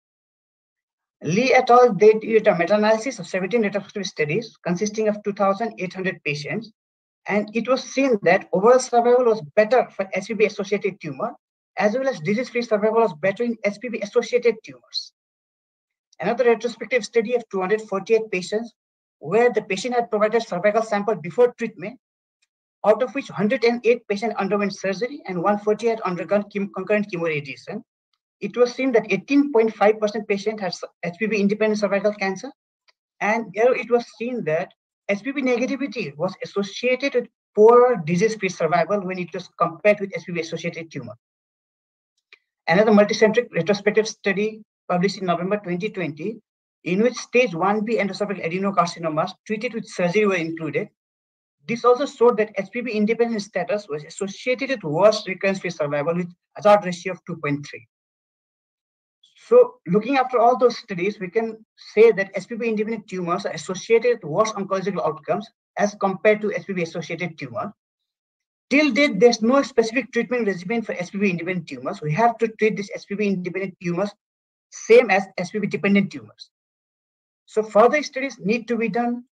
Lee et al. They did a meta-analysis of 17 retrospective studies consisting of 2,800 patients, and it was seen that overall survival was better for HPV-associated tumor, as well as disease-free survival was better in HPV-associated tumors. Another retrospective study of 248 patients, where the patient had provided cervical sample before treatment, out of which 108 patients underwent surgery and 140 had undergone concurrent chemoradiation it was seen that 18.5% patient has HPV independent cervical cancer. And here it was seen that HPV negativity was associated with poor disease-free survival when it was compared with HPV-associated tumor. Another multicentric retrospective study published in November 2020, in which stage 1B endocervical adenocarcinomas treated with surgery were included. This also showed that HPV independent status was associated with worse recurrence-free survival with hazard ratio of 2.3. So looking after all those studies, we can say that HPV-independent tumors are associated with worse oncological outcomes as compared to HPV-associated tumor. Till date, there's no specific treatment regimen for HPV-independent tumors. We have to treat these HPV-independent tumors same as HPV-dependent tumors. So further studies need to be done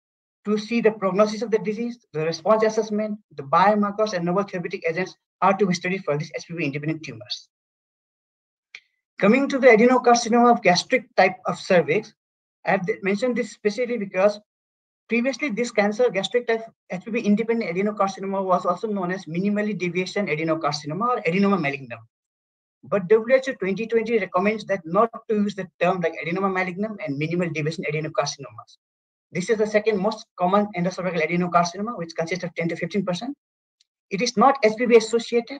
to see the prognosis of the disease, the response assessment, the biomarkers, and novel therapeutic agents are to be studied for these HPV-independent tumors. Coming to the adenocarcinoma of gastric type of cervix, I have mentioned this specifically because previously this cancer, gastric type HPV independent adenocarcinoma was also known as minimally deviation adenocarcinoma or adenoma malignum. But WHO 2020 recommends that not to use the term like adenoma malignum and minimal deviation adenocarcinomas. This is the second most common endocervical adenocarcinoma, which consists of 10 to 15%. It is not HPV associated,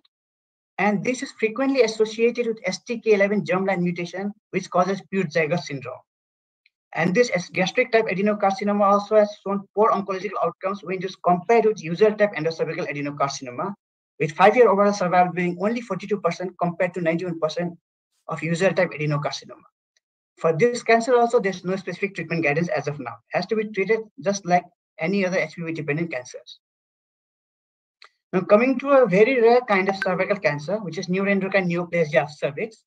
and this is frequently associated with STK11 germline mutation, which causes Peutz-Jeghers syndrome. And this gastric type adenocarcinoma also has shown poor oncological outcomes when just compared with usual type endocervical adenocarcinoma, with five-year overall survival being only 42% compared to 91% of usual type adenocarcinoma. For this cancer also, there's no specific treatment guidance as of now. It has to be treated just like any other HPV-dependent cancers. Now coming to a very rare kind of cervical cancer, which is neuroendocrine neoplasia of cervix.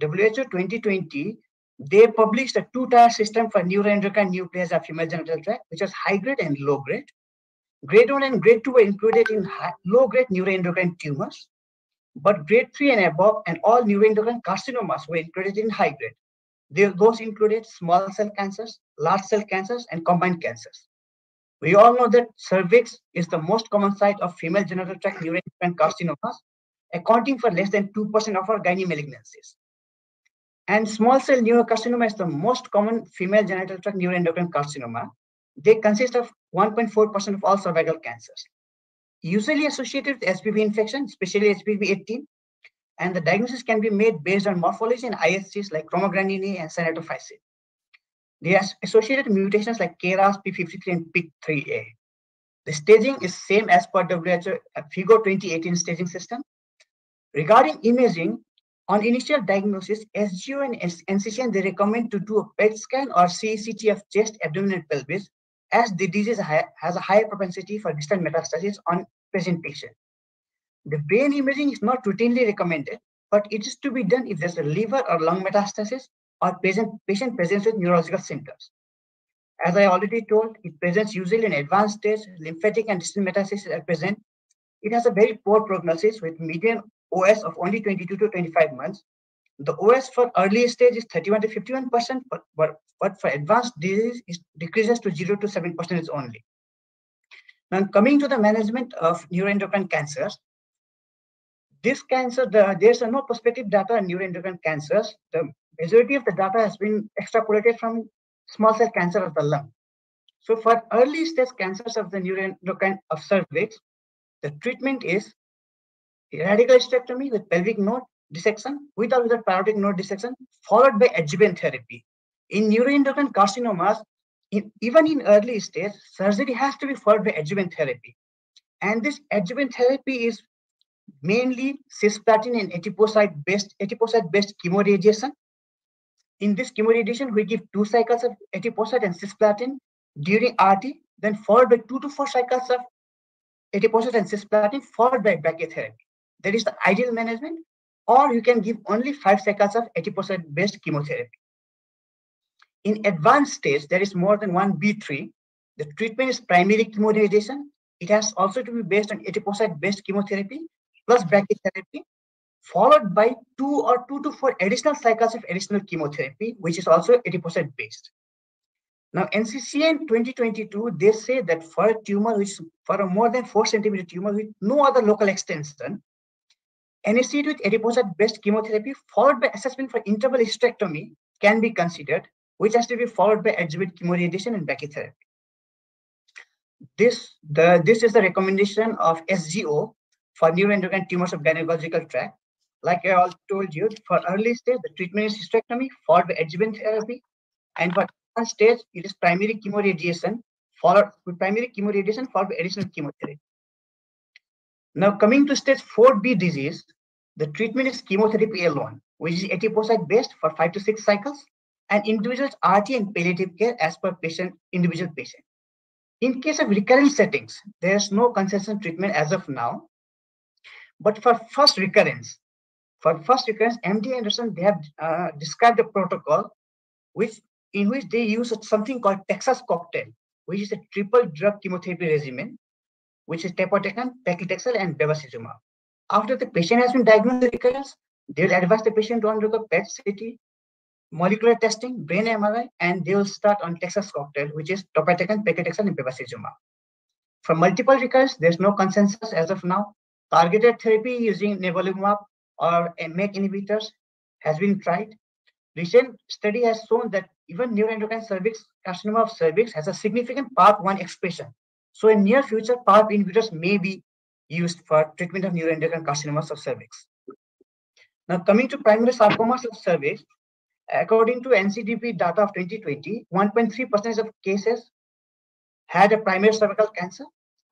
WHO 2020, they published a two-tier system for neuroendocrine neoplasia of female genital tract, which was high grade and low grade. Grade 1 and grade 2 were included in low grade neuroendocrine tumors, but grade 3 and above and all neuroendocrine carcinomas were included in high grade. Those included small cell cancers, large cell cancers, and combined cancers. We all know that cervix is the most common site of female genital tract neuroendocrine carcinomas, accounting for less than 2% of our gynae malignancies. And small cell neurocarcinoma is the most common female genital tract neuroendocrine carcinoma. They consist of 1.4% of all cervical cancers. Usually associated with HPV infection, especially HPV 18, and the diagnosis can be made based on morphology and IHCs like chromogranin and synaptophysin. They are associated mutations like KRAS, P53, and PIK3A. The staging is same as per WHO uh, FIGO 2018 staging system. Regarding imaging, on initial diagnosis, SGO and NCCN, they recommend to do a PET scan or CECT of chest, abdomen, and pelvis, as the disease has a higher propensity for distant metastasis on present patient. The brain imaging is not routinely recommended, but it is to be done if there's a liver or lung metastasis or patient, patient presents with neurological symptoms. As I already told, it presents usually in advanced stage, lymphatic and distant metastases are present. It has a very poor prognosis with median OS of only 22 to 25 months. The OS for early stage is 31 to 51 percent, but, but, for advanced disease, it decreases to 0 to 7 percent only. Now, coming to the management of neuroendocrine cancers, this cancer, the, there's no prospective data on neuroendocrine cancers. The majority of the data has been extrapolated from small cell cancer of the lung. So for early stage cancers of the neuroendocrine of cervix, the treatment is radical hysterectomy with pelvic node dissection with or without para-aortic node dissection, followed by adjuvant therapy. In neuroendocrine carcinomas, in, even in early stage, surgery has to be followed by adjuvant therapy. And this adjuvant therapy is mainly cisplatin and etoposide-based etoposide-based chemoradiation. In this chemoradiation, we give two cycles of etoposide and cisplatin during RT, then followed by two to four cycles of etoposide and cisplatin, followed by brachytherapy. That is the ideal management. Or you can give only five cycles of etoposide-based chemotherapy. In advanced stage, there is more than one B3. The treatment is primary chemoradiation. It has also to be based on etoposide-based chemotherapy plus brachytherapy, followed by two or two to four additional cycles of additional chemotherapy, which is also etoposide based. Now, NCCN 2022, they say that for a tumor which for a more than four centimeter tumor with no other local extension, NSCT with etoposide based chemotherapy followed by assessment for interval hysterectomy can be considered, which has to be followed by adjuvant chemoradiation and brachytherapy. This, the, this is the recommendation of SGO for neuroendocrine tumors of gynecological tract. Like I all told you, for early stage, the treatment is hysterectomy followed by adjuvant therapy. And for advanced stage, it is primary chemoradiation followed with primary chemoradiation followed by additional chemotherapy. Now coming to stage 4B disease, the treatment is chemotherapy alone, which is etoposide based for five to six cycles, and individuals RT and palliative care as per patient individual patient. In case of recurrent settings, there is no consensus treatment as of now, but for first recurrence, for first recurrence, MD Anderson, they have uh, described a protocol which in which they use something called Texas cocktail, which is a triple drug chemotherapy regimen, which is topotecan, paclitaxel, and bevacizumab. After the patient has been diagnosed with recurrence, they will advise the patient to undergo PET CT, molecular testing, brain MRI, and they will start on Texas cocktail, which is topotecan, paclitaxel, and bevacizumab. For multiple recurrence, there's no consensus as of now. Targeted therapy using nivolumab or MEK inhibitors has been tried. Recent study has shown that even neuroendocrine cervix carcinoma of cervix has a significant PARP1 expression. So in near future, PARP inhibitors may be used for treatment of neuroendocrine carcinomas of cervix. Now coming to primary sarcomas of cervix, According to NCDB data of 2020, 1.3% of cases had a primary cervical cancer,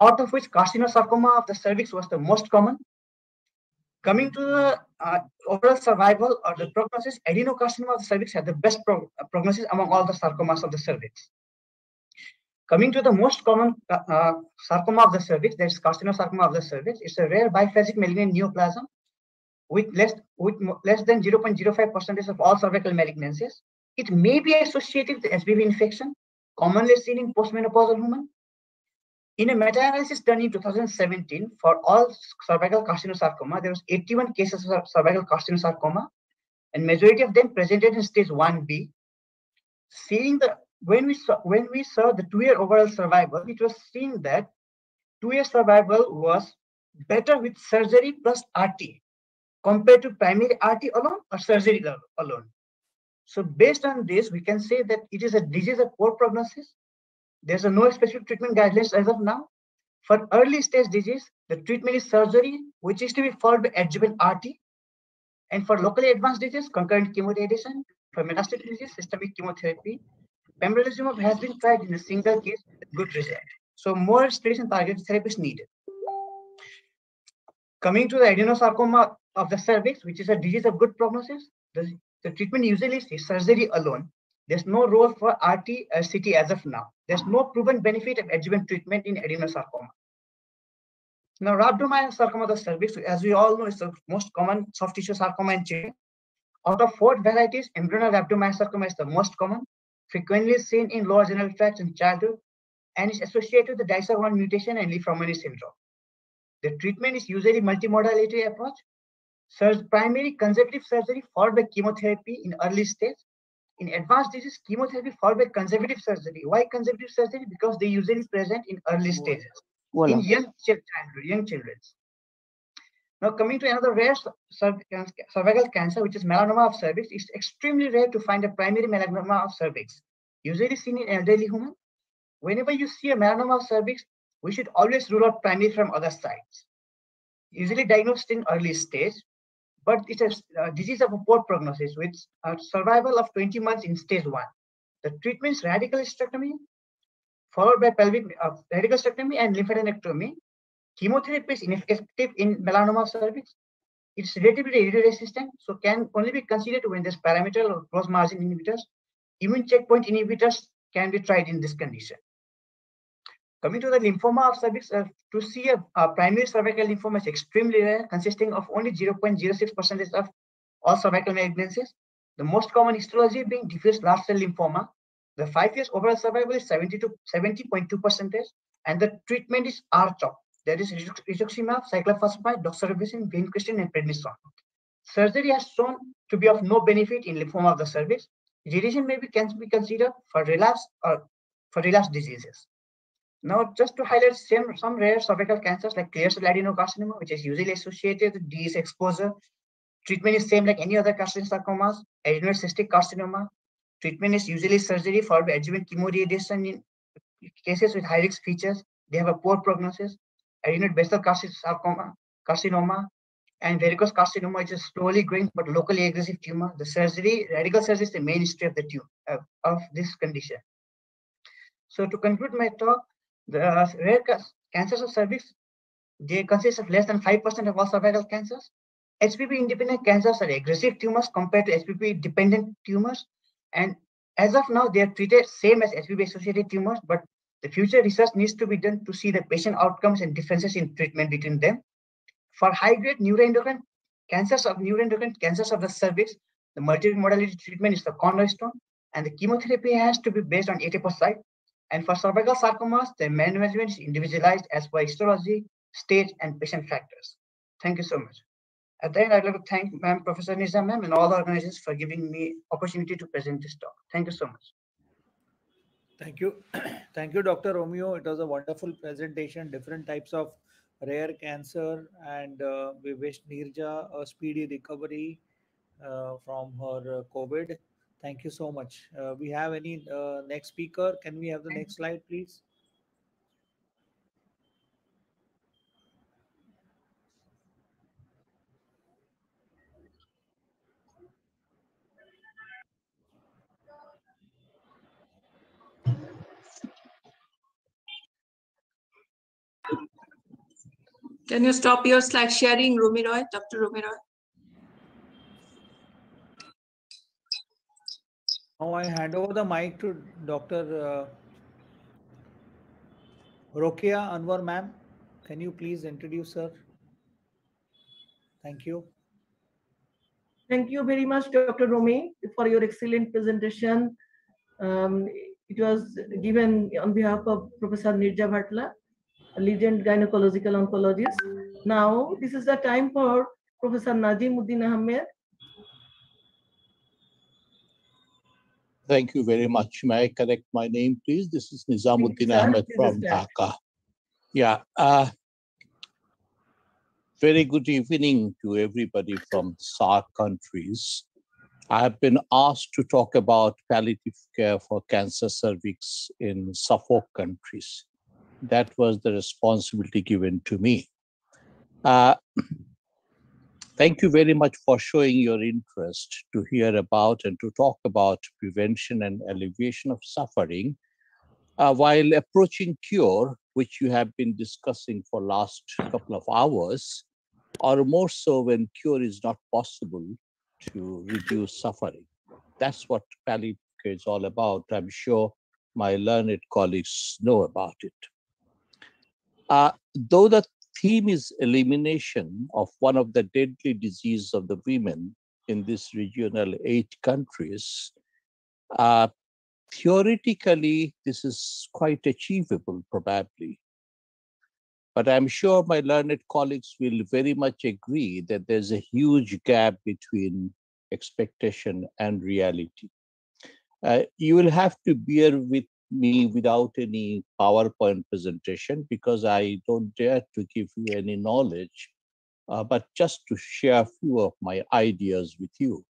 out of which carcinosarcoma of the cervix was the most common. Coming to the uh, overall survival or the prognosis, adenocarcinoma of the cervix had the best pro prognosis among all the sarcomas of the cervix. Coming to the most common uh, uh, sarcoma of the cervix, that is carcinosarcoma of the cervix. It's a rare biphasic malignant neoplasm with less with less than 0.05% of all cervical malignancies. It may be associated with HPV infection, commonly seen in postmenopausal women. In a meta-analysis done in 2017 for all cervical carcinosarcoma, there was 81 cases of cervical carcinosarcoma, and majority of them presented in stage 1B. Seeing the when we saw when we saw the two-year overall survival, it was seen that two-year survival was better with surgery plus RT compared to primary RT alone or surgery alone. So based on this, we can say that it is a disease of poor prognosis. There's a no specific treatment guidelines as of now. For early stage disease, the treatment is surgery, which is to be followed by adjuvant RT. And for locally advanced disease, concurrent chemoradiation. For metastatic disease, systemic chemotherapy. Pembrolizumab has been tried in a single case with good result. So more and targeted therapy is needed. Coming to the adenosarcoma of the cervix, which is a disease of good prognosis, the, the treatment usually is surgery alone. There's no role for RT or uh, CT as of now. There's no proven benefit of adjuvant treatment in adenosarcoma. Now, rhabdomyosarcoma of the cervix, as we all know, is the most common soft tissue sarcoma in children. Out of four varieties, embryonal rhabdomyosarcoma is the most common, frequently seen in lower genital tract in childhood, and is associated with the DICER1 mutation and Li-Fraumeni syndrome. The treatment is usually multimodality approach, Surg primary conservative surgery followed by chemotherapy in early stage. In advanced disease, chemotherapy followed by conservative surgery. Why conservative surgery? Because they usually present in early stages in young childhood, young children. Now coming to another rare cervical cancer, which is melanoma of cervix, it's extremely rare to find a primary melanoma of cervix. Usually seen in elderly human. Whenever you see a melanoma of cervix, we should always rule out primary from other sites. Usually diagnosed in early stage, but it's a disease of a poor prognosis with a survival of 20 months in stage one. The treatment is radical hysterectomy, followed by pelvic uh, radical hysterectomy and lymphadenectomy. Chemotherapy is ineffective in melanoma of cervix. It's relatively resistant, so can only be considered when there's parameter or cross margin inhibitors. Immune checkpoint inhibitors can be tried in this condition. Coming to the lymphoma of cervix, uh, to see a, a, primary cervical lymphoma is extremely rare, consisting of only 0.06% of all cervical malignancies. The most common histology being diffuse large cell lymphoma. The five years overall survival is 70 to 70.2%, and the treatment is R-CHOP. That is rituximab, cyclophosphamide, doxorubicin, vincristine, and prednisone. Surgery has shown to be of no benefit in lymphoma of the cervix. Radiation may be, can be considered for relapse or for relapse diseases. Now, just to highlight some, some rare cervical cancers like clear cell adenocarcinoma, which is usually associated with DES exposure. Treatment is same like any other carcinosarcomas, adenoid cystic carcinoma. Treatment is usually surgery by adjuvant chemoradiation in cases with high risk features. They have a poor prognosis. Adenoid basal carcinoma, carcinoma and verrucous carcinoma, is slowly growing but locally aggressive tumor. The surgery, radical surgery is the mainstay of the tumor, uh, of this condition. So to conclude my talk, the rare cancers of cervix, they consist of less than 5% of all cervical cancers. HPV-independent cancers are aggressive tumors compared to HPV-dependent tumors. And as of now, they are treated same as HPV-associated tumors, but the future research needs to be done to see the patient outcomes and differences in treatment between them. For high-grade neuroendocrine cancers of neuroendocrine cancers of the cervix, the multimodality treatment is the cornerstone, and the chemotherapy has to be based on etoposide and for cervical sarcomas, the management is individualized as per histology, stage, and patient factors. Thank you so much. At the end, I'd like to thank Ma'am, Professor Niza Ma'am, and all the organizations for giving me opportunity to present this talk. Thank you so much. Thank you. *clears throat* Thank you, Dr. Romeo. It was a wonderful presentation, different types of rare cancer, and uh, we wish Neerja a speedy recovery uh, from her uh, COVID. Thank you so much. Uh, we have any uh, next speaker? Can we have the next slide, please? Can you stop your slide sharing, Rumiroy, Dr. Rumiroy? Now I hand over the mic to Dr. Uh, Rokeya Anwar ma'am. Can you please introduce her? Thank you. Thank you very much, Dr. Romi, for your excellent presentation. Um, it was given on behalf of Professor Neerja Bhatla, a legend gynecological oncologist. Now, this is the time for Professor Najim Uddin Ahmed. Thank you very much. May I correct my name, please? This is Nezamuddin. Ahmed from Dhaka. Yeah. Uh, very good evening to everybody from SAARC countries. I have been asked to talk about palliative care for cancer cervix in SAFOG countries. That was the responsibility given to me. Uh, *clears throat* thank you very much for showing your interest to hear about and to talk about prevention and alleviation of suffering uh, while approaching cure, which you have been discussing for last couple of hours, or more so when cure is not possible to reduce suffering. That's what palliative care is all about. I'm sure my learned colleagues know about it. Uh, though the theme is elimination of one of the deadly diseases of the women in these regional eight countries, uh, theoretically, this is quite achievable, probably. But I'm sure my learned colleagues will very much agree that there's a huge gap between expectation and reality. Uh, you will have to bear with me without any PowerPoint presentation because I don't dare to give you any knowledge, uh, but just to share a few of my ideas with you.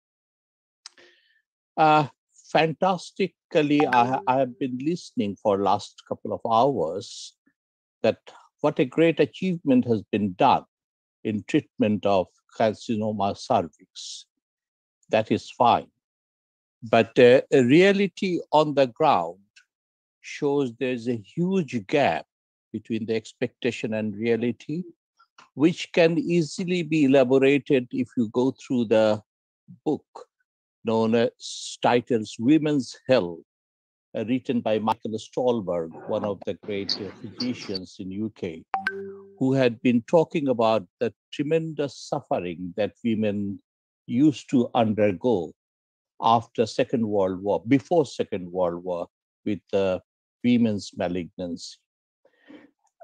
Uh, fantastically, I, I have been listening for last couple of hours that what a great achievement has been done in treatment of carcinoma cervix. That is fine. But uh, reality on the ground shows there's a huge gap between the expectation and reality, which can easily be elaborated if you go through the book known as titles Women's Health, uh, written by Michael Stolberg, one of the great uh, physicians in UK, who had been talking about the tremendous suffering that women used to undergo after Second World War, before Second World War, with the women's malignancy.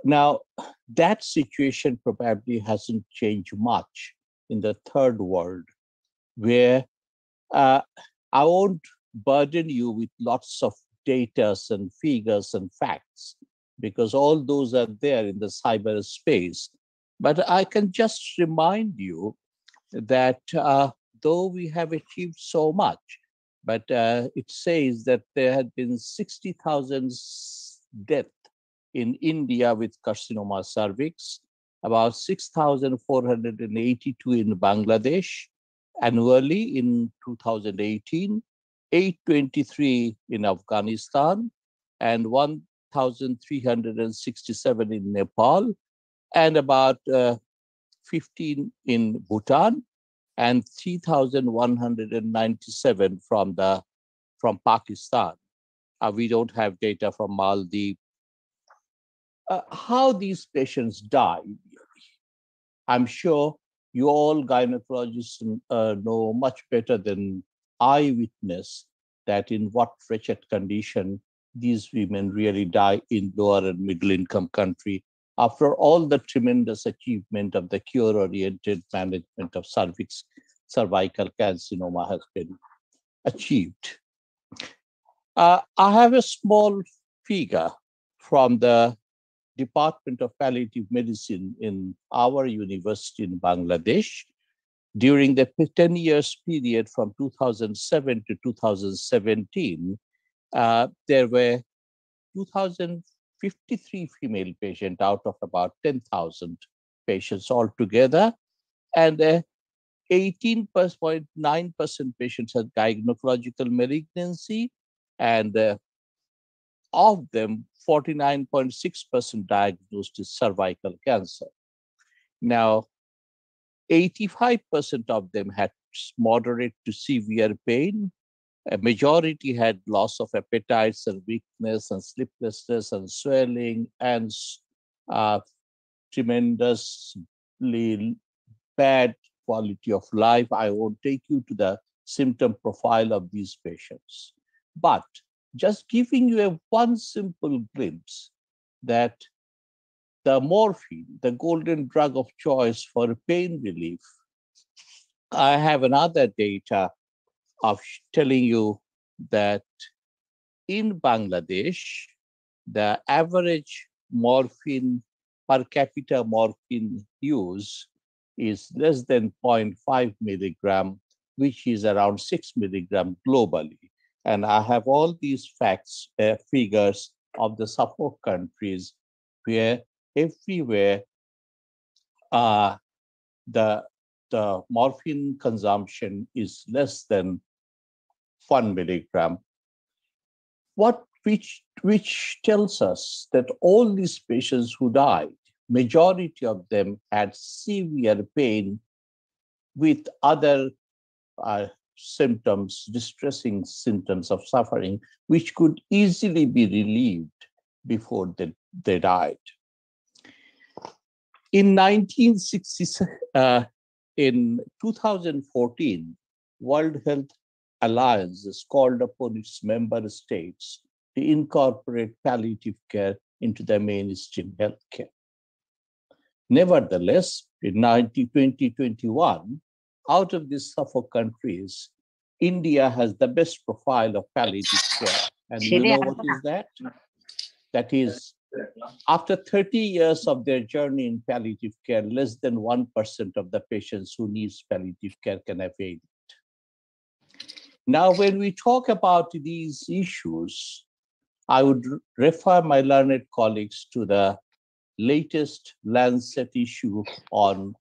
Now, that situation probably hasn't changed much in the third world, where uh, I won't burden you with lots of data and figures and facts, because all those are there in the cyberspace. But I can just remind you that uh, though we have achieved so much, but uh, it says that there had been 60,000 deaths in India with carcinoma cervix, about 6,482 in Bangladesh annually in 2018, 823 in Afghanistan, and 1,367 in Nepal, and about uh, 15 in Bhutan, and 3,197 from the from Pakistan. Uh, we don't have data from Maldives. Uh, how these patients die, I'm sure you all gynecologists uh, know much better than I witness that in what wretched condition these women really die in lower and middle income country after all the tremendous achievement of the cure-oriented management of cervix, cervical carcinoma has been achieved. Uh, I have a small figure from the Department of Palliative Medicine in our university in Bangladesh. During the 10 years period from 2007 to 2017, uh, there were 2,053 female patients out of about 10,000 patients altogether. And uh, 18.9% patients had gynecological malignancy, and uh, of them, 49.6% diagnosed with cervical cancer. Now, 85% of them had moderate to severe pain. A majority had loss of appetites and weakness and sleeplessness and swelling and uh, tremendously bad quality of life. I won't take you to the symptom profile of these patients. But just giving you a one simple glimpse that the morphine, the golden drug of choice for pain relief, I have another data of telling you that in Bangladesh, the average morphine per capita morphine use is less than 0.5 milligram, which is around 6 milligram globally. And I have all these facts, uh, figures of the SAFOG countries where everywhere uh, the, the morphine consumption is less than one milligram. What which which tells us that all these patients who died, majority of them had severe pain with other uh, symptoms, distressing symptoms of suffering, which could easily be relieved before they, they died. In 1960, uh, in 2014, World Health Alliance has called upon its member states to incorporate palliative care into their mainstream healthcare. Nevertheless, in 2021, out of these SAFOG countries, India has the best profile of palliative care. And you know what is that? That is, after 30 years of their journey in palliative care, less than 1% of the patients who need palliative care can avail. Now, when we talk about these issues, I would refer my learned colleagues to the latest Lancet issue on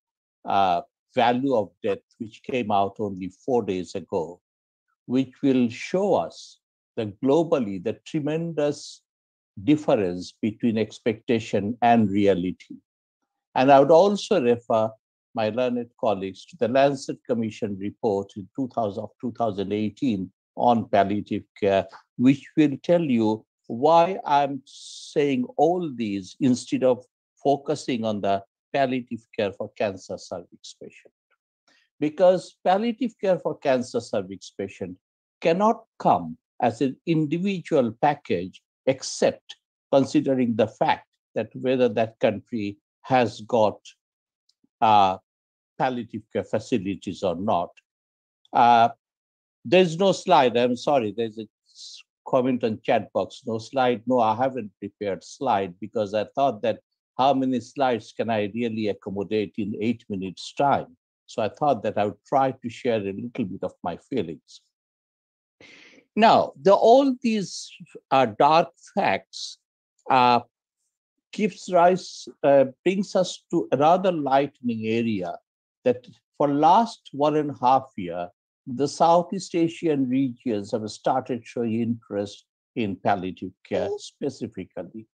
uh, value of death, which came out only four days ago, which will show us the globally the tremendous difference between expectation and reality. And I would also refer my learned colleagues to the Lancet Commission report in 2000 of 2018 on palliative care, which will tell you why I'm saying all these instead of focusing on the palliative care for cancer cervix patient. Because palliative care for cancer cervix patient cannot come as an individual package except considering the fact that whether that country has got uh, palliative care facilities or not. Uh, there's no slide. I'm sorry. There's a comment on chat box. No slide. No, I haven't prepared slide because I thought that how many slides can I really accommodate in eight minutes time? So I thought that I would try to share a little bit of my feelings. Now, the, all these uh, dark facts uh, gives rise, uh, brings us to a rather lightning area that for last one and a half year, the Southeast Asian regions have started showing interest in palliative care specifically.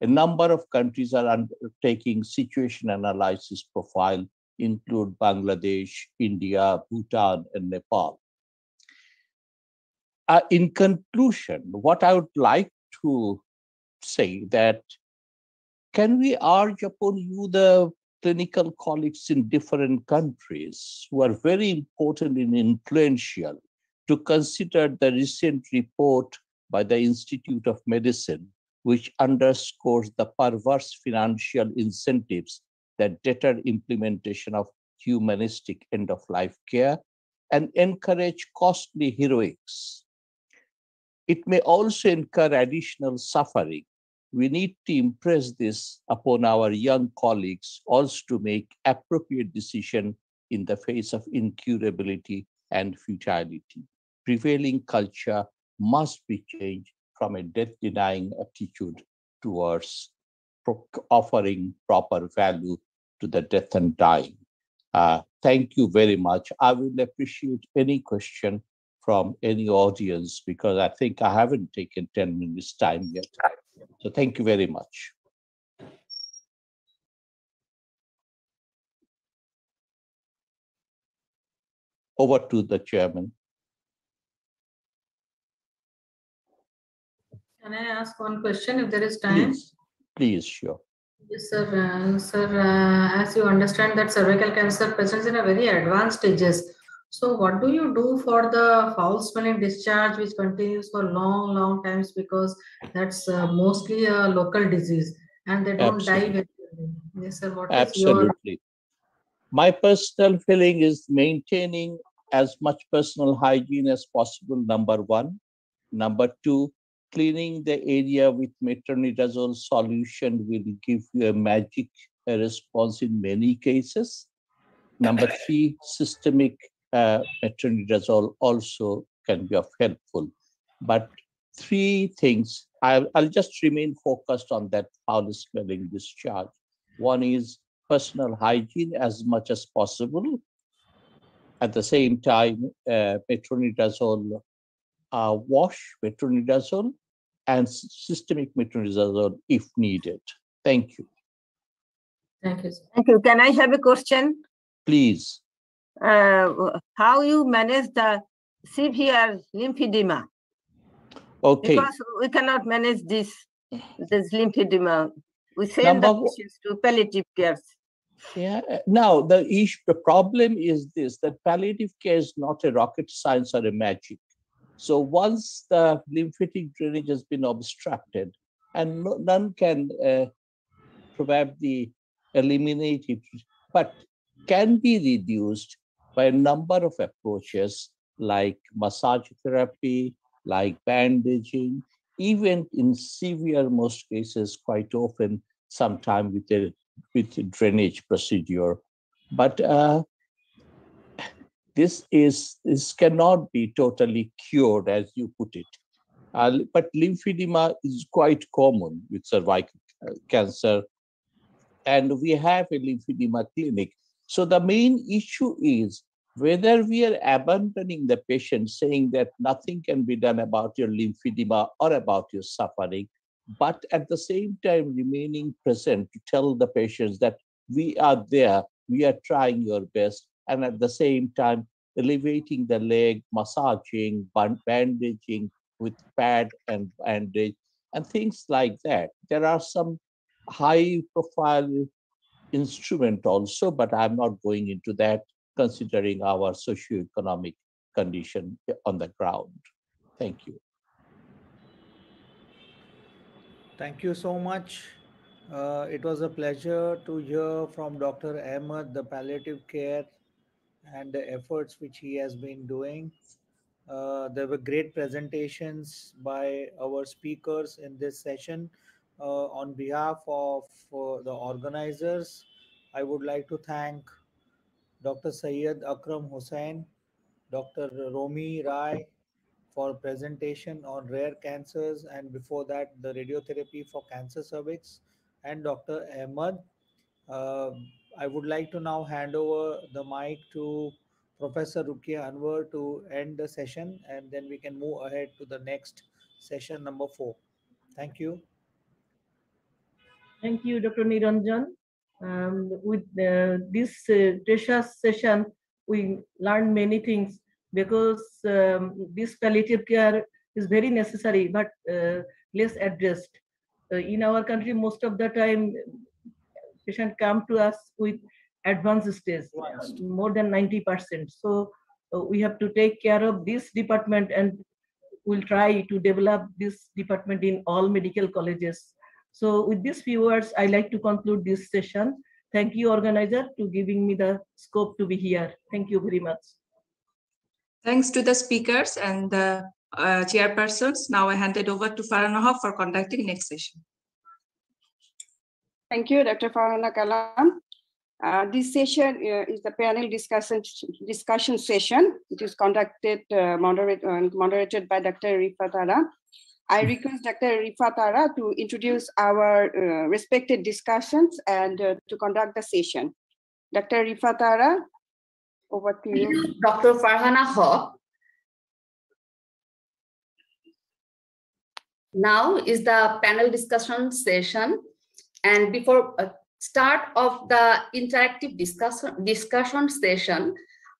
A number of countries are undertaking situation analysis profile, include Bangladesh, India, Bhutan, and Nepal. Uh, in conclusion, what I would like to say that can we urge upon you the clinical colleagues in different countries who are very important and influential to consider the recent report by the Institute of Medicine which underscores the perverse financial incentives that deter implementation of humanistic end of life care and encourage costly heroics. It may also incur additional suffering. We need to impress this upon our young colleagues also to make appropriate decision in the face of incurability and futility. Prevailing culture must be changed from a death denying attitude towards pro- offering proper value to the death and dying. Uh, thank you very much. I will appreciate any question from any audience because I think I haven't taken 10 minutes time yet. So thank you very much. Over to the chairman. Can I ask one question if there is time? Please, Please sure. Yes, sir. Uh, sir, uh, as you understand that cervical cancer presents in a very advanced stages. So what do you do for the foul smelling discharge which continues for long, long times because that's uh, mostly a local disease and they don't die Absolutely. very early. Yes, sir. What is your Absolutely. My personal feeling is maintaining as much personal hygiene as possible, number one. Number two, cleaning the area with metronidazole solution will give you a magic response in many cases. Number three, systemic uh, metronidazole also can be of helpful. But three things, I'll, I'll just remain focused on that foul smelling discharge. One is personal hygiene as much as possible. At the same time, uh, metronidazole uh, wash, metronidazole, and s- systemic metronidazole if needed. Thank you. Thank you. sir. Thank you. Can I have a question? Please. Uh, how you manage the severe lymphedema? Okay. Because we cannot manage this, this lymphedema. We send Number the patients to palliative care. Yeah. uh, Now the issue, the problem is this: that palliative care is not a rocket science or a magic. So once the lymphatic drainage has been obstructed, and no, none can uh, probably eliminate it, but can be reduced by a number of approaches like massage therapy, like bandaging, even in severe most cases, quite often, sometime with a with drainage procedure. But uh, this is this cannot be totally cured, as you put it. Uh, but lymphedema is quite common with cervical uh, cancer, and we have a lymphedema clinic. So the main issue is whether we are abandoning the patient, saying that nothing can be done about your lymphedema or about your suffering, but at the same time remaining present to tell the patients that we are there, we are trying your best, and at the same time elevating the leg, massaging, bandaging with pad and bandage, and things like that. There are some high profile instrument also, but I'm not going into that considering our socioeconomic condition on the ground. Thank you. Thank you so much. Uh, it was a pleasure to hear from Dr. Ahmed the palliative care and the efforts which he has been doing. Uh, there were great presentations by our speakers in this session. Uh, on behalf of uh, the organizers, I would like to thank Dr. Syed Akram Hossain, Dr. Romi Rai for presentation on rare cancers, and before that, the radiotherapy for cancer cervix, and Dr. Ahmed. Uh, I would like to now hand over the mic to Professor Rokeya Anwar to end the session, and then we can move ahead to the next session number four. Thank you. Thank you, Dr. Niranjan. Um, with uh, this uh, precious session, we learned many things because um, this palliative care is very necessary, but uh, less addressed. Uh, in our country, most of the time, patient come to us with advanced stage, more than 90%. So uh, we have to take care of this department and we'll try to develop this department in all medical colleges. So with these few words, I like to conclude this session. Thank you, organizer, to giving me the scope to be here. Thank you very much. Thanks to the speakers and the uh, chairpersons. Now I hand it over to Farhana Haq for conducting next session. Thank you, Dr. Farhana Kalam. Uh, this session uh, is the panel discussion discussion session. It is conducted uh, moderate, uh, moderated by Dr. Rifat Ara. I request Dr. Rifat Ara to introduce our uh, respected discussions and uh, to conduct the session. Dr. Rifat Ara, over to you. Dr. Farhana Haq. Now is the panel discussion session. And before uh, start of the interactive discussion, discussion session,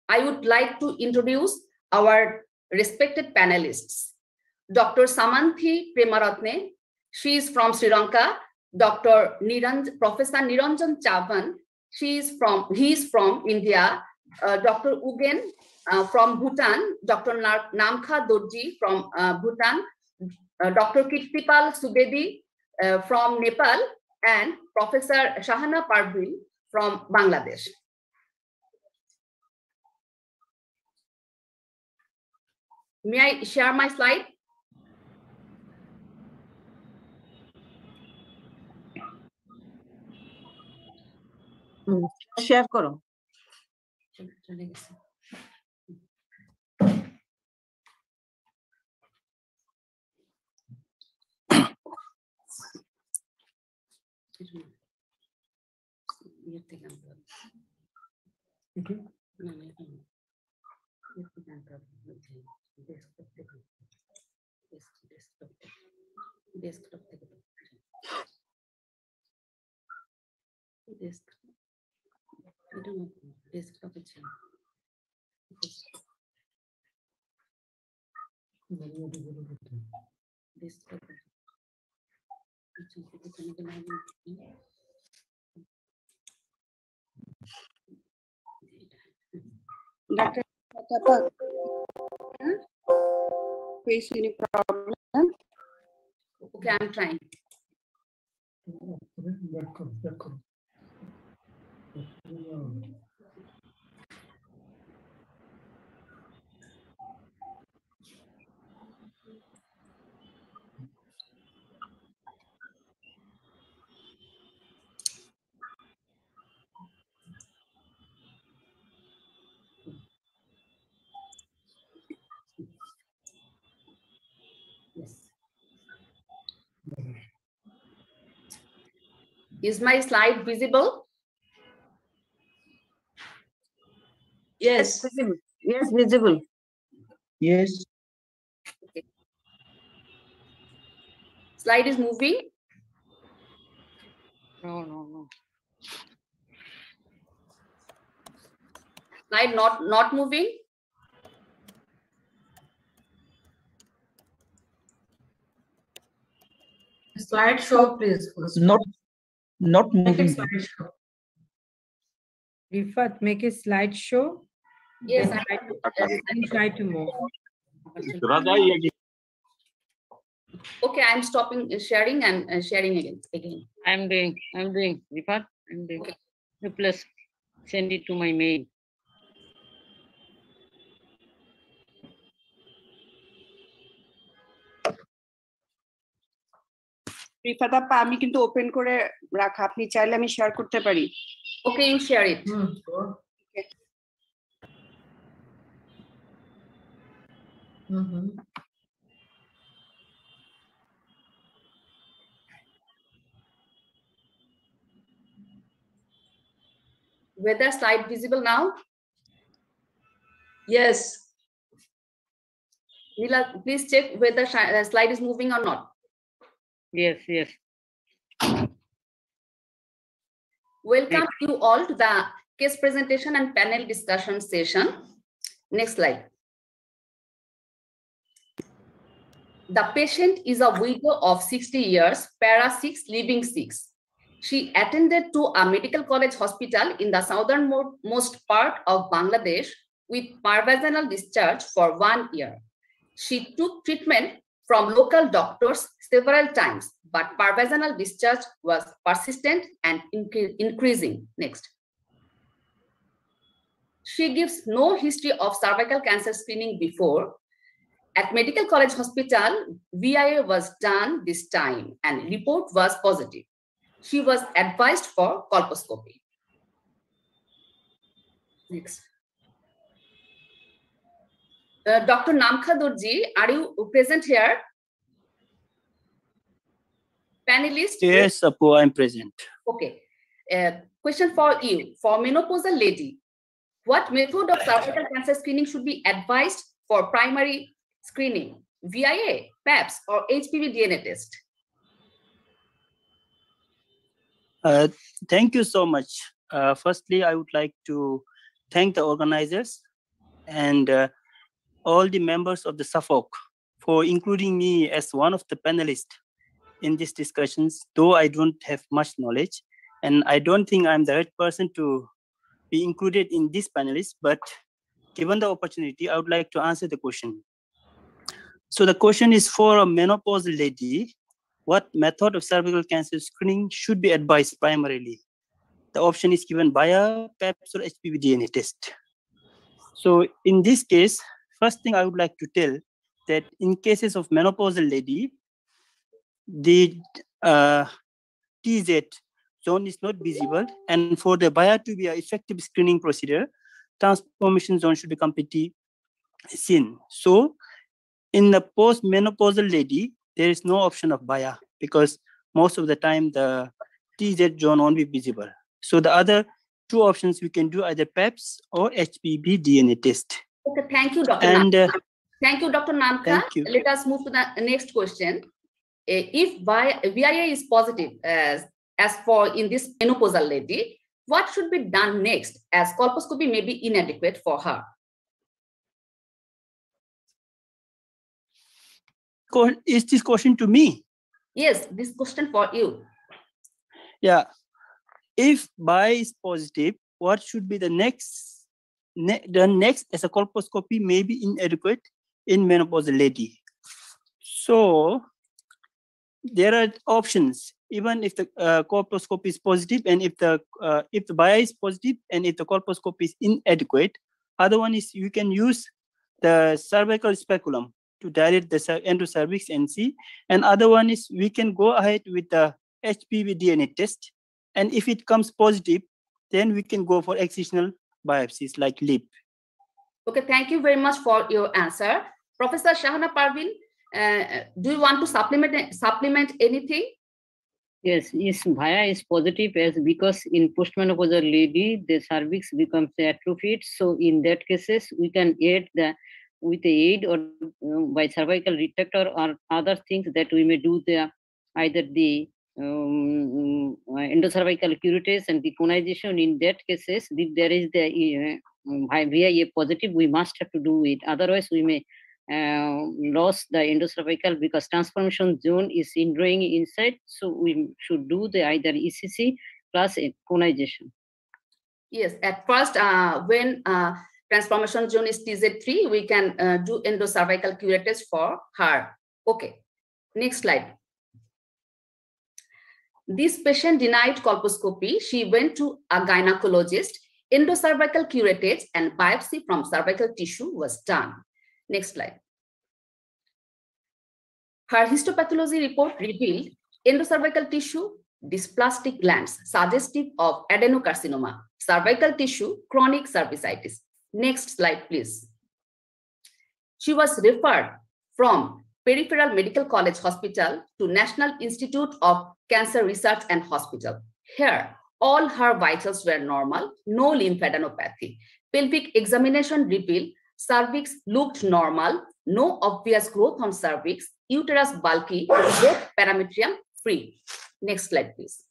I would like to introduce our respected panelists. Dr. Samanthi Premaratne, she is from Sri Lanka. Dr. Niranj, Professor Niranjan Chavan, she is from, he is from India. Uh, Dr. Ugen uh, from Bhutan, Dr. Namkha Dorji from uh, Bhutan, uh, Dr. Kirtipal Subedi uh, from Nepal, and Professor Shahana Parvin from Bangladesh. May I share my slide? Share করো চলে গেছে ইয়ে থেকে আনতে do desktop This Desktop. Dr. Pratapa, face any problem? Okay, I'm trying. Welcome, welcome. Is my slide visible? Yes. Visible. Yes, visible. Yes. Okay. Slide is moving. No, no, no. Slide not not moving. Slide show, please. first. Not, not Make it moving. slideshow. Rifat, make a slideshow. Yes, Then I- try to- then try to move. Okay, I'm stopping uh, sharing and uh, sharing again. Again. I'm doing, I'm doing, Rifat, I'm doing. You Plus send it to my mail. Rifat আপা আমি কিন্তু open করে রাখা আপনি চাইলে আমি share করতে পারি Okay, you share it. Mhm. Whether slide visible now? Yes. Nila, please check whether uh, slide is moving or not. Yes, yes. Welcome you all to the case presentation and panel discussion session. Next slide. The patient is a widow of 60 years, para 6, living 6. She attended to a medical college hospital in the southernmost part of Bangladesh with parvaginal discharge for one year. She took treatment from local doctors several times, but parvaginal discharge was persistent and incre- increasing. Next. She gives no history of cervical cancer screening before. At Medical College Hospital, VIA was done this time and report was positive. She was advised for colposcopy. Next. Uh, Dr. Namkha Dorji, are you present here? Panelist? Yes, Apu, I'm present. Okay. Uh, question for you. For menopausal lady, what method of cervical cancer screening should be advised for primary screening? VIA, PAPS, or HPV DNA test? Uh, thank you so much. Uh, firstly, I would like to thank the organizers and uh, all the members of the SAFOG for including me as one of the panelists in these discussions, though I don't have much knowledge. And I don't think I'm the right person to be included in this panelist, but given the opportunity, I would like to answer the question. So the question is for a menopausal lady, what method of cervical cancer screening should be advised primarily? The option is given by a PEPS or HPV DNA test. So in this case, first thing I would like to tell that in cases of menopausal lady, the uh, TZ zone is not visible. And for the VIA to be an effective screening procedure, transformation zone should be completely seen. So in the post-menopausal lady, there is no option of VIA because most of the time the TZ zone won't be visible. So the other two options we can do either PEPS or HPV DNA test. Okay, thank you, Dr. And uh, Thank you, Dr. Namkha. Thank you. Let us move to the next question. Uh, If vi- VIA is positive, as, as for in this menopausal lady, what should be done next as colposcopy may be inadequate for her? Is this question to me? Yes, this question for you. Yeah. If bi is positive, what should be the next? Ne- the next as a colposcopy may be inadequate in menopausal lady. So there are options. Even if the uh, colposcopy is positive, and if the uh, if the bi is positive, and if the colposcopy is inadequate, other one is you can use the cervical speculum to dilate the cer- endocervix and see. And other one is we can go ahead with the HPV DNA test. And if it comes positive, then we can go for excisional biopsies like LEEP. Okay, thank you very much for your answer. Professor Shahana Pervin, uh, do you want to supplement supplement anything? Yes, yes, Bhaya is positive as because in postmenopausal lady, the cervix becomes atrophied. So in that cases, we can add the with the aid or um, by cervical retractor or other things that we may do the either the um, uh, endocervical curettage and the conization. In that cases, if there is the uh, um, VIA positive, we must have to do it. Otherwise, we may uh, lost the endocervical because transformation zone is indwelling inside. So we should do the either ECC plus conization. Yes, at first, uh, when uh, transformation zone is TZ3, we can uh, do endocervical curettage for her. Okay, next slide. This patient denied colposcopy. She went to a gynecologist. Endocervical curettage and biopsy from cervical tissue was done. Next slide. Her histopathology report revealed endocervical tissue, dysplastic glands suggestive of adenocarcinoma, cervical tissue, chronic cervicitis. Next slide, please. She was referred from Peripheral Medical College Hospital to National Institute of Cancer Research and Hospital. Here, all her vitals were normal, no lymphadenopathy. Pelvic examination revealed cervix looked normal, no obvious growth on cervix, uterus bulky, both parametrium free. Next slide, please.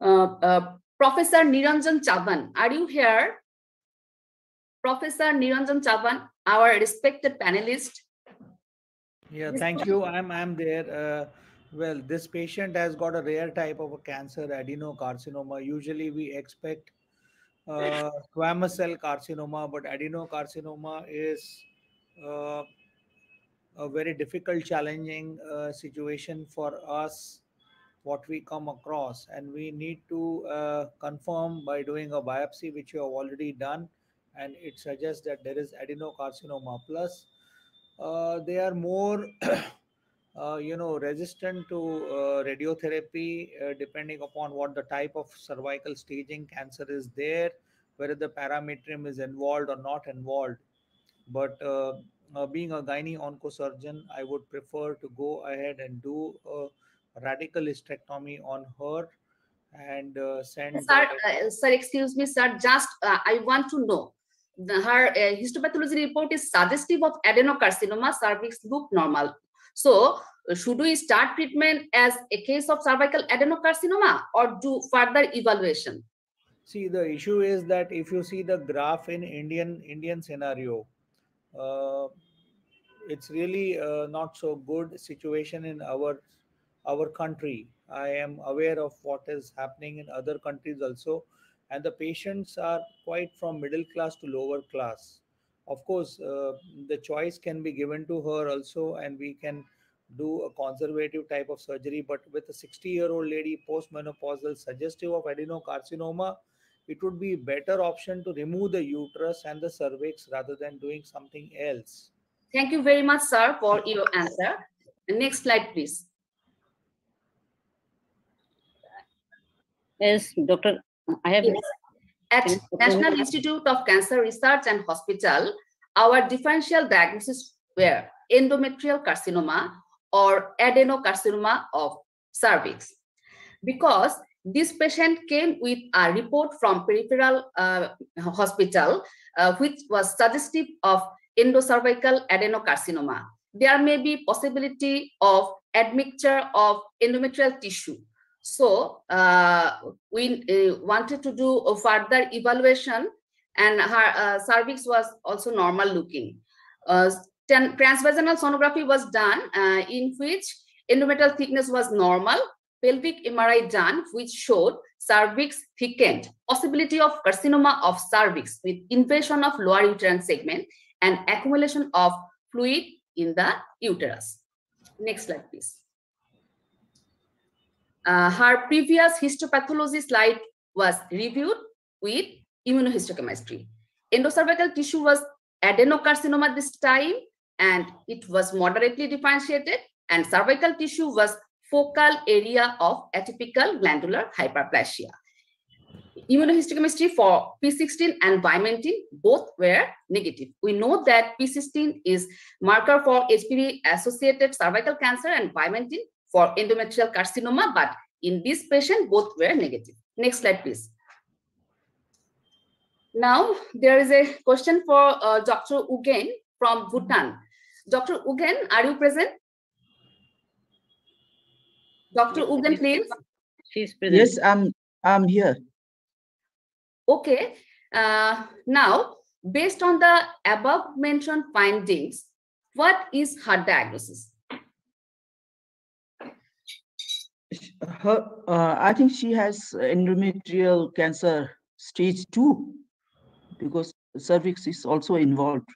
Uh, uh, Professor Niranjan Chavan, are you here? Professor Niranjan Chavan, our respected panelist. Yeah, thank you. I'm I'm there. Uh, well, this patient has got a rare type of a cancer, adenocarcinoma. Usually, we expect uh, squamous cell carcinoma, but adenocarcinoma is uh, a very difficult, challenging uh, situation for us. What we come across, and we need to uh, confirm by doing a biopsy, which you have already done, and it suggests that there is adenocarcinoma. Plus, uh, they are more *coughs* uh, you know resistant to uh, radiotherapy uh, depending upon what the type of cervical staging cancer is there whether the parametrium is involved or not involved but uh, uh, being a gynae oncosurgeon i would prefer to go ahead and do a radical hysterectomy on her and uh, send Sir, uh, sir, excuse me, sir. Just uh, I want to know. Her uh, histopathology report is suggestive of adenocarcinoma. Cervix look normal. So, should we start treatment as a case of cervical adenocarcinoma or do further evaluation? See, the issue is that if you see the graph in Indian Indian scenario, uh, it's really uh, not so good situation in our our country. I am aware of what is happening in other countries also, and the patients are quite from middle class to lower class. Of course, uh, the choice can be given to her also, and we can do a conservative type of surgery. But with a 60 year old lady postmenopausal suggestive of adenocarcinoma, it would be better option to remove the uterus and the cervix rather than doing something else. Thank you very much, sir, for your answer. Next slide, please. Yes, Doctor, I have. Yes. At National Institute of Cancer Research and Hospital, our differential diagnosis were endometrial carcinoma or adenocarcinoma of cervix. Because this patient came with a report from peripheral uh, hospital, uh, which was suggestive of endocervical adenocarcinoma. There may be possibility of admixture of endometrial tissue. So uh, we uh, wanted to do a further evaluation and her uh, cervix was also normal looking. Uh, transvaginal sonography was done uh, in which endometrial thickness was normal, pelvic MRI done which showed cervix thickened, possibility of carcinoma of cervix with invasion of lower uterine segment and accumulation of fluid in the uterus. Next slide, please. Uh, her previous histopathology slide was reviewed with immunohistochemistry. Endocervical tissue was adenocarcinoma this time and it was moderately differentiated and cervical tissue was focal area of atypical glandular hyperplasia. Immunohistochemistry for P16 and vimentin both were negative. We know that P16 is marker for HPV associated cervical cancer and vimentin for endometrial carcinoma, but in this patient both were negative. Next slide, please. Now, there is a question for uh, Dr. Ugyen from Bhutan. Dr. Ugyen, are you present? Dr. Ugyen, please. She's present. Yes, I'm, I'm here. Okay. Uh, now, based on the above mentioned findings, what is her diagnosis? Her, uh, I think she has endometrial cancer stage two because cervix is also involved.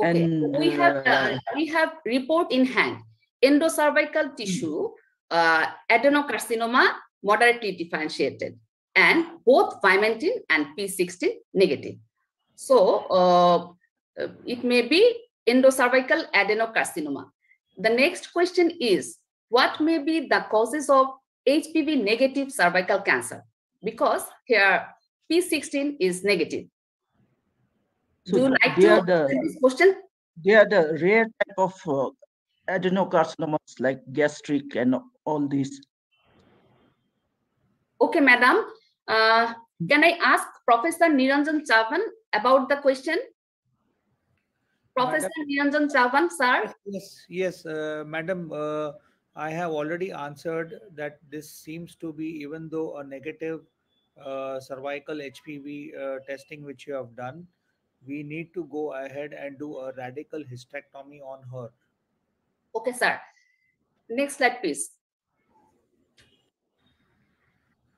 Okay, And we have uh, we have report in hand. Endocervical tissue, uh, adenocarcinoma, moderately differentiated, and both vimentin and P16 negative. So uh, it may be endocervical adenocarcinoma. The next question is, what may be the causes of HPV negative cervical cancer? Because here P16 is negative. so Do you like to are the this question? they are the rare type of uh, adenocarcinomas like gastric and all these. Okay, madam. Uh, can I ask Professor Niranjan Chavan about the question? Professor Niranjan Chavan, sir. Yes, yes, uh, madam. Uh, I have already answered that this seems to be, even though a negative uh, cervical HPV uh, testing which you have done, we need to go ahead and do a radical hysterectomy on her. Okay, sir. Next slide, please.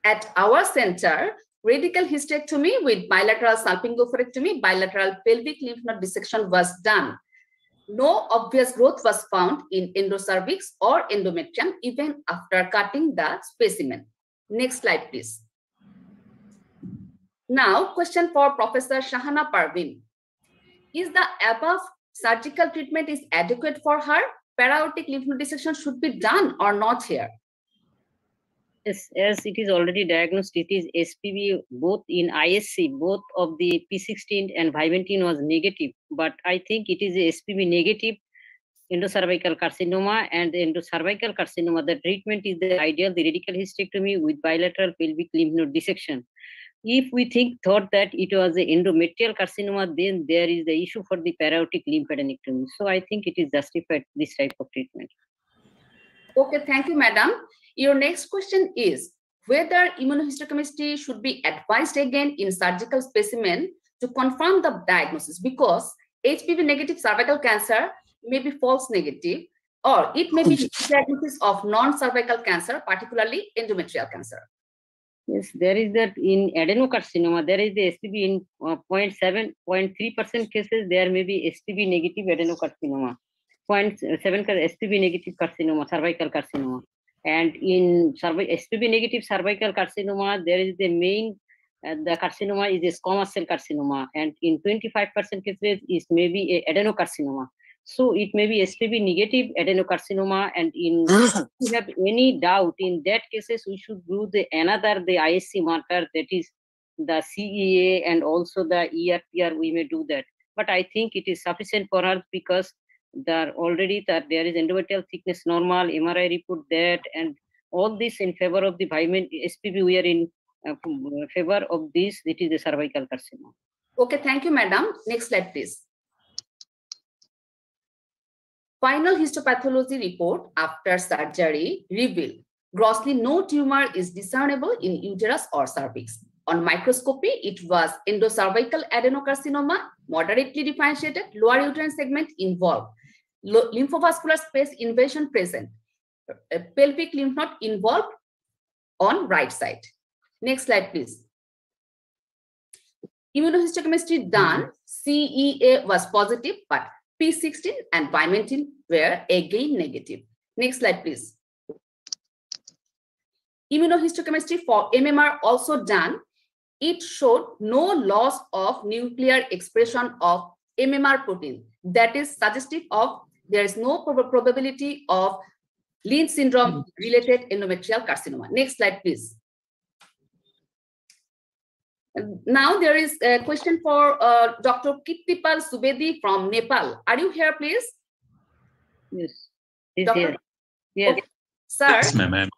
At our center, radical hysterectomy with bilateral salpingo-oophorectomy, bilateral pelvic lymph node dissection was done. No obvious growth was found in endocervix or endometrium even after cutting the specimen. Next slide, please. Now, question for Professor Shahana Pervin. Is the above surgical treatment is adequate for her? Para-aortic lymph node dissection should be done or not here? Yes, as it is already diagnosed, it is HPV both in ISC, both of the P16 and Vimentin was negative, but I think it is HPV negative endocervical carcinoma and endocervical carcinoma. The treatment is the ideal, the radical hysterectomy with bilateral pelvic lymph node dissection. If we think thought that it was a endometrial carcinoma, then there is the issue for the para-aortic lymphadenectomy. So I think it is justified this type of treatment. Okay, thank you, madam. Your next question is, whether immunohistochemistry should be advised again in surgical specimen to confirm the diagnosis because HPV negative cervical cancer may be false negative or it may be diagnosis of non-cervical cancer, particularly endometrial cancer. Yes, there is that in adenocarcinoma, there is the HPV in uh, 0.7, 0.3% cases, there may be HPV negative adenocarcinoma. 0.7 HPV negative carcinoma, cervical carcinoma. And in HPV negative cervical carcinoma, there is the main, uh, the carcinoma is a squamous cell carcinoma. And in 25% cases, is maybe a adenocarcinoma. So it may be HPV negative adenocarcinoma, and in if you have any doubt in that cases, we should do the another the ISC marker that is the CEA and also the ERPR. We may do that, but I think it is sufficient for us because there already that there is endometrial thickness normal, MRI report that, and all this in favor of the vimentin HPV. We are in uh, favor of this. It is the cervical carcinoma. Okay, thank you, madam. Next slide, please. Final histopathology report after surgery revealed grossly no tumor is discernible in uterus or cervix. On microscopy, it was endocervical adenocarcinoma, moderately differentiated, lower uterine segment involved, lymphovascular space invasion present, a pelvic lymph node involved on right side. Next slide, please. Immunohistochemistry done, CEA was positive, but P16 and vimentin were again negative. Next slide, please. Immunohistochemistry for MMR also done. It showed no loss of nuclear expression of MMR protein. That is suggestive of there is no prob probability of Lynch syndrome related endometrial carcinoma. Next slide, please. Now there is a question for uh, Dr. Kirtipal Subedi from Nepal. Are you here, please? Yes. Doctor? Here. Yes. Okay. Sir. Yes, ma'am.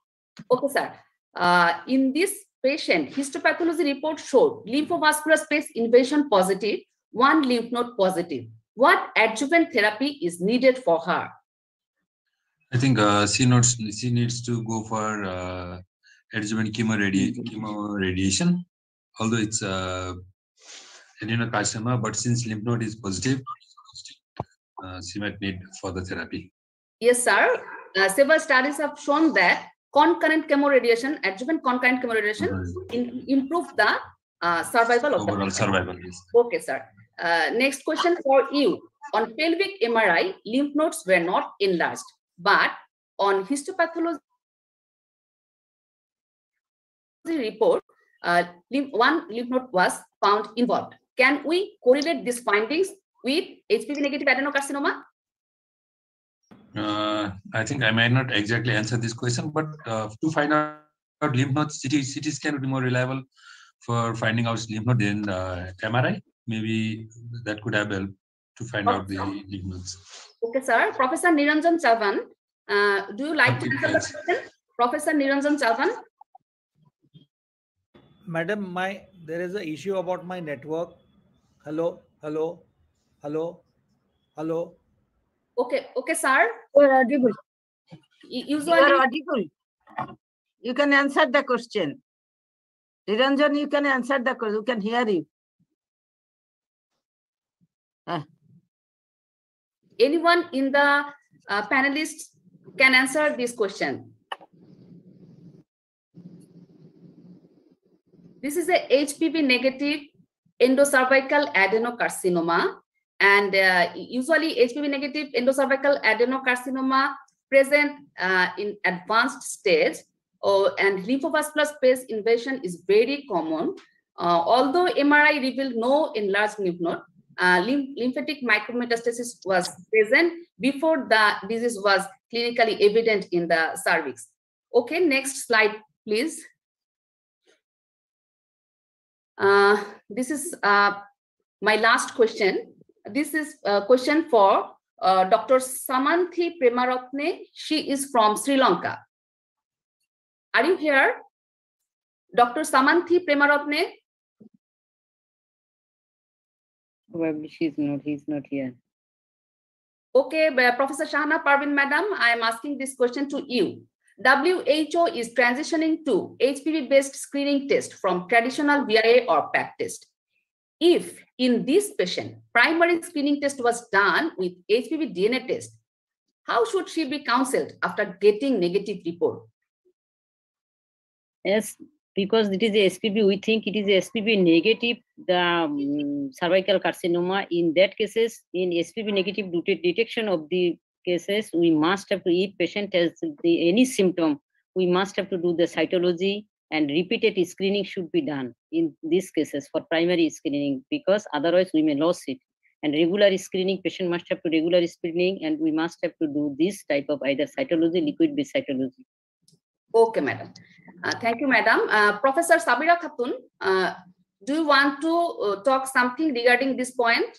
Okay, sir. Uh, in this patient, histopathology report showed lymphovascular space invasion positive, one lymph node positive. What adjuvant therapy is needed for her? I think uh, she, needs, she needs to go for uh, adjuvant chemo, radi chemo radiation although it's uh, adenocarcinoma, but since lymph node is positive, uh, she might need further therapy. Yes, sir. Uh, several studies have shown that concurrent chemo-chemoradiation, adjuvant concurrent chemoradiation, in, improve the uh, survival of Overall the survival, yes. Okay, sir. Uh, next question for you. On pelvic MRI, lymph nodes were not enlarged, but on histopathology report, uh, one lymph node was found involved. Can we correlate these findings with HPV negative adenocarcinoma? Uh, I think I might not exactly answer this question, but uh, to find out lymph nodes, CT, CT scan would be more reliable for finding out lymph node than uh, MRI. Maybe that could have helped to find out the lymph nodes. Okay, sir. Professor Niranjan Chavan, uh, do you like to answer the question? Professor Niranjan Chavan? Madam, my there is an issue about my network. Hello, hello, hello, hello. Okay, okay, sir. You're audible. Usually, You're audible. You can answer the question. Niranjan, you can answer the question. You can hear you. Anyone in the uh, panelists can answer this question. This is a HPV negative endocervical adenocarcinoma. And uh, usually HPV negative endocervical adenocarcinoma present uh, in advanced stage oh, and lymphovascular space invasion is very common. Uh, although MRI revealed no enlarged lymph node, uh, lymph lymphatic micrometastasis was present before the disease was clinically evident in the cervix. Okay, next slide, please. Uh, this is uh, my last question. This is a question for uh, Dr. Samanthi Premaratne. She is from Sri Lanka. Are you here? Dr. Samanthi Premaratne? Probably she's not, he's not here. Okay, but Professor Shahana Pervin, madam, I am asking this question to you. WHO is transitioning to HPV-based screening test from traditional VIA or PAP test. If in this patient, primary screening test was done with HPV DNA test, how should she be counseled after getting negative report? Yes, because it is a HPV, we think it is a HPV negative, the um, cervical carcinoma. In that cases, in HPV negative detection of the cases, we must have to, if patient has the, any symptom, we must have to do the cytology and repeated screening should be done in these cases for primary screening because otherwise we may lose it. And regular screening, patient must have to regular screening and we must have to do this type of either cytology, liquid-based cytology. Okay, madam. Uh, thank you, madam. Uh, Professor Sabera Khatun, uh, do you want to uh, talk something regarding this point?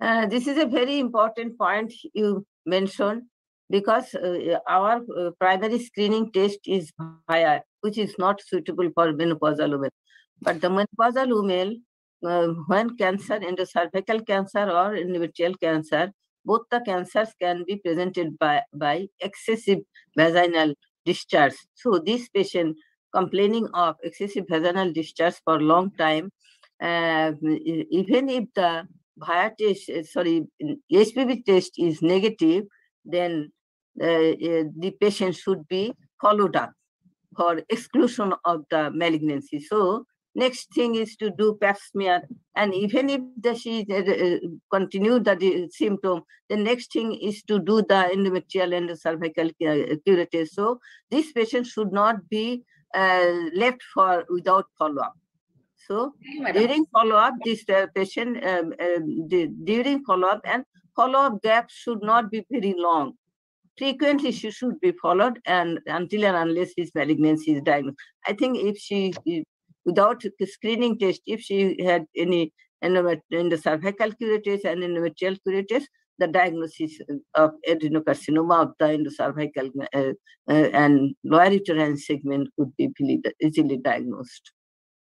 Uh, this is a very important point you mentioned because uh, our primary screening test is VIA, which is not suitable for menopausal women. But the menopausal women, when cancer, cervical cancer or endometrial cancer, both the cancers can be presented by, by excessive vaginal discharge. So this patient complaining of excessive vaginal discharge for a long time, uh, even if the VIA test, sorry, HPV test is negative, then uh, uh, the patient should be followed up for exclusion of the malignancy. So next thing is to do pap smear. And even if the she uh, uh continue the symptom the next thing is to do the endometrial and the cervical curettage. So this patient should not be uh, left for without follow-up. So during follow-up this uh, patient um, um, during follow-up and follow-up gap should not be very long. Frequently she should be followed and until and unless his malignancy is diagnosed. I think if she, without screening test, if she had any in the cervical curettage and endometrial curettage, the diagnosis of adenocarcinoma of the endocervical uh, uh, and lower uterine segment could be easily diagnosed.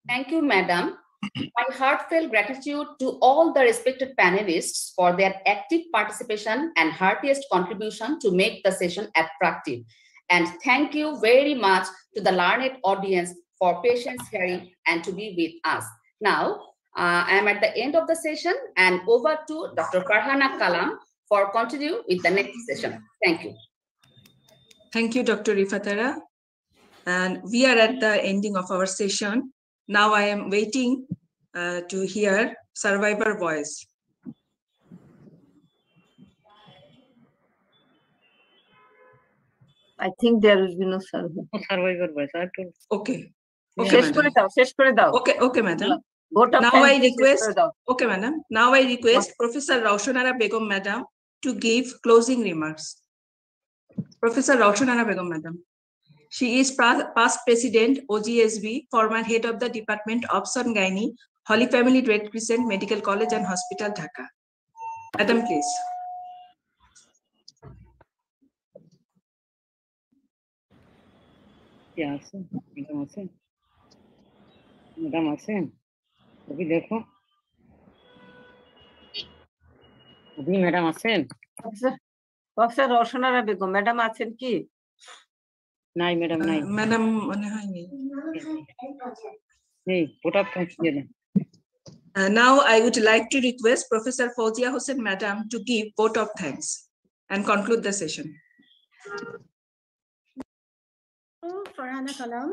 Thank you, madam. My heartfelt gratitude to all the respected panelists for their active participation and heartiest contribution to make the session attractive. And thank you very much to the learned audience for patience hearing and to be with us. Now, uh, I am at the end of the session and over to Dr. Farhana Kalam for continue with the next session. Thank you. Thank you, Dr. Rifat Ara. And we are at the ending of our session. Now I am waiting uh, to hear survivor voice. I think there will be no survivor. survivor voice. I told. Okay. Okay, now I request, okay, madam. Now I request. Professor Rowshan Ara Begum, madam, to give closing remarks. Professor Rowshan Ara Begum, madam. She is past president, OGSB, former head of the Department of Sangaini, Holy Family Red Crescent Medical College and Hospital, Dhaka. Madam, please. Yeah, awesome. awesome. Madam আছেন অভি দেখো Abhi madam আছেন professor Roshanara Begum madam আছেন কি নাই madam নাই madam মনে হয়নি নেই ওটা থ্যাঙ্কস দিয়ে দেন Uh, now I would like to request Professor Fauzia Hossain, madam, to give vote of thanks and conclude the session. Farhana Kalam.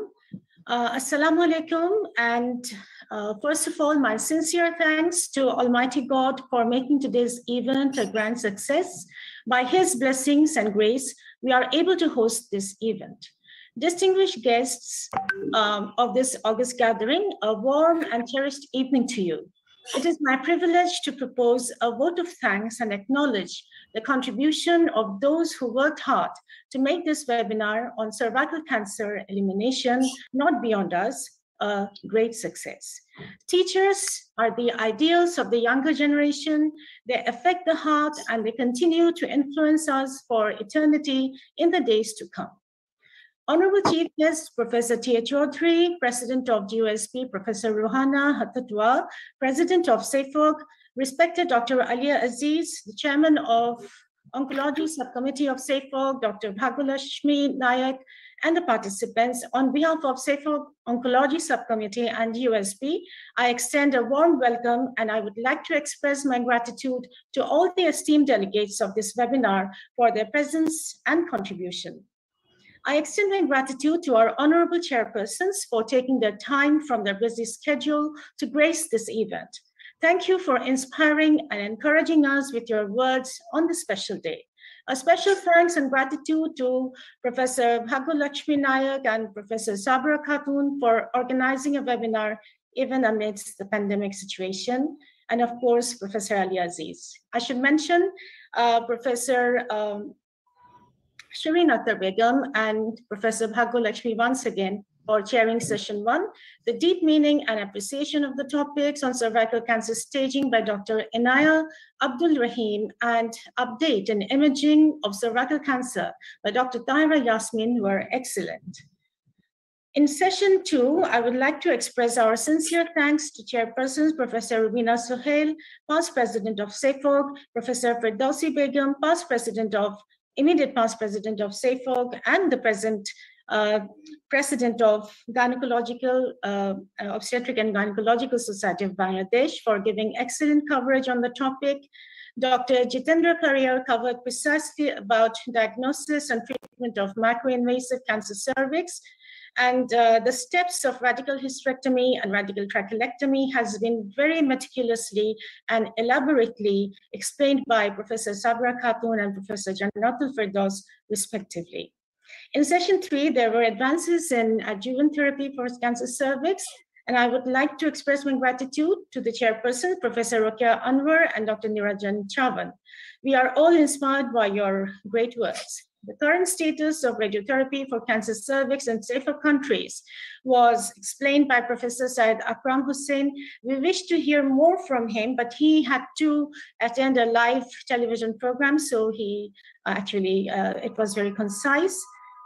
Uh, Assalamu alaikum. And uh, first of all, my sincere thanks to Almighty God for making today's event a grand success. By His blessings and grace, we are able to host this event. Distinguished guests um, of this August gathering, a warm and cherished evening to you. It is my privilege to propose a vote of thanks and acknowledge the contribution of those who worked hard to make this webinar on cervical cancer elimination, not beyond us, a great success. Teachers are the ideals of the younger generation. They affect the heart and they continue to influence us for eternity in the days to come. Honorable Chief Guest, Professor T A Chowdhury, President of GOSB, Professor Rohana Haththotuwa, President of SAFOG, respected Dr. Alyia Aziz, the Chairman of Oncology Subcommittee of SAFOG, Dr. Bhagyalaxmi Nayak, and the participants. On behalf of SAFOG Oncology Subcommittee and USB, I extend a warm welcome and I would like to express my gratitude to all the esteemed delegates of this webinar for their presence and contribution. I extend my gratitude to our honorable chairpersons for taking their time from their busy schedule to grace this event. Thank you for inspiring and encouraging us with your words on this special day. A special thanks and gratitude to Professor Bhagyalaxmi Nayak and Professor Sabera Khatun for organizing a webinar even amidst the pandemic situation. And of course, Professor Ali Aziz. I should mention uh, Professor um, Shirin Akter Begum and Professor Bhagyalaxmi once again for chairing session one, the deep meaning and appreciation of the topics on cervical cancer staging by Dr. Inaya Abdul Raheem and update and imaging of cervical cancer by Dr. Tahira Yasmeen were excellent. In session two, I would like to express our sincere thanks to chairpersons, Professor Rubina Sohail, past president of SAFOG, Professor Ferdousi Begum, past president of immediate past president of SAFOG, and the present uh, president of Gynecological uh, Obstetric and Gynecological Society of Bangladesh for giving excellent coverage on the topic. Dr. Jitendra Pariyar covered precisely about diagnosis and treatment of microinvasive cancer cervix. And uh, the steps of radical hysterectomy and radical trachelectomy has been very meticulously and elaborately explained by Professor Sabera Khatun and Professor Jannatul Ferdous, respectively. In session three, there were advances in adjuvant therapy for cancer cervix, and I would like to express my gratitude to the chairperson, Professor Rokeya Anwar and Dr. Niranjan Chavan. We are all inspired by your great works. The current status of radiotherapy for cancer cervix in safer countries was explained by Professor Syed Akram Hossain. We wish to hear more from him, but he had to attend a live television program, so he actually, uh, it was very concise.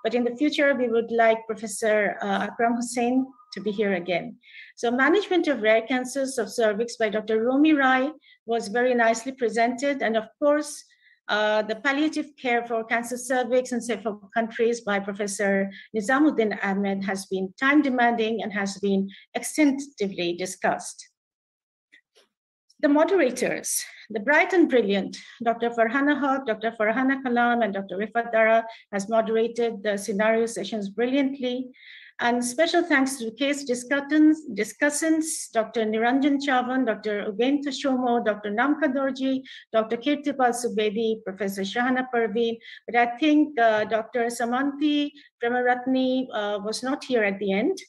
But in the future, we would like Professor uh, Akram Hussain to be here again. So management of rare cancers of cervix by Dr. Romi Rai was very nicely presented. And of course, uh, the palliative care for cancer cervix in several countries by Professor Nezamuddin Ahmed has been time demanding and has been extensively discussed. The moderators, the bright and brilliant Dr. Farhana Haq, Dr. Farhana Kalam, and Dr. Rifat Ara has moderated the scenario sessions brilliantly. And special thanks to the case discussants, discussants Dr. Niranjan Chavan, Dr. Ugyen Tshomo, Dr. Namkha Dorji, Dr. Kirtipal Subedi, Professor Shahana Pervin. But I think uh, Dr. Samanthi Premaratne uh, was not here at the end.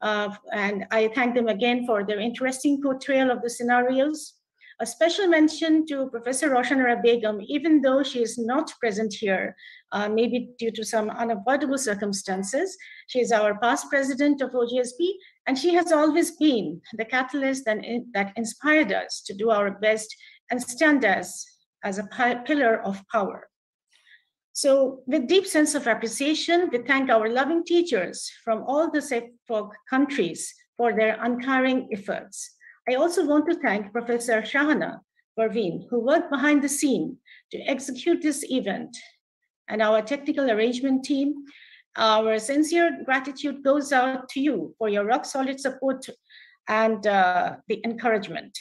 Uh, and I thank them again for their interesting portrayal of the scenarios. A special mention to Professor Rowshan Ara Begum, even though she is not present here, uh, maybe due to some unavoidable circumstances. She is our past president of OGSB, and she has always been the catalyst that, that inspired us to do our best and stand as, as a pillar of power. So with deep sense of appreciation, we thank our loving teachers from all the SAFOG countries for their uncaring efforts. I also want to thank Professor Shahana Pervin, who worked behind the scene to execute this event, and our technical arrangement team. Our sincere gratitude goes out to you for your rock solid support and uh, the encouragement.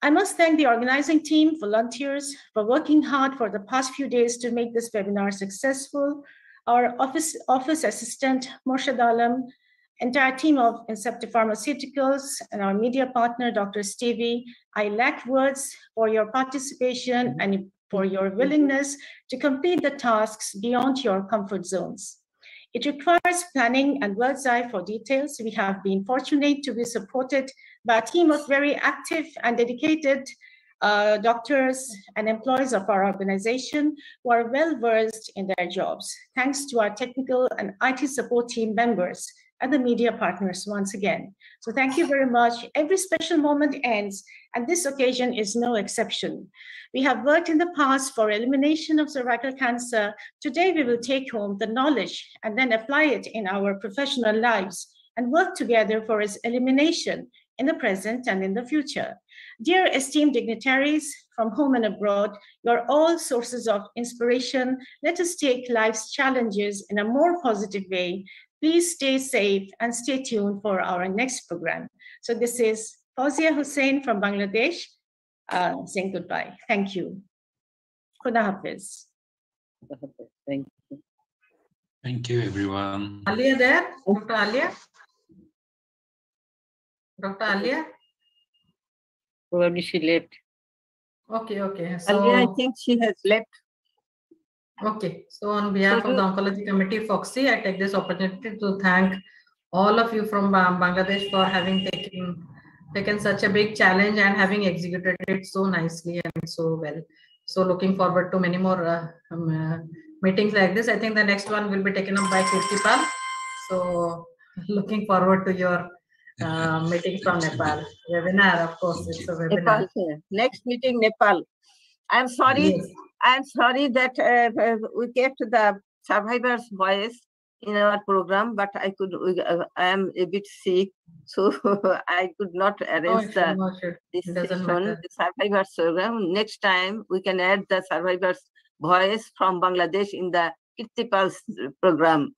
I must thank the organizing team, volunteers, for working hard for the past few days to make this webinar successful. Our office, office assistant, Morshad Alam, entire team of Incepta Pharmaceuticals and our media partner, Doctor TV. I lack words for your participation and for your willingness to complete the tasks beyond your comfort zones. It requires planning and bird's eye for details. We have been fortunate to be supported by a team of very active and dedicated uh, doctors and employees of our organization who are well versed in their jobs. Thanks to our technical and IT support team members and the media partners once again. So thank you very much. Every special moment ends, and this occasion is no exception. We have worked in the past for elimination of cervical cancer. Today, we will take home the knowledge and then apply it in our professional lives and work together for its elimination in the present and in the future. Dear esteemed dignitaries, from home and abroad. You're all sources of inspiration. Let us take life's challenges in a more positive way. Please stay safe and stay tuned for our next program. So this is Fawzia Hossain from Bangladesh uh, saying goodbye. Thank you. Khuda Hafiz. Thank you. Thank you, everyone. Alyia there? Dr. Alyia? Dr. Alyia? Probably she left. Okay, okay. So, Alyia, I think she has left. Okay, so on behalf So of the Oncology Committee, FOGSI, I take this opportunity to thank all of you from Bangladesh for having taken taken such a big challenge and having executed it so nicely and so well. So looking forward to many more uh, um, uh, meetings like this. I think the next one will be taken up by Kirtipal. So looking forward to your uh, *laughs* meeting from Nepal. Webinar, of course, it's a webinar. Nepal. Next meeting, Nepal. I'm sorry. Yes. I'm sorry that uh, uh, we kept the survivors' voice in our program, but I could. uh, I am a bit sick, so *laughs* I could not arrange issue, the no issue. this session, matter. the survivors program. Next time we can add the survivors' voice from Bangladesh in the Kirtipal's program.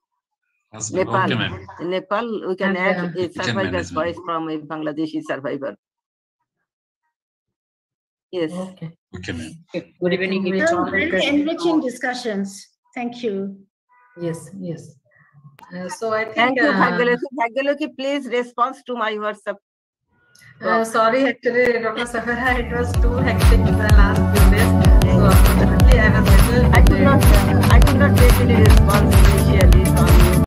Nepal. Okay. In Nepal, we can And, add uh, a We survivor's voice from a Bangladeshi survivor. Yes. Okay. Okay, ma'am. Good evening. We So very enriching discussions. Thank you. Yes, yes. Uh, so I think. Thank you, uh, Bhagyalaxmi. Bhagyalaxmi, please respond to my WhatsApp. Uh, sorry, actually, Dr. Sahara, it was too hectic in the last few days. So unfortunately, I was little. I could not, I could not get any response initially from you.